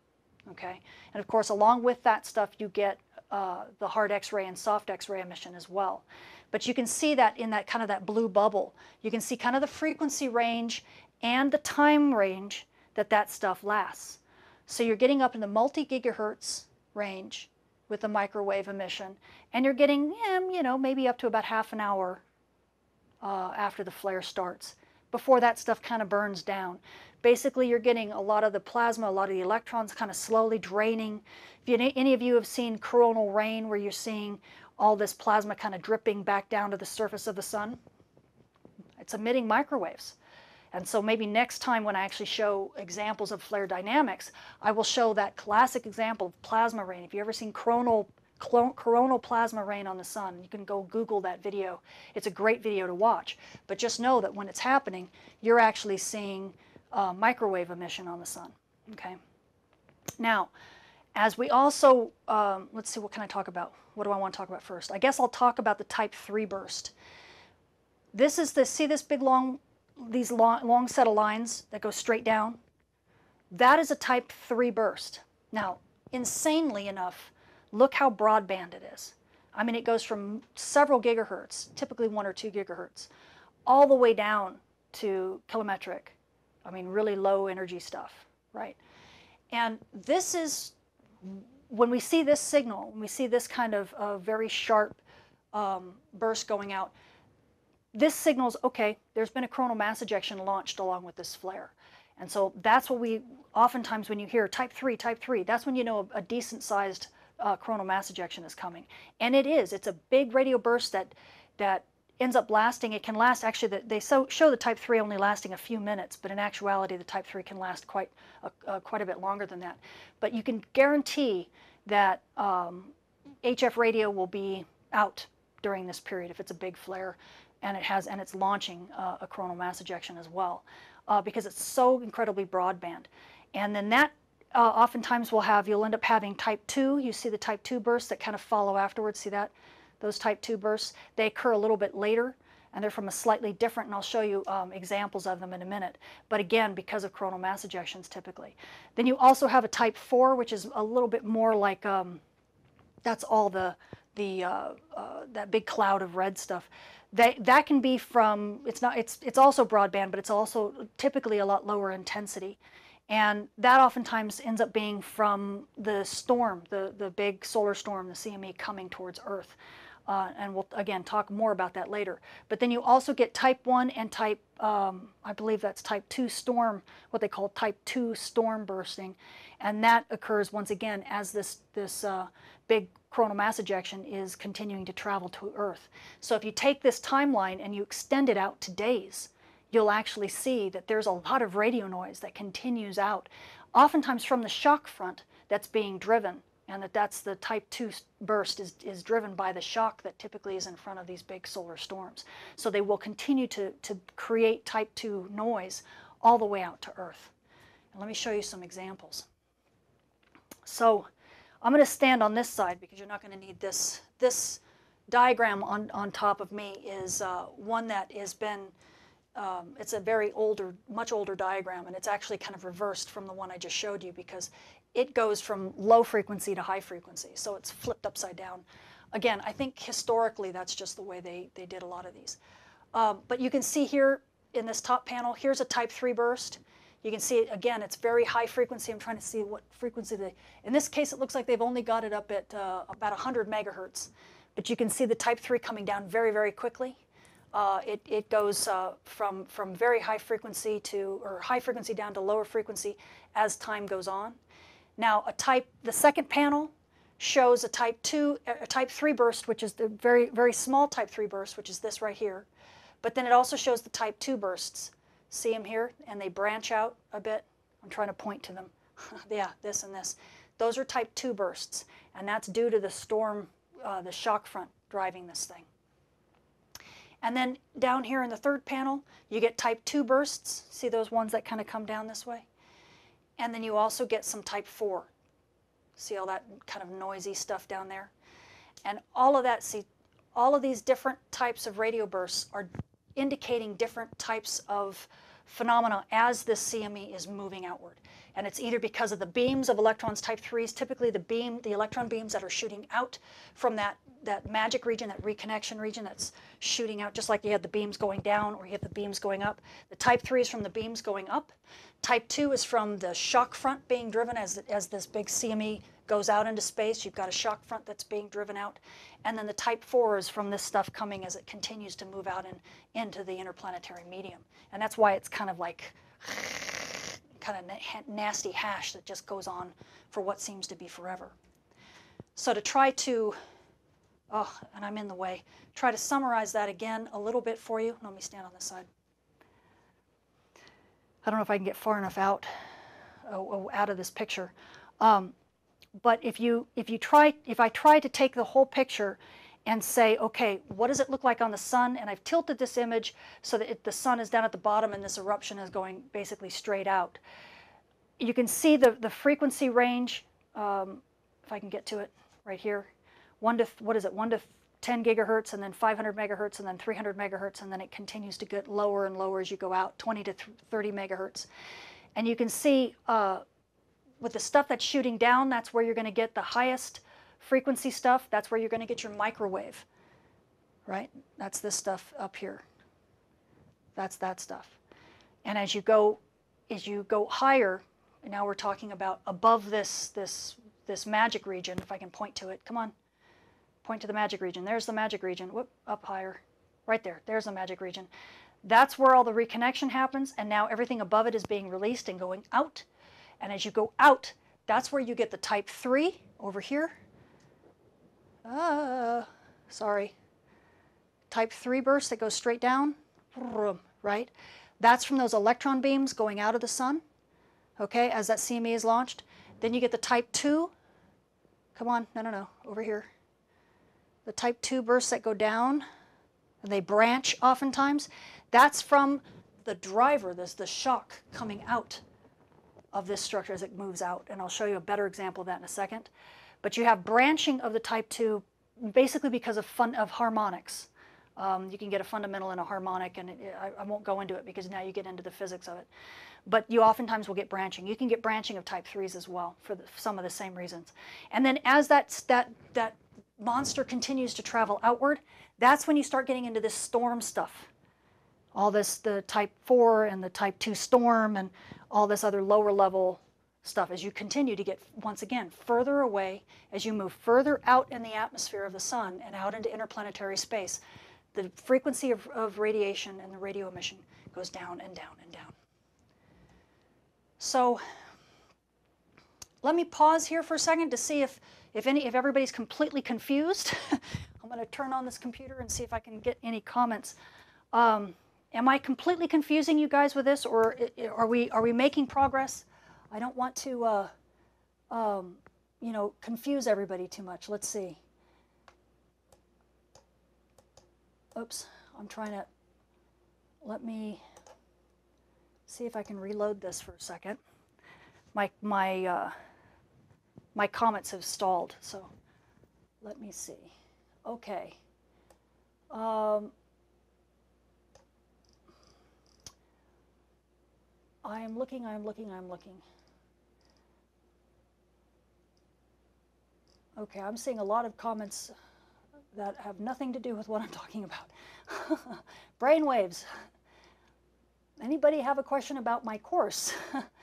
Okay. And of course, along with that stuff, you get uh, the hard X-ray and soft X-ray emission as well. But you can see that in that kind of that blue bubble. You can see kind of the frequency range and the time range that that stuff lasts. So you're getting up in the multi-gigahertz range with the microwave emission, and you're getting, you know, maybe up to about half an hour uh, after the flare starts, before that stuff kind of burns down. Basically, you're getting a lot of the plasma, a lot of the electrons kind of slowly draining. If you, any of you have seen coronal rain, where you're seeing all this plasma kind of dripping back down to the surface of the sun, it's emitting microwaves. And so maybe next time when I actually show examples of flare dynamics, I will show that classic example of plasma rain. If you've ever seen coronal, coronal plasma rain on the sun, you can go Google that video. It's a great video to watch. But just know that when it's happening, you're actually seeing uh, microwave emission on the sun. Okay. Now, as we also, um, let's see, what can I talk about? What do I want to talk about first? I guess I'll talk about the type 3 burst. This is the, see this big long these long, long set of lines that go straight down, that is a type 3 burst. Now, insanely enough, look how broadband it is. I mean, it goes from several gigahertz, typically one or two gigahertz, all the way down to kilometric. I mean, really low energy stuff, right? And this is, when we see this signal, when we see this kind of uh, very sharp um, burst going out. This signals, okay, there's been a coronal mass ejection launched along with this flare. And so that's what we, oftentimes when you hear type 3, type 3, that's when you know a, a decent sized uh, coronal mass ejection is coming. And it is, it's a big radio burst that, that ends up lasting, it can last, actually, the, they so, show the type 3 only lasting a few minutes, but in actuality, the type 3 can last quite a, uh, quite a bit longer than that. But you can guarantee that um, HF radio will be out during this period if it's a big flare and it has and it's launching uh, a coronal mass ejection as well uh, because it's so incredibly broadband. And then that uh, oftentimes will have, you'll end up having type 2. You see the type 2 bursts that kind of follow afterwards. See that? Those type 2 bursts. They occur a little bit later and they're from a slightly different, and I'll show you um, examples of them in a minute. But again, because of coronal mass ejections typically. Then you also have a type 4, which is a little bit more like, um, that's all the, the uh, uh, that big cloud of red stuff. That, that can be from, it's, not, it's, it's also broadband, but it's also typically a lot lower intensity. And that oftentimes ends up being from the storm, the, the big solar storm, the CME coming towards Earth. Uh, and we'll again talk more about that later. But then you also get type 1 and type, um, I believe that's type 2 storm, what they call type 2 storm bursting. And that occurs once again as this, this uh, big coronal mass ejection is continuing to travel to Earth. So if you take this timeline and you extend it out to days, you'll actually see that there's a lot of radio noise that continues out, oftentimes from the shock front that's being driven, and that that's the type 2 burst is, is driven by the shock that typically is in front of these big solar storms. So they will continue to, to create type 2 noise all the way out to Earth. And let me show you some examples. So I'm going to stand on this side because you're not going to need this. This diagram on, on top of me is uh, one that has been, um, it's a very older, much older diagram, and it's actually kind of reversed from the one I just showed you because it goes from low frequency to high frequency, so it's flipped upside down. Again, I think historically that's just the way they, they did a lot of these. Um, but you can see here in this top panel, here's a type 3 burst. You can see it again, it's very high frequency. I'm trying to see what frequency they, in this case, it looks like they've only got it up at uh, about 100 megahertz. But you can see the type 3 coming down very, very quickly. Uh, it, it goes uh, from, from very high frequency to, or high frequency down to lower frequency as time goes on. Now, a type, the second panel shows a type 2, a type 3 burst, which is the very, very small type 3 burst, which is this right here. But then it also shows the type 2 bursts. See them here? And they branch out a bit. I'm trying to point to them. yeah, this and this. Those are type 2 bursts, and that's due to the storm, uh, the shock front driving this thing. And then down here in the third panel, you get type 2 bursts. See those ones that kind of come down this way? And then you also get some type 4. See all that kind of noisy stuff down there? And all of that, see, all of these different types of radio bursts are indicating different types of phenomena as this CME is moving outward. And it's either because of the beams of electrons type 3s, typically the beam, the electron beams that are shooting out from that, that magic region, that reconnection region that's shooting out, just like you had the beams going down or you have the beams going up. The type 3 is from the beams going up. Type 2 is from the shock front being driven as, as this big CME goes out into space. You've got a shock front that's being driven out. And then the type 4 is from this stuff coming as it continues to move out and into the interplanetary medium. And that's why it's kind of like kind of nasty hash that just goes on for what seems to be forever. So to try to, oh, and I'm in the way, try to summarize that again a little bit for you. Let me stand on this side. I don't know if I can get far enough out, oh, oh, out of this picture. Um, but if you if you try if I try to take the whole picture and say, okay, what does it look like on the sun? And I've tilted this image so that it, the sun is down at the bottom and this eruption is going basically straight out. You can see the, the frequency range, um, if I can get to it right here, one to, what is it, one to 10 gigahertz and then 500 megahertz and then 300 megahertz and then it continues to get lower and lower as you go out 20 to 30 megahertz. And you can see uh, with the stuff that's shooting down that's where you're going to get the highest frequency stuff. That's where you're going to get your microwave right? That's this stuff up here. That's that stuff. And as you go as you go higher now we're talking about above this this this magic region if I can point to it. Come on point to the magic region. There's the magic region. Whoop, up higher. Right there. There's the magic region. That's where all the reconnection happens, and now everything above it is being released and going out. And as you go out, that's where you get the type 3 over here. Uh, sorry. Type 3 burst that goes straight down, right? That's from those electron beams going out of the sun, okay, as that CME is launched. Then you get the type 2. Come on, no, no, no, over here. The type 2 bursts that go down, and they branch oftentimes. That's from the driver, this the shock coming out of this structure as it moves out. And I'll show you a better example of that in a second. But you have branching of the type 2 basically because of, fun, of harmonics. Um, you can get a fundamental and a harmonic, and it, I, I, won't go into it because now you get into the physics of it. But you oftentimes will get branching. You can get branching of type 3s as well for the, some of the same reasons. And then as that, that, that monster continues to travel outward, that's when you start getting into this storm stuff. All this, the type 4 and the type 2 storm and all this other lower level stuff as you continue to get, once again, further away, as you move further out in the atmosphere of the sun and out into interplanetary space the frequency of, of radiation and the radio emission goes down and down and down. So let me pause here for a second to see if, if, any, if everybody's completely confused. I'm going to turn on this computer and see if I can get any comments. Um, am I completely confusing you guys with this, or are we, are we making progress? I don't want to, uh, um, you know, confuse everybody too much. Let's see. oops, I'm trying to, let me see if I can reload this for a second. My, my, uh, my comments have stalled, so let me see. Okay. Um, I am looking, I am looking, I am looking. Okay, I'm seeing a lot of comments that have nothing to do with what I'm talking about. Brainwaves. Anybody have a question about my course?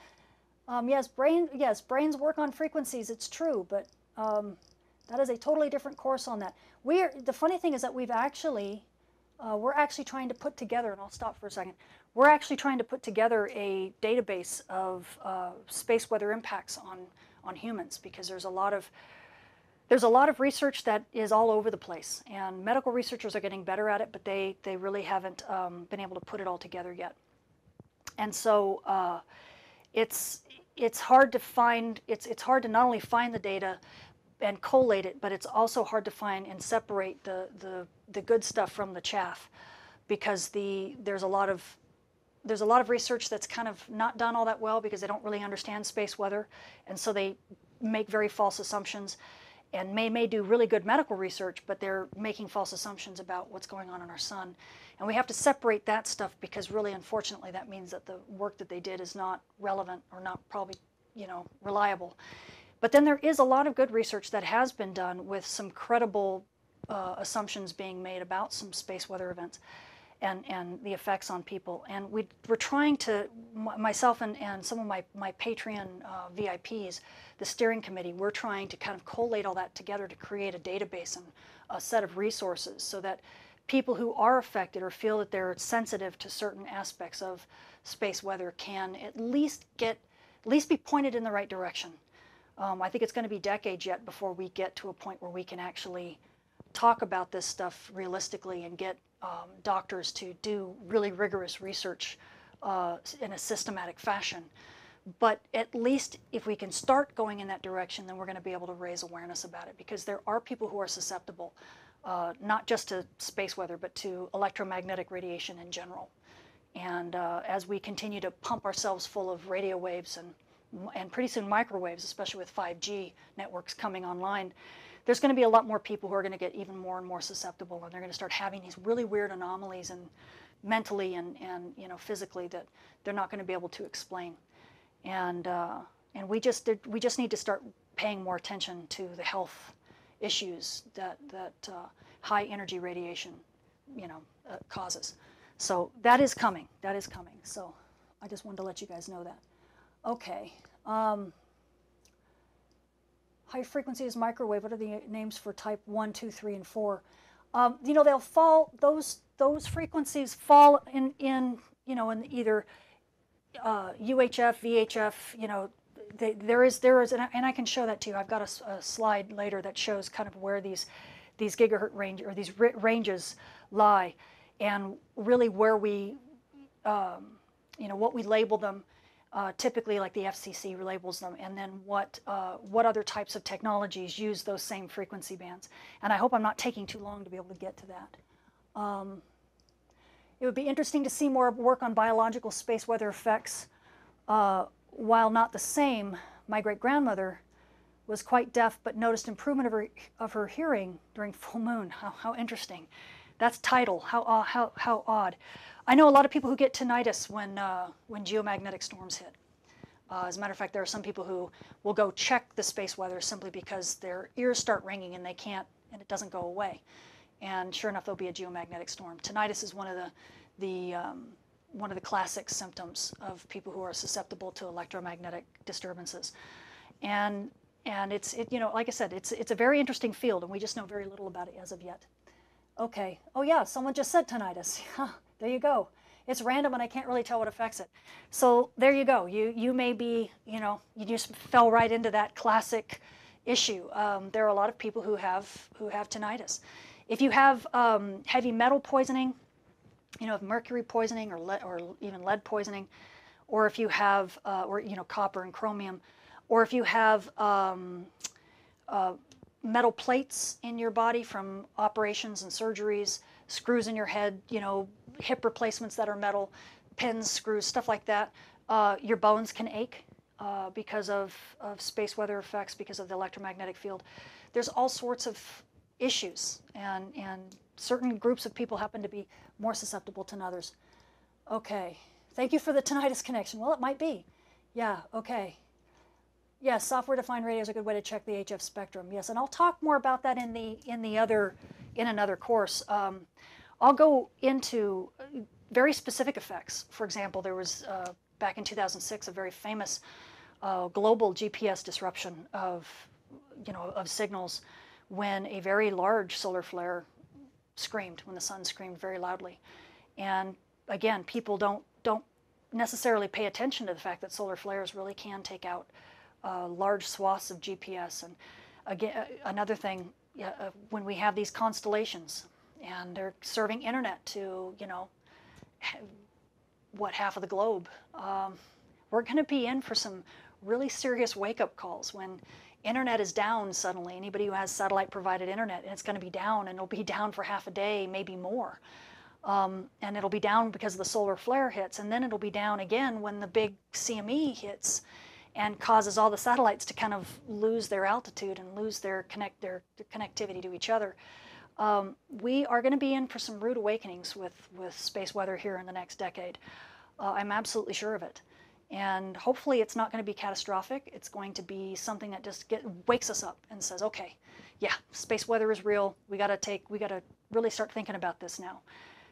um, yes, brain. Yes, brains work on frequencies. It's true, but um, that is a totally different course on that. We're the funny thing is that we've actually uh, we're actually trying to put together, and I'll stop for a second. We're actually trying to put together a database of uh, space weather impacts on on humans because there's a lot of there's a lot of research that is all over the place, and medical researchers are getting better at it, but they, they really haven't um, been able to put it all together yet. And so uh, it's, it's hard to find, it's, it's hard to not only find the data and collate it, but it's also hard to find and separate the, the, the good stuff from the chaff because the, there's a lot of there's a lot of research that's kind of not done all that well because they don't really understand space weather, and so they make very false assumptions and may may do really good medical research, but they're making false assumptions about what's going on in our sun. And we have to separate that stuff because really, unfortunately, that means that the work that they did is not relevant or not probably, you know, reliable. But then there is a lot of good research that has been done with some credible uh, assumptions being made about some space weather events and, and the effects on people. And we, we're trying to, myself and, and some of my, my Patreon uh, VIPs, the steering committee, we're trying to kind of collate all that together to create a database and a set of resources so that people who are affected or feel that they're sensitive to certain aspects of space weather can at least get, at least be pointed in the right direction. Um, I think it's going to be decades yet before we get to a point where we can actually talk about this stuff realistically and get um, doctors to do really rigorous research uh, in a systematic fashion. But at least if we can start going in that direction, then we're going to be able to raise awareness about it because there are people who are susceptible, uh, not just to space weather, but to electromagnetic radiation in general. And uh, as we continue to pump ourselves full of radio waves and, and pretty soon microwaves, especially with 5G networks coming online, there's going to be a lot more people who are going to get even more and more susceptible, and they're going to start having these really weird anomalies and mentally and, and you know physically that they're not going to be able to explain. And uh, and we just we just need to start paying more attention to the health issues that that uh, high energy radiation, you know, uh, causes. So that is coming. That is coming. So I just wanted to let you guys know that. Okay. Um, high frequencies, microwave. What are the names for type one, two, three, and four? Um, you know, they'll fall. Those those frequencies fall in in you know in either uh, UHF, VHF. You know, they, there is there is, and I, and I, can show that to you. I've got a, a, slide later that shows kind of where these these gigahertz range or these ranges lie, and really where we, um, you know, what we label them. Uh, typically, like the FCC labels them, and then what uh, what other types of technologies use those same frequency bands. And I hope I'm not taking too long to be able to get to that. Um, it would be interesting to see more work on biological space weather effects. Uh, while not the same, my great grandmother was quite deaf but noticed improvement of her, of her hearing during full moon. How, how interesting. That's tidal. How, uh, how, how odd. I know a lot of people who get tinnitus when, uh, when geomagnetic storms hit. Uh, as a matter of fact, there are some people who will go check the space weather simply because their ears start ringing and they can't, and it doesn't go away. And sure enough, there'll be a geomagnetic storm. Tinnitus is one of the, the um, one of the classic symptoms of people who are susceptible to electromagnetic disturbances. And and it's it, you know like I said it's it's a very interesting field and we just know very little about it as of yet. Okay. Oh yeah, someone just said tinnitus. there you go. It's random and I can't really tell what affects it. So there you go. You you may be you know you just fell right into that classic issue. Um, there are a lot of people who have who have tinnitus. If you have um, heavy metal poisoning, you know, if mercury poisoning or or even lead poisoning, or if you have, uh, or you know, copper and chromium, or if you have um, uh, metal plates in your body from operations and surgeries, screws in your head, you know, hip replacements that are metal, pins, screws, stuff like that, uh, your bones can ache uh, because of, of space weather effects, because of the electromagnetic field. There's all sorts of issues, and, and certain groups of people happen to be more susceptible than others. Okay, thank you for the tinnitus connection. Well, it might be. Yeah, okay. Yes, software-defined radio is a good way to check the HF spectrum. Yes, and I'll talk more about that in the in the other in another course. Um, I'll go into very specific effects. For example, there was uh, back in 2006 a very famous uh, global GPS disruption of you know of signals when a very large solar flare screamed when the sun screamed very loudly. And again, people don't don't necessarily pay attention to the fact that solar flares really can take out uh, large swaths of GPS. And again, uh, another thing, uh, when we have these constellations and they're serving internet to, you know, what half of the globe, um, we're going to be in for some really serious wake-up calls when internet is down suddenly. Anybody who has satellite provided internet, and it's going to be down, and it'll be down for half a day, maybe more. Um, and it'll be down because the solar flare hits, and then it'll be down again when the big CME hits and causes all the satellites to kind of lose their altitude and lose their connect their, their connectivity to each other. Um, we are going to be in for some rude awakenings with, with space weather here in the next decade. Uh, I'm absolutely sure of it. And hopefully it's not going to be catastrophic. It's going to be something that just get, wakes us up and says, okay, yeah, space weather is real. We got to take, we got to really start thinking about this now,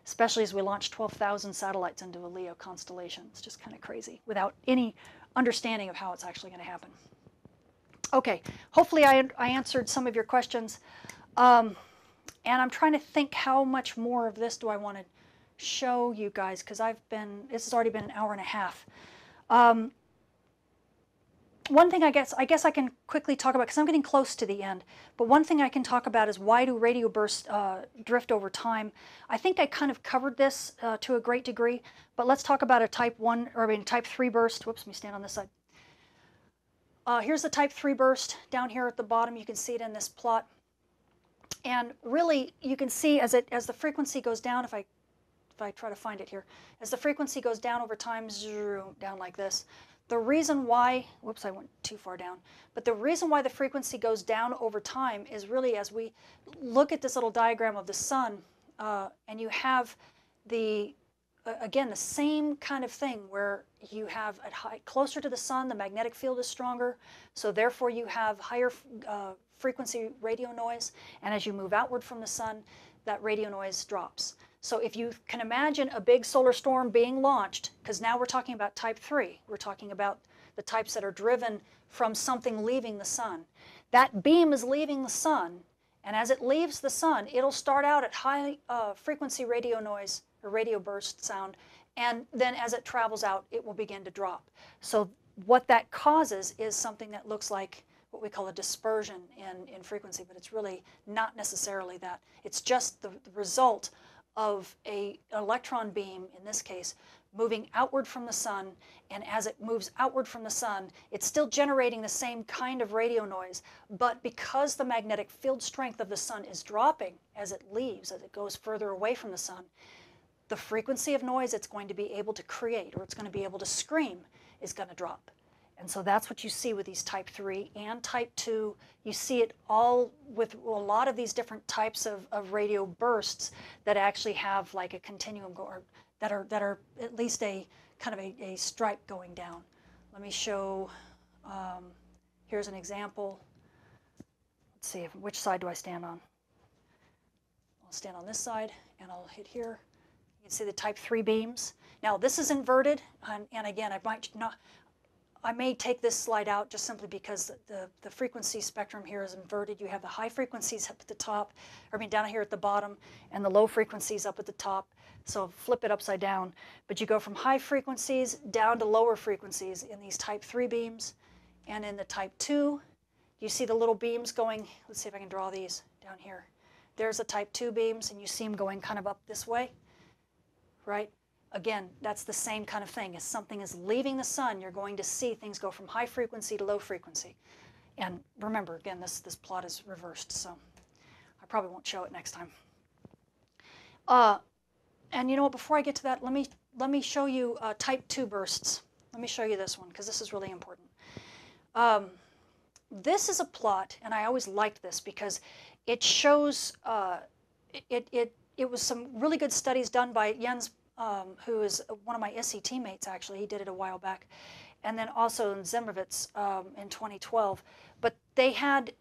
especially as we launch 12,000 satellites into a LEO constellation. It's just kind of crazy without any understanding of how it's actually going to happen. Okay, hopefully I, I answered some of your questions. Um, and I'm trying to think how much more of this do I want to show you guys because I've been, this has already been an hour and a half. Um, one thing I guess I guess I can quickly talk about because I'm getting close to the end. But one thing I can talk about is why do radio bursts uh, drift over time? I think I kind of covered this uh, to a great degree. But let's talk about a type one or I mean type three burst. Whoops, let me stand on this side. Uh, here's the type three burst down here at the bottom. You can see it in this plot. And really, you can see as it as the frequency goes down. If I if I try to find it here, as the frequency goes down over time, down like this, the reason why, whoops, I went too far down, but the reason why the frequency goes down over time is really as we look at this little diagram of the sun, uh, and you have the, again, the same kind of thing where you have high, closer to the sun, the magnetic field is stronger, so therefore you have higher uh, frequency radio noise, and as you move outward from the sun, that radio noise drops. So if you can imagine a big solar storm being launched, because now we're talking about type 3, we're talking about the types that are driven from something leaving the sun. That beam is leaving the sun, and as it leaves the sun, it'll start out at high uh, frequency radio noise or radio burst sound, and then as it travels out, it will begin to drop. So what that causes is something that looks like what we call a dispersion in, in frequency, but it's really not necessarily that. It's just the, the result of a, electron beam, in this case, moving outward from the sun, and as it moves outward from the sun, it's still generating the same kind of radio noise, but because the magnetic field strength of the sun is dropping as it leaves, as it goes further away from the sun, the frequency of noise it's going to be able to create, or it's going to be able to scream, is going to drop. And so that's what you see with these type 3 and type 2. You see it all with a lot of these different types of, of radio bursts that actually have like a continuum or that are, that are at least a kind of a, a stripe going down. Let me show, um, here's an example. Let's see, which side do I stand on? I'll stand on this side and I'll hit here. You can see the type 3 beams. Now this is inverted, and, and again, I might not, I may take this slide out just simply because the, the frequency spectrum here is inverted. You have the high frequencies up at the top, I mean down here at the bottom, and the low frequencies up at the top. So flip it upside down. But you go from high frequencies down to lower frequencies in these type 3 beams. And in the type 2, you see the little beams going, let's see if I can draw these down here. There's the type 2 beams, and you see them going kind of up this way, right? Again, that's the same kind of thing. As something is leaving the sun, you're going to see things go from high frequency to low frequency. And remember, again, this, this plot is reversed, so I probably won't show it next time. Uh, and you know what, before I get to that, let me, let me show you uh, type 2 bursts. Let me show you this one, because this is really important. Um, this is a plot, and I always liked this because it shows, uh, it, it, it was some really good studies done by Jens um, who is one of my ISI teammates, actually. He did it a while back. And then also in Zimmerwitz um, in 2012. But they had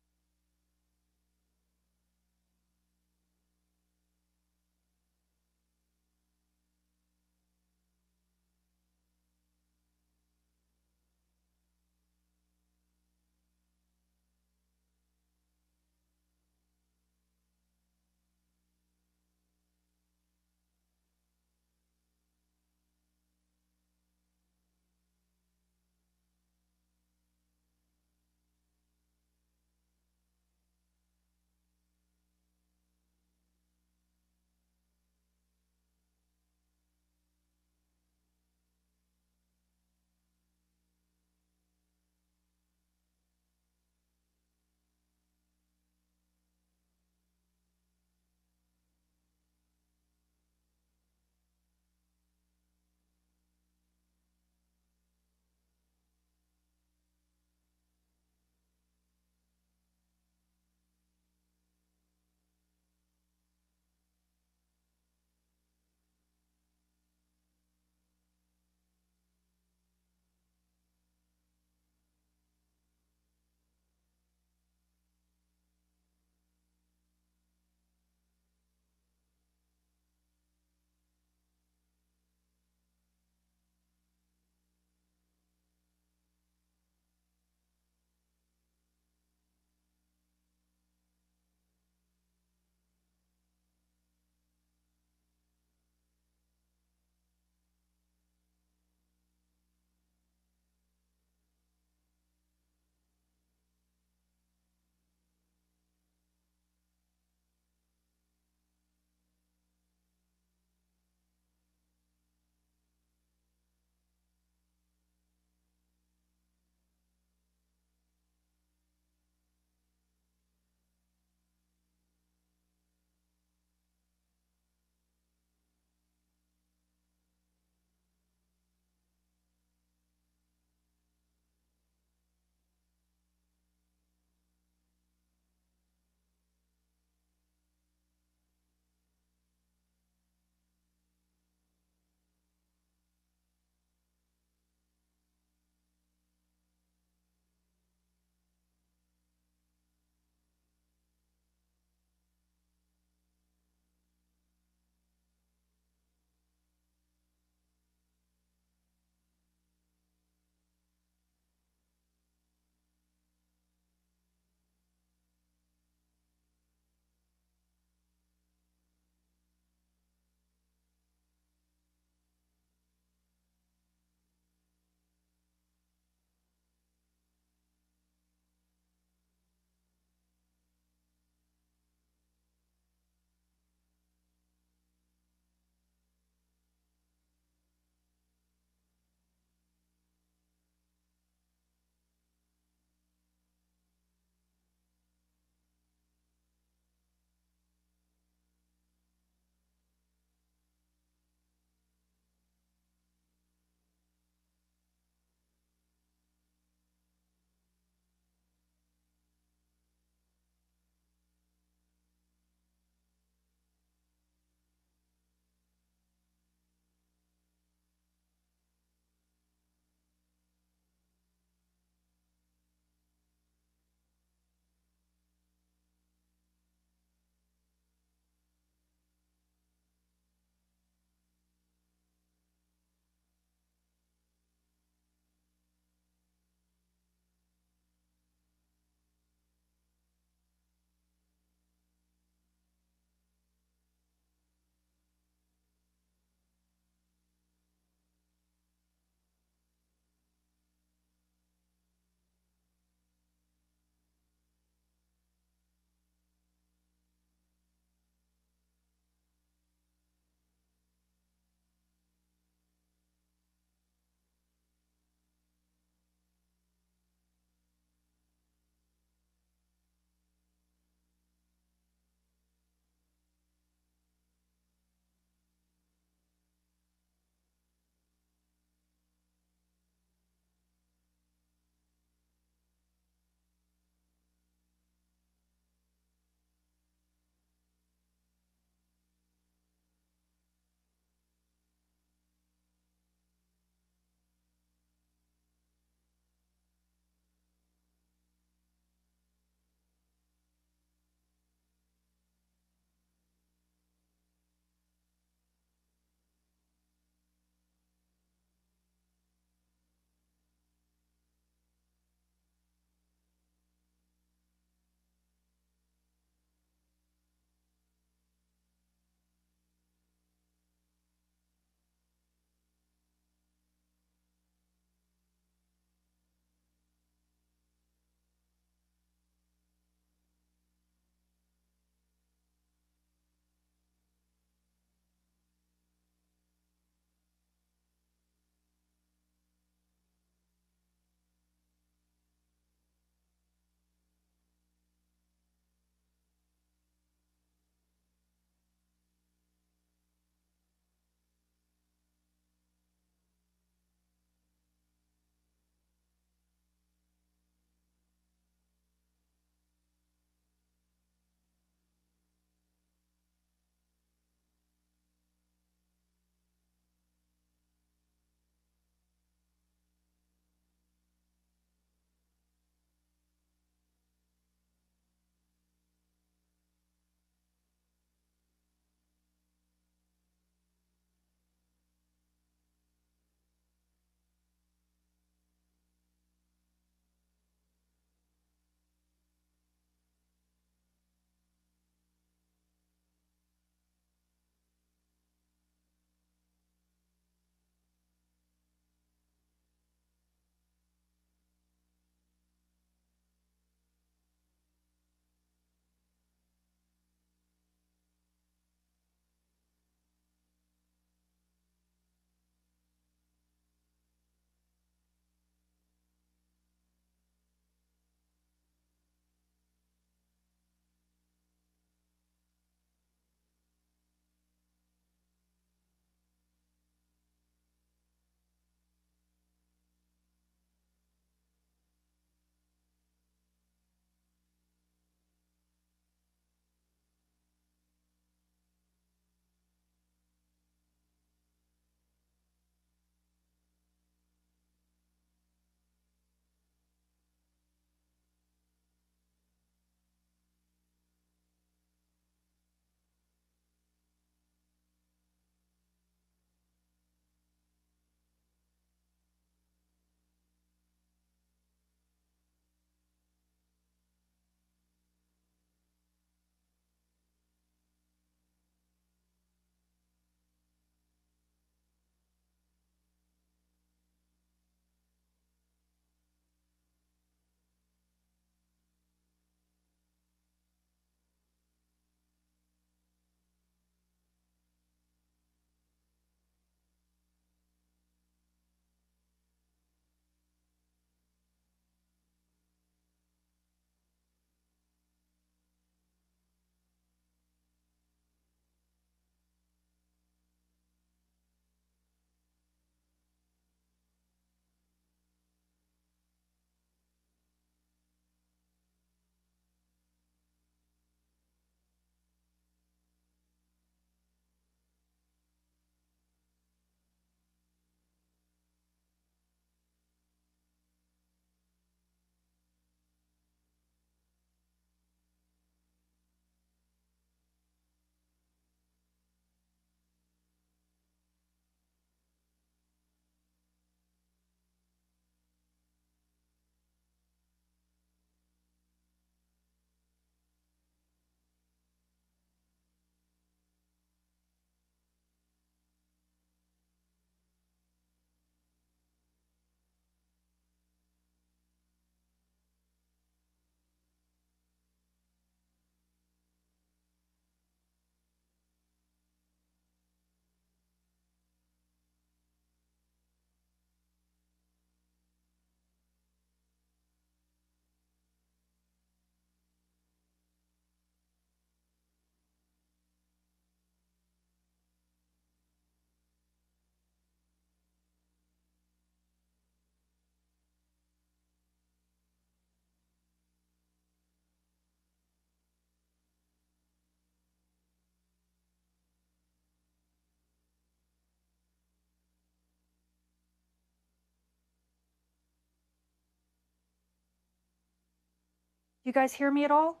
You guys hear me at all?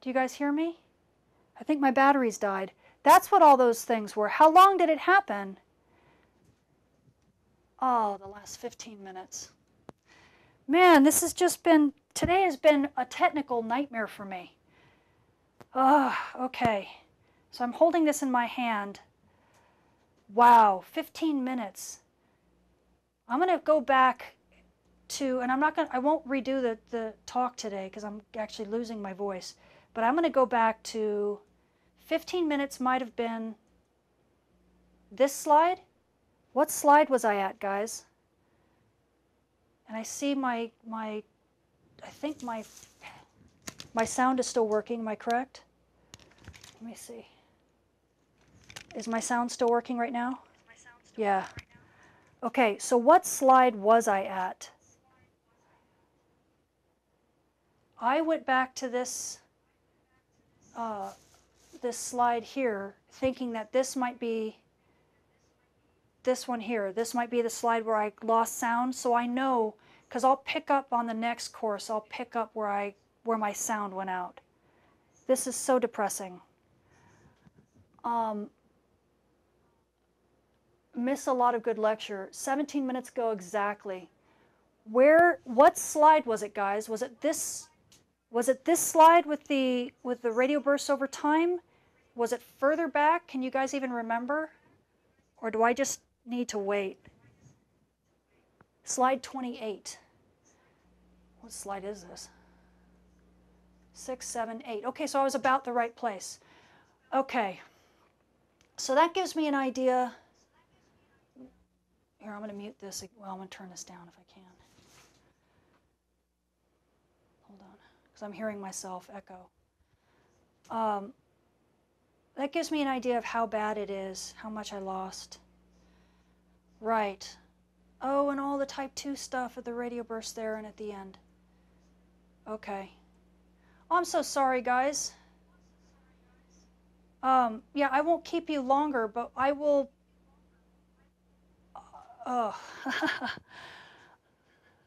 Do you guys hear me? I think my batteries died. That's what all those things were. How long did it happen? Oh, the last 15 minutes. Man, this has just been, today has been a technical nightmare for me. Oh, okay. So I'm holding this in my hand. Wow, 15 minutes. I'm going to go back to, and I'm not going to, I won't redo the, the talk today because I'm actually losing my voice, but I'm going to go back to 15 minutes might have been this slide. What slide was I at, guys? And I see my, my, I think my, my sound is still working, am I correct? Let me see. Is my sound still working right now? Yeah. Okay, so what slide was I at? I went back to this uh, this slide here, thinking that this might be this one here. This might be the slide where I lost sound. So I know, because I'll pick up on the next course, I'll pick up where I where my sound went out. This is so depressing. Um, miss a lot of good lecture. 17 minutes ago exactly. Where, what slide was it, guys? Was it this, was it this slide with the, with the radio bursts over time? Was it further back? Can you guys even remember? Or do I just need to wait? Slide 28. What slide is this? Six, seven, eight. Okay, so I was about the right place. Okay. So that gives me an idea. Here, I'm going to mute this. Well, I'm going to turn this down if I can. Hold on, because I'm hearing myself echo. Um, that gives me an idea of how bad it is, how much I lost. Right. Oh, and all the type 2 stuff at the radio burst there and at the end. Okay. Oh, I'm so sorry, guys. Um, yeah, I won't keep you longer, but I will. Oh,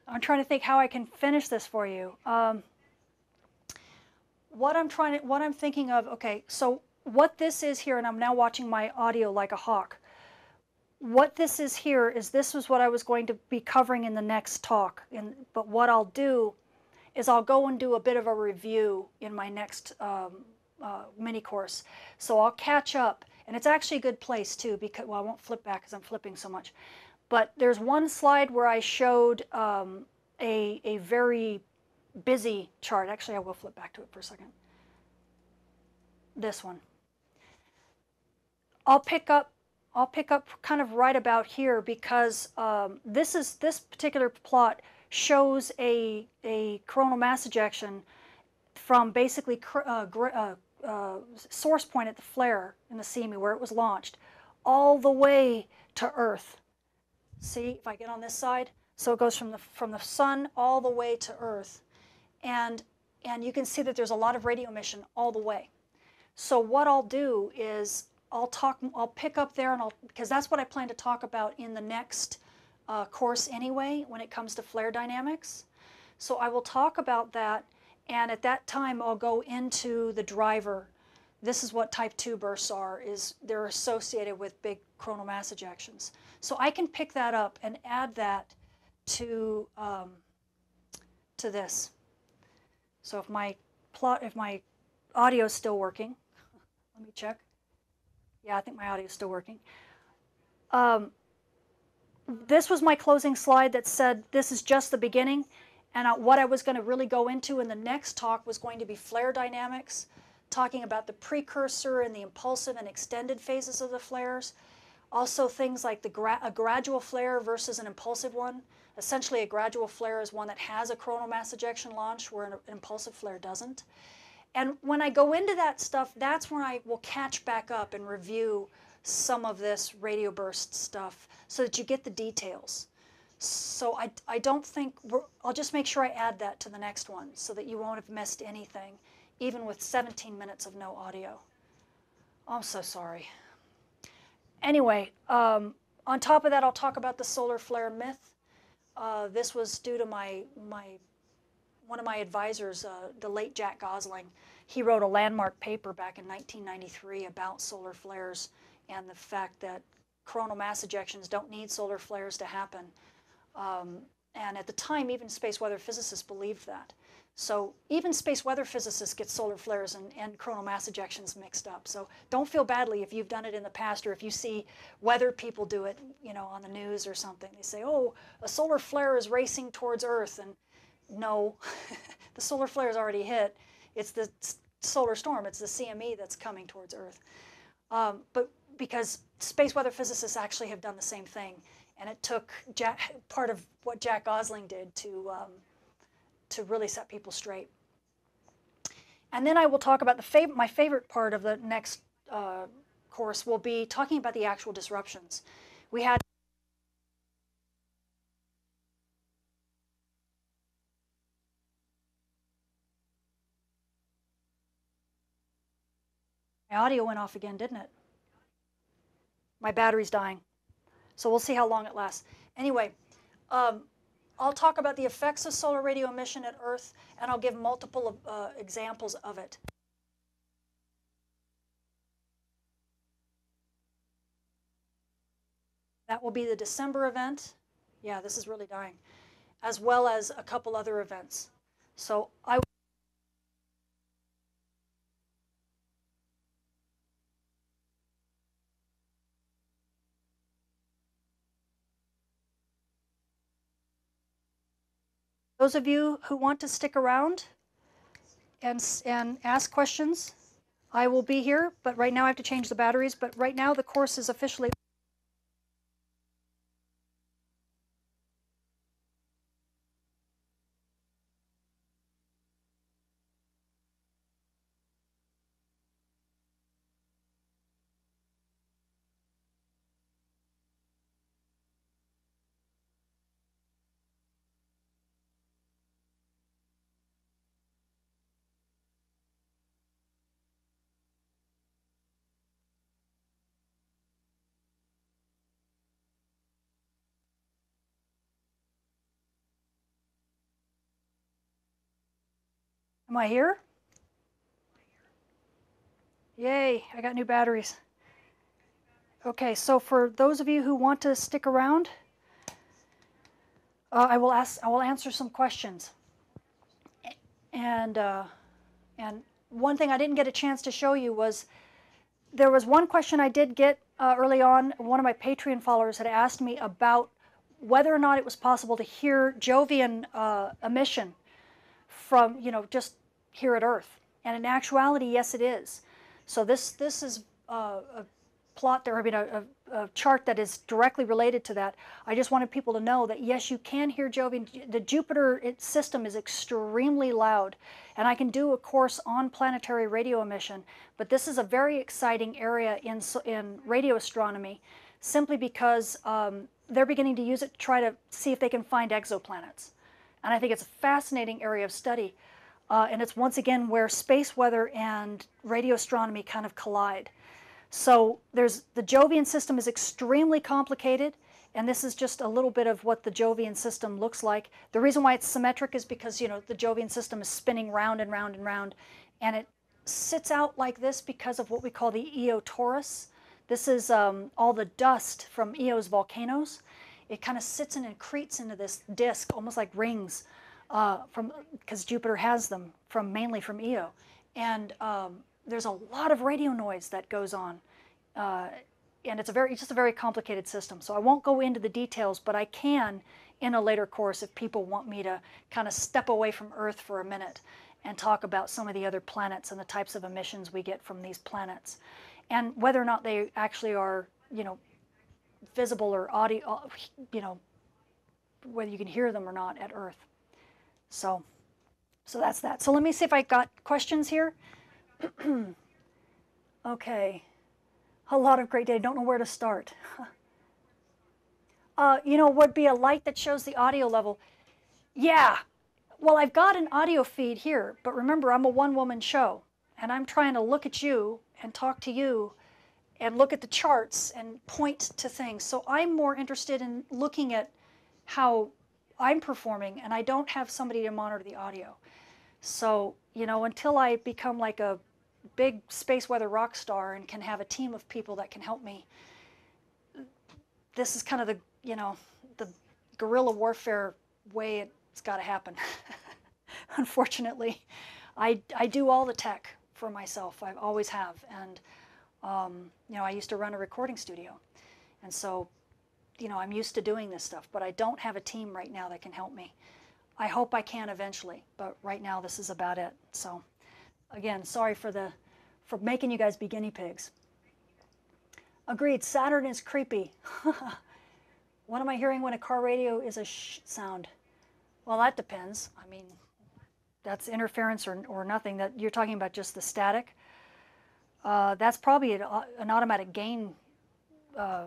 I'm trying to think how I can finish this for you. Um, what I'm trying to, what I'm thinking of. Okay, so what this is here, and I'm now watching my audio like a hawk. What this is here is this was what I was going to be covering in the next talk. And but what I'll do is I'll go and do a bit of a review in my next um, uh, mini course. So I'll catch up, and it's actually a good place too because well I won't flip back because I'm flipping so much. But there's one slide where I showed um, a a very busy chart. Actually, I will flip back to it for a second. This one. I'll pick up I'll pick up kind of right about here because um, this is this particular plot shows a a coronal mass ejection from basically uh, uh, uh, source point at the flare in the CME where it was launched, all the way to Earth. See if I get on this side, so it goes from the from the sun all the way to Earth, and and you can see that there's a lot of radio emission all the way. So what I'll do is I'll talk, I'll pick up there and I'll, because that's what I plan to talk about in the next uh, course anyway, when it comes to flare dynamics. So I will talk about that, and at that time I'll go into the driver. This is what type 2 bursts are, is they're associated with big coronal mass ejections. So I can pick that up and add that to, um, to this. So if my plot, if my audio is still working, let me check. Yeah, I think my audio is still working. Um, this was my closing slide that said this is just the beginning. And uh, what I was going to really go into in the next talk was going to be flare dynamics, talking about the precursor and the impulsive and extended phases of the flares. Also things like the gra a gradual flare versus an impulsive one. Essentially, a gradual flare is one that has a coronal mass ejection launch where an, impulsive flare doesn't. And when I go into that stuff, that's where I will catch back up and review some of this radio burst stuff so that you get the details. So I, I don't think, I'll just make sure I add that to the next one so that you won't have missed anything, even with 17 minutes of no audio. I'm so sorry. Anyway, um, on top of that, I'll talk about the solar flare myth. Uh, this was due to my, my one of my advisors, uh, the late Jack Gosling, he wrote a landmark paper back in 1993 about solar flares and the fact that coronal mass ejections don't need solar flares to happen. Um, and at the time, even space weather physicists believed that. So even space weather physicists get solar flares and, and coronal mass ejections mixed up. So don't feel badly if you've done it in the past or if you see weather people do it, you know, on the news or something. They say, oh, a solar flare is racing towards Earth. And no, the solar flare is already hit. It's the solar storm, it's the CME that's coming towards Earth. Um, but because space weather physicists actually have done the same thing. And it took Jack, part of what Jack Gosling did to um, to really set people straight. And then I will talk about the fav- my favorite part of the next uh, course will be talking about the actual disruptions. We had My audio went off again, didn't it? My battery's dying. So we'll see how long it lasts. Anyway, um, I'll talk about the effects of solar radio emission at Earth, and I'll give multiple uh, examples of it. That will be the December event. Yeah, this is really dying. As well as a couple other events. So I Those of you who want to stick around and, and ask questions, I will be here, but right now I have to change the batteries. But right now the course is officially Am I here? Yay, I got new batteries. Okay, so for those of you who want to stick around, uh, I will ask. I will answer some questions. And uh, and one thing I didn't get a chance to show you was there was one question I did get uh, early on. One of my Patreon followers had asked me about whether or not it was possible to hear Jovian uh, emission from you know just here at Earth. And in actuality, yes, it is. So this this is uh, a plot there, I mean, a, a, a, chart that is directly related to that. I just wanted people to know that yes, you can hear Jovian. The Jupiter system is extremely loud, and I can do a course on planetary radio emission. But this is a very exciting area in in radio astronomy, simply because um, they're beginning to use it to try to see if they can find exoplanets, and I think it's a fascinating area of study. Uh, and it's once again where space weather and radio astronomy kind of collide. So there's the Jovian system is extremely complicated, and this is just a little bit of what the Jovian system looks like. The reason why it's symmetric is because you know the Jovian system is spinning round and round and round, and it sits out like this because of what we call the Io torus. This is um, all the dust from Io's volcanoes. It kind of sits and accretes into this disk, almost like rings uh, from because Jupiter has them from mainly from Io, and um, there's a lot of radio noise that goes on, uh, and it's a very it's just a very complicated system. So I won't go into the details, but I can in a later course if people want me to kind of step away from Earth for a minute and talk about some of the other planets and the types of emissions we get from these planets, and whether or not they actually are you know visible or audio you know whether you can hear them or not at Earth. So, so that's that. So let me see if I got questions here. okay. A lot of great data. Don't know where to start. uh, you know, would be a light that shows the audio level. Yeah. Well, I've got an audio feed here, but remember, I'm a one-woman show, and I'm trying to look at you and talk to you and look at the charts and point to things. So I'm more interested in looking at how I'm performing and I don't have somebody to monitor the audio. So, you know, until I become like a big space weather rock star and can have a team of people that can help me, this is kind of the, you know, the guerrilla warfare way it's got to happen. Unfortunately, I, I do all the tech for myself. I always have. And, um, you know, I used to run a recording studio. And so, you know, I'm used to doing this stuff, but I don't have a team right now that can help me. I hope I can eventually, but right now this is about it. So, again, sorry for the for making you guys be guinea pigs. Agreed. Saturn is creepy. what am I hearing when a car radio is a sh sound? Well, that depends. I mean, that's interference or, or nothing. That you're talking about just the static. Uh, that's probably an, an automatic gain uh,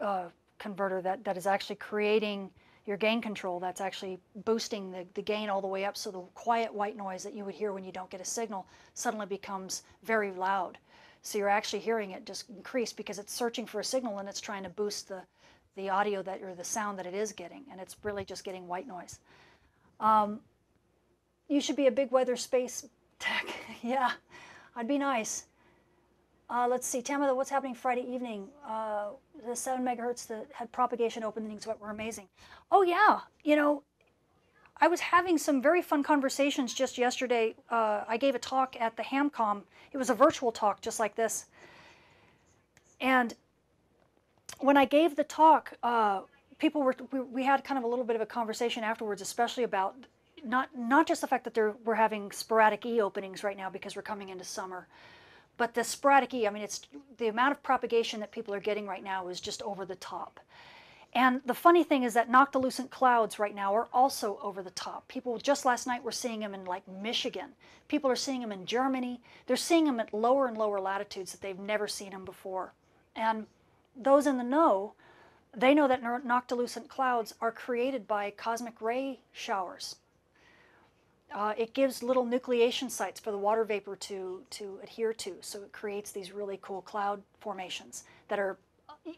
uh, converter that, that is actually creating your gain control. That's actually boosting the, the gain all the way up so the quiet white noise that you would hear when you don't get a signal suddenly becomes very loud. So you're actually hearing it just increase because it's searching for a signal and it's trying to boost the, the audio that or the sound that it is getting, and it's really just getting white noise. Um, you should be a big weather space tech. yeah, I'd be nice. Uh, let's see, Tamara, what's happening Friday evening? Uh, the seven megahertz that had propagation openings were amazing. Oh yeah, you know, I was having some very fun conversations just yesterday. Uh, I gave a talk at the HamCom. It was a virtual talk, just like this. And when I gave the talk, uh, people were we, we, had kind of a little bit of a conversation afterwards, especially about not not just the fact that we're having sporadic e openings right now because we're coming into summer, but the sporadic e. I mean, it's the amount of propagation that people are getting right now is just over the top. And the funny thing is that noctilucent clouds right now are also over the top. People just last night were seeing them in like Michigan. People are seeing them in Germany. They're seeing them at lower and lower latitudes that they've never seen them before. And those in the know, they know that noctilucent clouds are created by cosmic ray showers. Uh, it gives little nucleation sites for the water vapor to, to adhere to. So it creates these really cool cloud formations that are,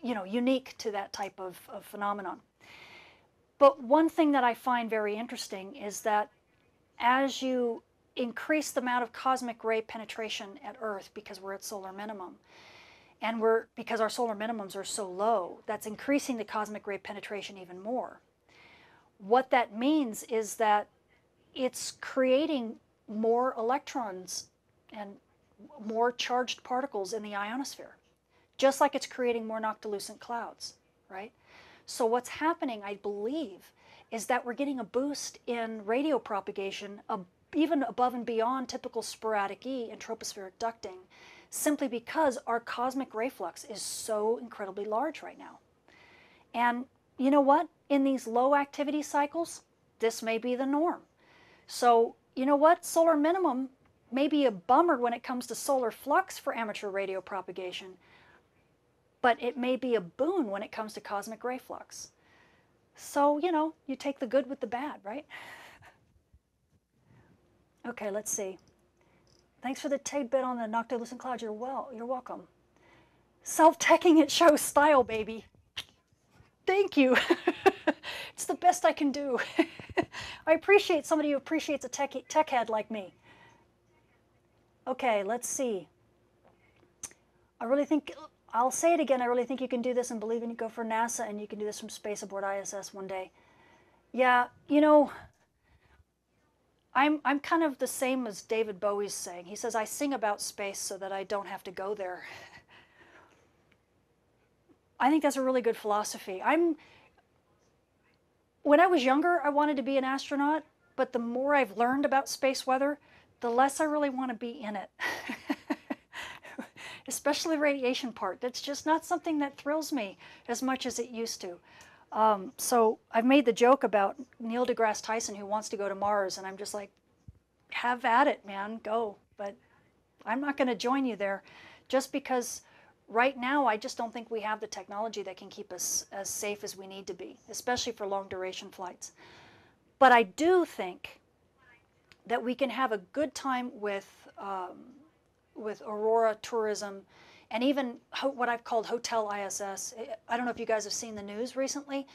you know, unique to that type of, of phenomenon. But one thing that I find very interesting is that as you increase the amount of cosmic ray penetration at Earth because we're at solar minimum, and we're because our solar minimums are so low, that's increasing the cosmic ray penetration even more. What that means is that it's creating more electrons and more charged particles in the ionosphere, just like it's creating more noctilucent clouds, right? So what's happening, I believe, is that we're getting a boost in radio propagation even above and beyond typical sporadic E and tropospheric ducting, simply because our cosmic ray flux is so incredibly large right now. And you know what? In these low activity cycles, this may be the norm. So, you know what? Solar minimum may be a bummer when it comes to solar flux for amateur radio propagation, but it may be a boon when it comes to cosmic ray flux. So, you know, you take the good with the bad, right? okay, let's see. Thanks for the tidbit on the noctilucent cloud. You're well. You're welcome. Self-teching it shows style, baby. Thank you. it's the best I can do. I appreciate somebody who appreciates a tech, tech head like me. Okay, let's see. I really think, I'll say it again, I really think you can do this and believe in you go for NASA and you can do this from space aboard ISS one day. Yeah, you know, I'm, I'm kind of the same as David Bowie's saying. He says, I sing about space so that I don't have to go there. I think that's a really good philosophy. I'm when I was younger, I wanted to be an astronaut, but the more I've learned about space weather, the less I really want to be in it. Especially the radiation part. That's just not something that thrills me as much as it used to. Um, so I've made the joke about Neil deGrasse Tyson who wants to go to Mars, and I'm just like, have at it, man, go. But I'm not going to join you there just because right now, I just don't think we have the technology that can keep us as safe as we need to be, especially for long duration flights. But I do think that we can have a good time with, um, with Aurora tourism and even what I've called Hotel ISS. I don't know if you guys have seen the news recently,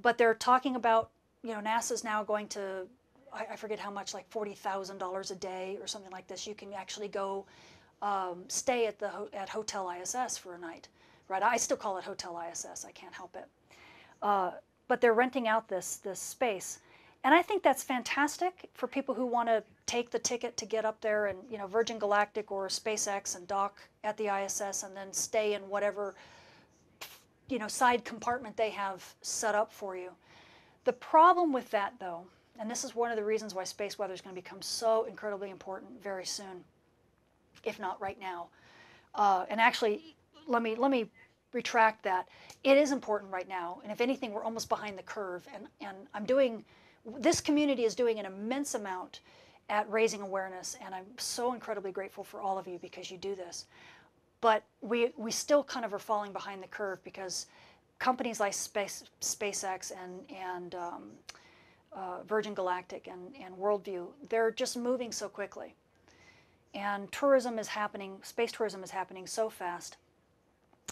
but they're talking about, you know, NASA's now going to, I, I forget how much, like $40,000 a day or something like this. You can actually go um, stay at the at Hotel ISS for a night, right? I still call it Hotel ISS. I can't help it. Uh, but they're renting out this this space, and I think that's fantastic for people who want to take the ticket to get up there and you know Virgin Galactic or SpaceX and dock at the ISS and then stay in whatever you know side compartment they have set up for you. The problem with that though, and this is one of the reasons why space weather is going to become so incredibly important very soon, if not right now. Uh, and actually, let me let me retract that. It is important right now, and if anything, we're almost behind the curve. And and I'm doing this community is doing an immense amount at raising awareness, and I'm so incredibly grateful for all of you because you do this. But we, we still kind of are falling behind the curve because companies like Space, SpaceX and, and um, uh, Virgin Galactic and, and Worldview, they're just moving so quickly. And tourism is happening, space tourism is happening so fast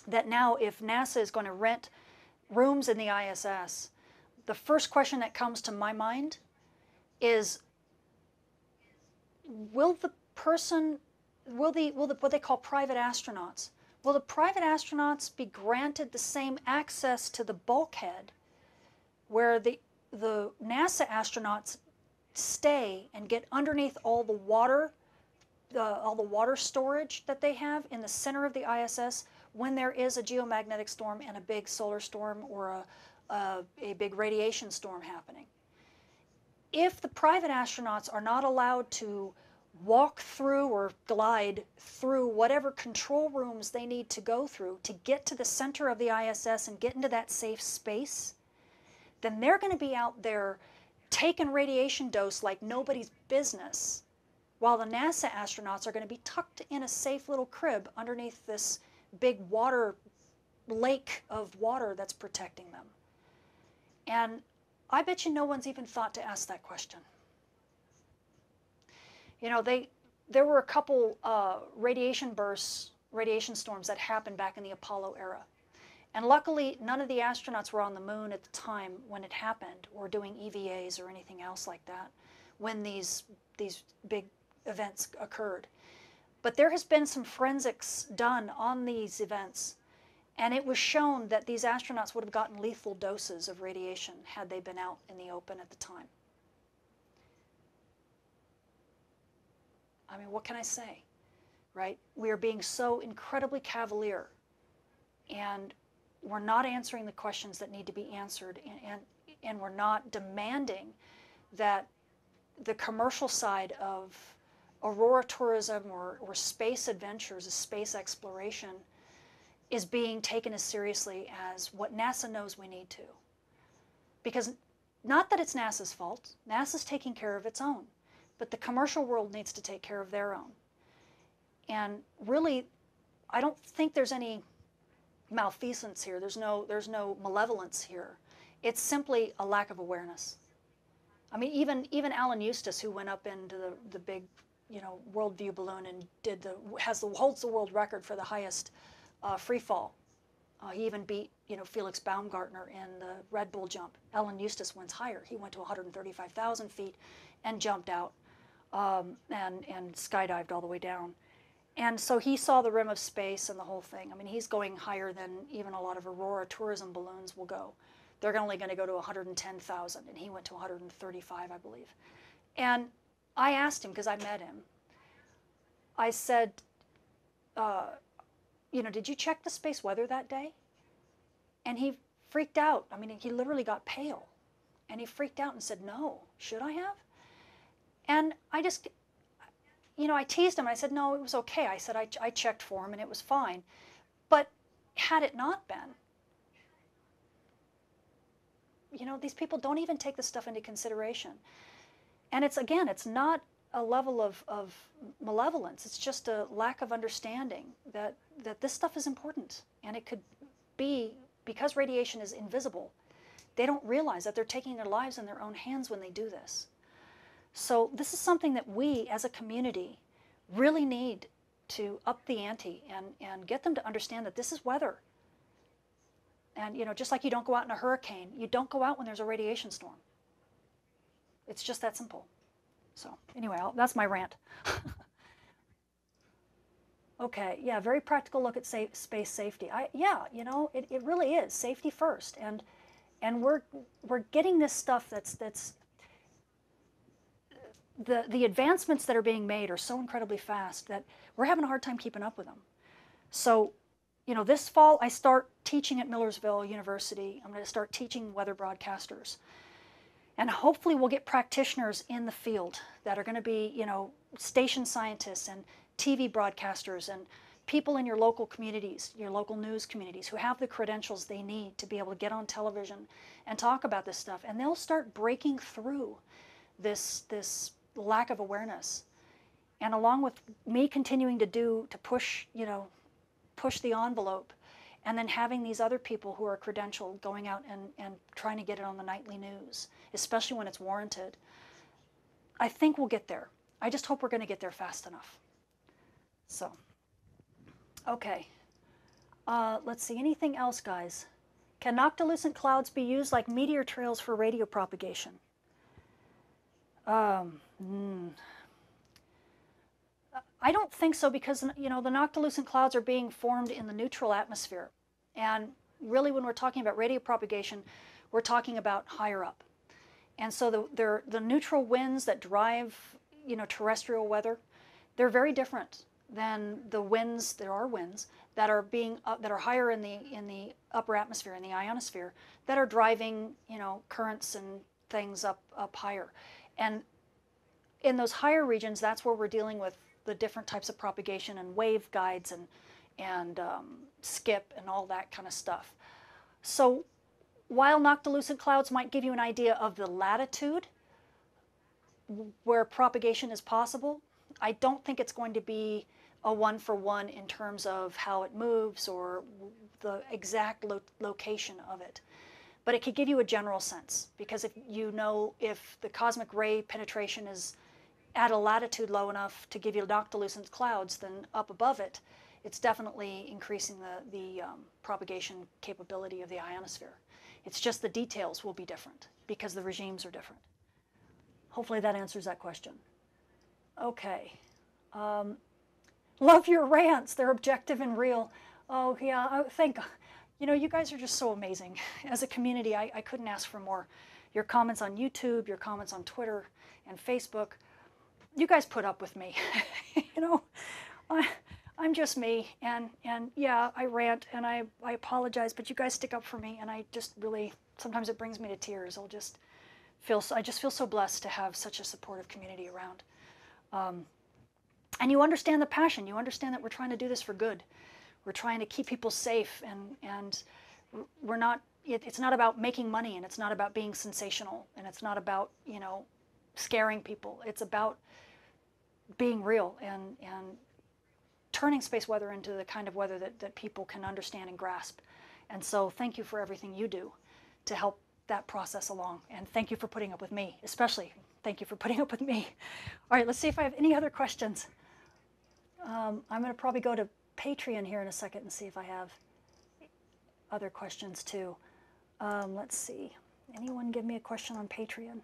that now if NASA is going to rent rooms in the ISS, the first question that comes to my mind is will the person, will the, will the, what they call private astronauts, will the private astronauts be granted the same access to the bulkhead where the, the NASA astronauts stay and get underneath all the water, uh, all the water storage that they have in the center of the ISS when there is a geomagnetic storm and a big solar storm or a, a, a big radiation storm happening. If the private astronauts are not allowed to walk through or glide through whatever control rooms they need to go through to get to the center of the ISS and get into that safe space, then they're going to be out there taking radiation dose like nobody's business, while the NASA astronauts are going to be tucked in a safe little crib underneath this big water lake of water that's protecting them. And I bet you no one's even thought to ask that question. You know, they there were a couple uh, radiation bursts, radiation storms that happened back in the Apollo era. And luckily, none of the astronauts were on the moon at the time when it happened or doing EVAs or anything else like that when these, these big events occurred. But there has been some forensics done on these events and it was shown that these astronauts would have gotten lethal doses of radiation had they been out in the open at the time. I mean, what can I say? Right? We are being so incredibly cavalier and we're not answering the questions that need to be answered and, and, and we're not demanding that the commercial side of aurora tourism or, or space adventures, space exploration, is being taken as seriously as what NASA knows we need to. Because not that it's NASA's fault, NASA's taking care of its own, but the commercial world needs to take care of their own. And really, I don't think there's any malfeasance here. There's no, there's no malevolence here. It's simply a lack of awareness. I mean, even even Alan Eustace, who went up into the, the big, you know, worldview balloon and did the has the holds the world record for the highest uh, free fall. Uh, he even beat, you know, Felix Baumgartner in the Red Bull jump. Alan Eustace went higher. He went to 135,000 feet and jumped out um, and, and skydived all the way down. And so he saw the rim of space and the whole thing. I mean, he's going higher than even a lot of Aurora tourism balloons will go. They're only going to go to 110,000, and he went to 135, I believe. And I asked him, because I met him, I said, uh, you know, did you check the space weather that day? And he freaked out. I mean, he literally got pale. And he freaked out and said, no, should I have? And I just, you know, I teased him. I said, no, it was okay. I said, I, I checked for him and it was fine. But had it not been, you know, these people don't even take this stuff into consideration. And it's, again, it's not a level of, of malevolence. It's just a lack of understanding that, that this stuff is important. And it could be, because radiation is invisible, they don't realize that they're taking their lives in their own hands when they do this. So this is something that we as a community really need to up the ante and, and get them to understand that this is weather. And you know, just like you don't go out in a hurricane, you don't go out when there's a radiation storm. It's just that simple. So anyway, I'll, that's my rant. okay, yeah, very practical look at safe, space safety. I, yeah, you know, it, it really is safety first, and and we're we're getting this stuff that's that's the the advancements that are being made are so incredibly fast that we're having a hard time keeping up with them. So, you know, this fall I start teaching at Millersville University. I'm going to start teaching weather broadcasters. And hopefully we'll get practitioners in the field that are going to be, you know, station scientists and TV broadcasters and people in your local communities, your local news communities who have the credentials they need to be able to get on television and talk about this stuff. And they'll start breaking through this, this lack of awareness. And along with me continuing to do, to push, you know, push the envelope, and then having these other people who are credentialed going out and, and trying to get it on the nightly news, especially when it's warranted. I think we'll get there. I just hope we're going to get there fast enough. So, okay. Uh, let's see, anything else, guys? Can noctilucent clouds be used like meteor trails for radio propagation? Um, mm, I don't think so because you know the noctilucent clouds are being formed in the neutral atmosphere, and really when we're talking about radio propagation, we're talking about higher up, and so the the neutral winds that drive you know terrestrial weather, they're very different than the winds. There are winds that are being uh, that are higher in the in the upper atmosphere in the ionosphere that are driving you know currents and things up up higher, and in those higher regions, that's where we're dealing with the different types of propagation and waveguides and, and um, skip and all that kind of stuff. So while noctilucent clouds might give you an idea of the latitude where propagation is possible, I don't think it's going to be a one for one in terms of how it moves or the exact lo location of it. But it could give you a general sense because if you know if the cosmic ray penetration is at a latitude low enough to give you noctilucent clouds, then up above it, it's definitely increasing the, the um, propagation capability of the ionosphere. It's just the details will be different because the regimes are different. Hopefully that answers that question. Okay. Um, love your rants. They're objective and real. Oh, yeah, I think, you know, you guys are just so amazing. As a community, I, I couldn't ask for more. Your comments on YouTube, your comments on Twitter and Facebook, you guys put up with me. you know, I, I'm just me, and and yeah, I rant and I I apologize, but you guys stick up for me, and I just really sometimes it brings me to tears. I'll just feel I just feel so blessed to have such a supportive community around. Um, and you understand the passion. You understand that we're trying to do this for good. We're trying to keep people safe, and and we're not. It, it's not about making money, and it's not about being sensational, and it's not about you know scaring people. It's about being real and, and turning space weather into the kind of weather that, that people can understand and grasp. And so thank you for everything you do to help that process along. And thank you for putting up with me, especially thank you for putting up with me. All right, let's see if I have any other questions. Um, I'm going to probably go to Patreon here in a second and see if I have other questions too. Um, let's see. Anyone give me a question on Patreon?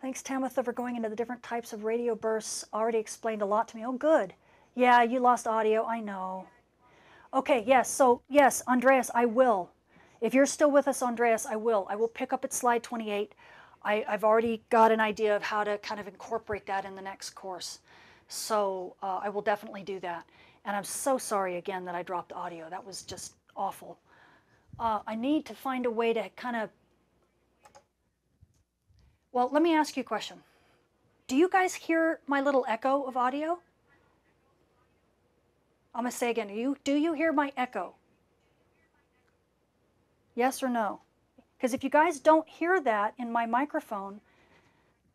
Thanks, Tamitha, for going into the different types of radio bursts. Already explained a lot to me. Oh, good. Yeah, you lost audio. I know. Okay, yes. So, yes, Andreas, I will. If you're still with us, Andreas, I will. I will pick up at slide 28. I, have already got an idea of how to kind of incorporate that in the next course. So uh, I will definitely do that. And I'm so sorry again that I dropped audio. That was just awful. Uh, I need to find a way to kind of well, let me ask you a question. Do you guys hear my little echo of audio? I'm going to say again, do you, do you hear my echo? Yes or no? Because if you guys don't hear that in my microphone,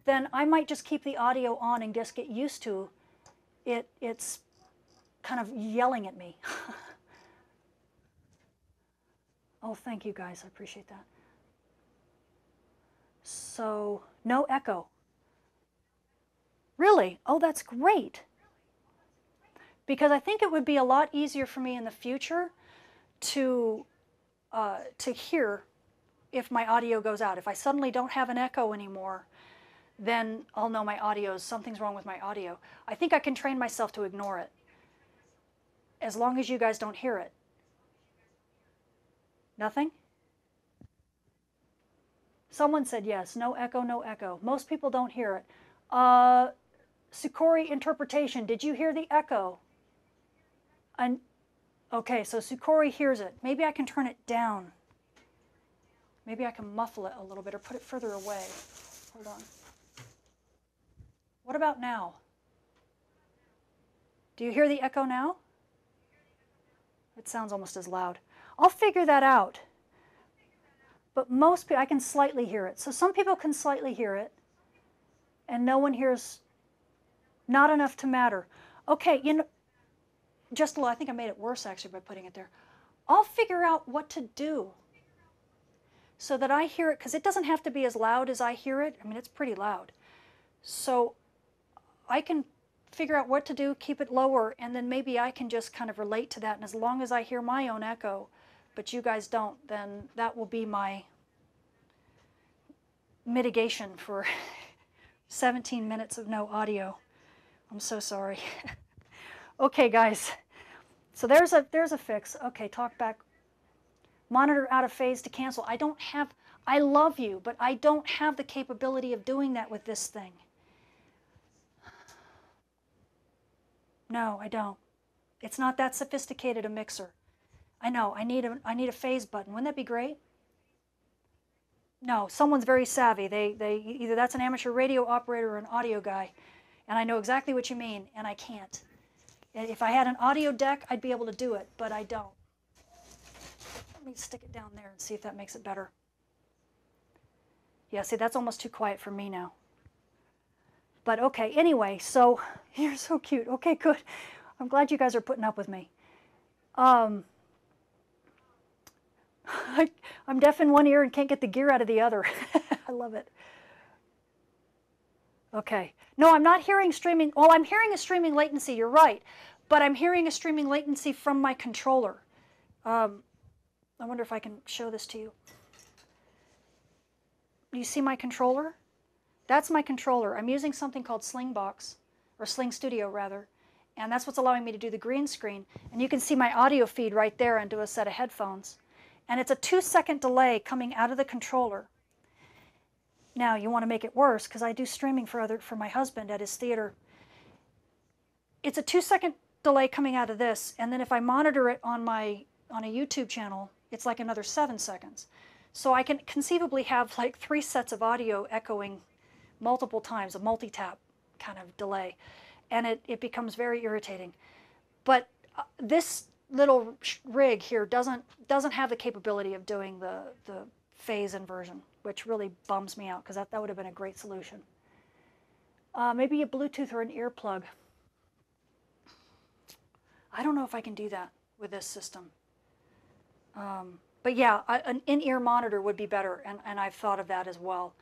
then I might just keep the audio on and just get used to it. It's kind of yelling at me. oh, thank you guys. I appreciate that. So no echo. Really? Oh, that's great. because I think it would be a lot easier for me in the future to uh, to hear if my audio goes out. If I suddenly don't have an echo anymore, then I'll know my audio is something's wrong with my audio. I think I can train myself to ignore it as long as you guys don't hear it. Nothing? Someone said yes. No echo, no echo. Most people don't hear it. Uh, Sukori interpretation. Did you hear the echo? And okay, so Sukori hears it. Maybe I can turn it down. Maybe I can muffle it a little bit or put it further away. Hold on. What about now? Do you hear the echo now? It sounds almost as loud. I'll figure that out. But most people, I can slightly hear it. So some people can slightly hear it, and no one hears not enough to matter. Okay, you know, just a little, I think I made it worse actually by putting it there. I'll figure out what to do so that I hear it, because it doesn't have to be as loud as I hear it. I mean, it's pretty loud. So I can figure out what to do, keep it lower, and then maybe I can just kind of relate to that. And as long as I hear my own echo, but you guys don't, then that will be my mitigation for 17 minutes of no audio. I'm so sorry. okay, guys. So there's a there's a fix. Okay, talk back. Monitor out of phase to cancel. I don't have I love you, but I don't have the capability of doing that with this thing. No, I don't. It's not that sophisticated a mixer. I know, I need a, I need a phase button. Wouldn't that be great? No, someone's very savvy. They, they, either that's an amateur radio operator or an audio guy. And I know exactly what you mean, and I can't. If I had an audio deck, I'd be able to do it, but I don't. Let me stick it down there and see if that makes it better. Yeah, see, that's almost too quiet for me now. But okay, anyway, so you're so cute. Okay, good. I'm glad you guys are putting up with me. Um, I, am deaf in one ear and can't get the gear out of the other. I love it. Okay. No, I'm not hearing streaming. Well, I'm hearing a streaming latency. You're right. But I'm hearing a streaming latency from my controller. Um, I wonder if I can show this to you. You see my controller? That's my controller. I'm using something called Slingbox, or Sling Studio rather, and that's what's allowing me to do the green screen. And you can see my audio feed right there into a set of headphones. And it's a two second delay coming out of the controller. Now you want to make it worse because I do streaming for other for my husband at his theater. It's a two second delay coming out of this, and then if I monitor it on my on a YouTube channel, it's like another seven seconds. So I can conceivably have like three sets of audio echoing multiple times, a multi-tap kind of delay. And it, it becomes very irritating. But uh, this little rig here doesn't doesn't have the capability of doing the, the phase inversion, which really bums me out because that, that would have been a great solution. Uh, maybe a Bluetooth or an earplug. I don't know if I can do that with this system. Um, but yeah, I, an in-ear monitor would be better, and, and I've thought of that as well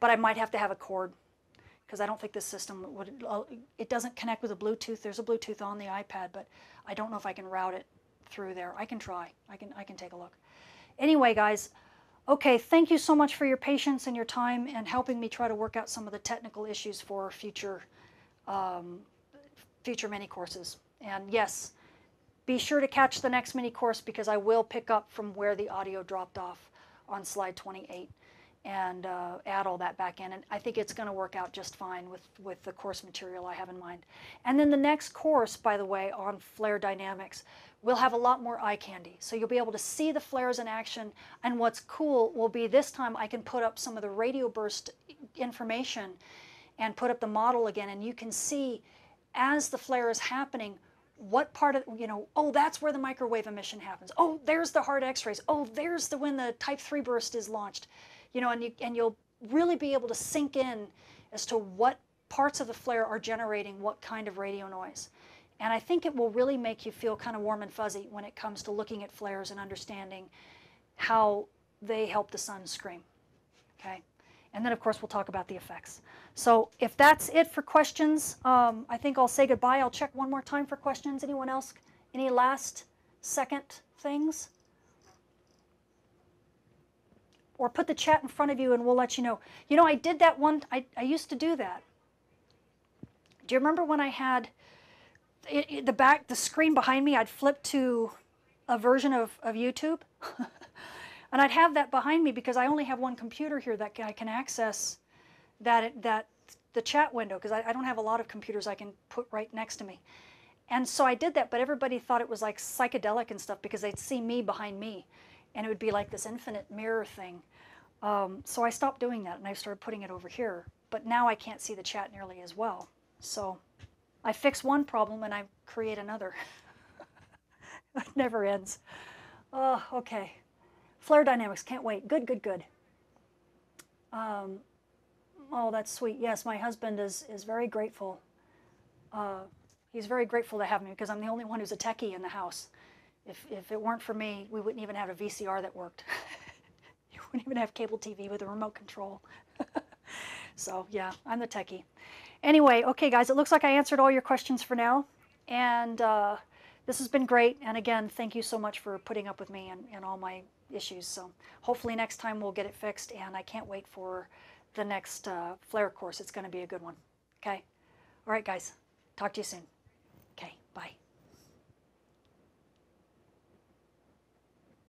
but I might have to have a cord because I don't think this system would, uh, it doesn't connect with a Bluetooth. There's a Bluetooth on the iPad, but I don't know if I can route it through there. I can try. I can, I can take a look. Anyway, guys, okay, thank you so much for your patience and your time and helping me try to work out some of the technical issues for future, um, future mini courses. And yes, be sure to catch the next mini course because I will pick up from where the audio dropped off on slide 28 and uh, add all that back in. And I think it's going to work out just fine with, with the course material I have in mind. And then the next course, by the way, on flare dynamics, will have a lot more eye candy. So you'll be able to see the flares in action. And what's cool will be this time I can put up some of the radio burst information and put up the model again. And you can see as the flare is happening, what part of, you know, oh, that's where the microwave emission happens. Oh, there's the hard x-rays. Oh, there's the when the type 3 burst is launched you know, and, you, and you'll really be able to sink in as to what parts of the flare are generating what kind of radio noise. And I think it will really make you feel kind of warm and fuzzy when it comes to looking at flares and understanding how they help the sun scream. Okay? And then, of course, we'll talk about the effects. So if that's it for questions, um, I think I'll say goodbye. I'll check one more time for questions. Anyone else? Any last second things? Or put the chat in front of you and we'll let you know. You know, I did that one, I, I used to do that. Do you remember when I had it, it- the back, the screen behind me, I'd flip to a version of, of YouTube? and I'd have that behind me because I only have one computer here that I can access that that the chat window because I, I don't have a lot of computers I can put right next to me. And so I did that, but everybody thought it was like psychedelic and stuff because they'd see me behind me, and it would be like this infinite mirror thing. Um, so I stopped doing that and I started putting it over here. But now I can't see the chat nearly as well. So I fix one problem and I create another. it never ends. Oh, okay. Flare dynamics, can't wait. Good, good, good. Um, oh, that's sweet. Yes, my husband is, is very grateful. Uh, he's very grateful to have me because I'm the only one who's a techie in the house. If, if it weren't for me, we wouldn't even have a VCR that worked. you wouldn't even have cable TV with a remote control. so, yeah, I'm the techie. Anyway, okay, guys, it looks like I answered all your questions for now. And uh, this has been great. And again, thank you so much for putting up with me and, and all my issues. So, hopefully, next time we'll get it fixed. And I can't wait for the next uh, Flare course. It's going to be a good one. Okay? All right, guys. Talk to you soon. Okay, bye.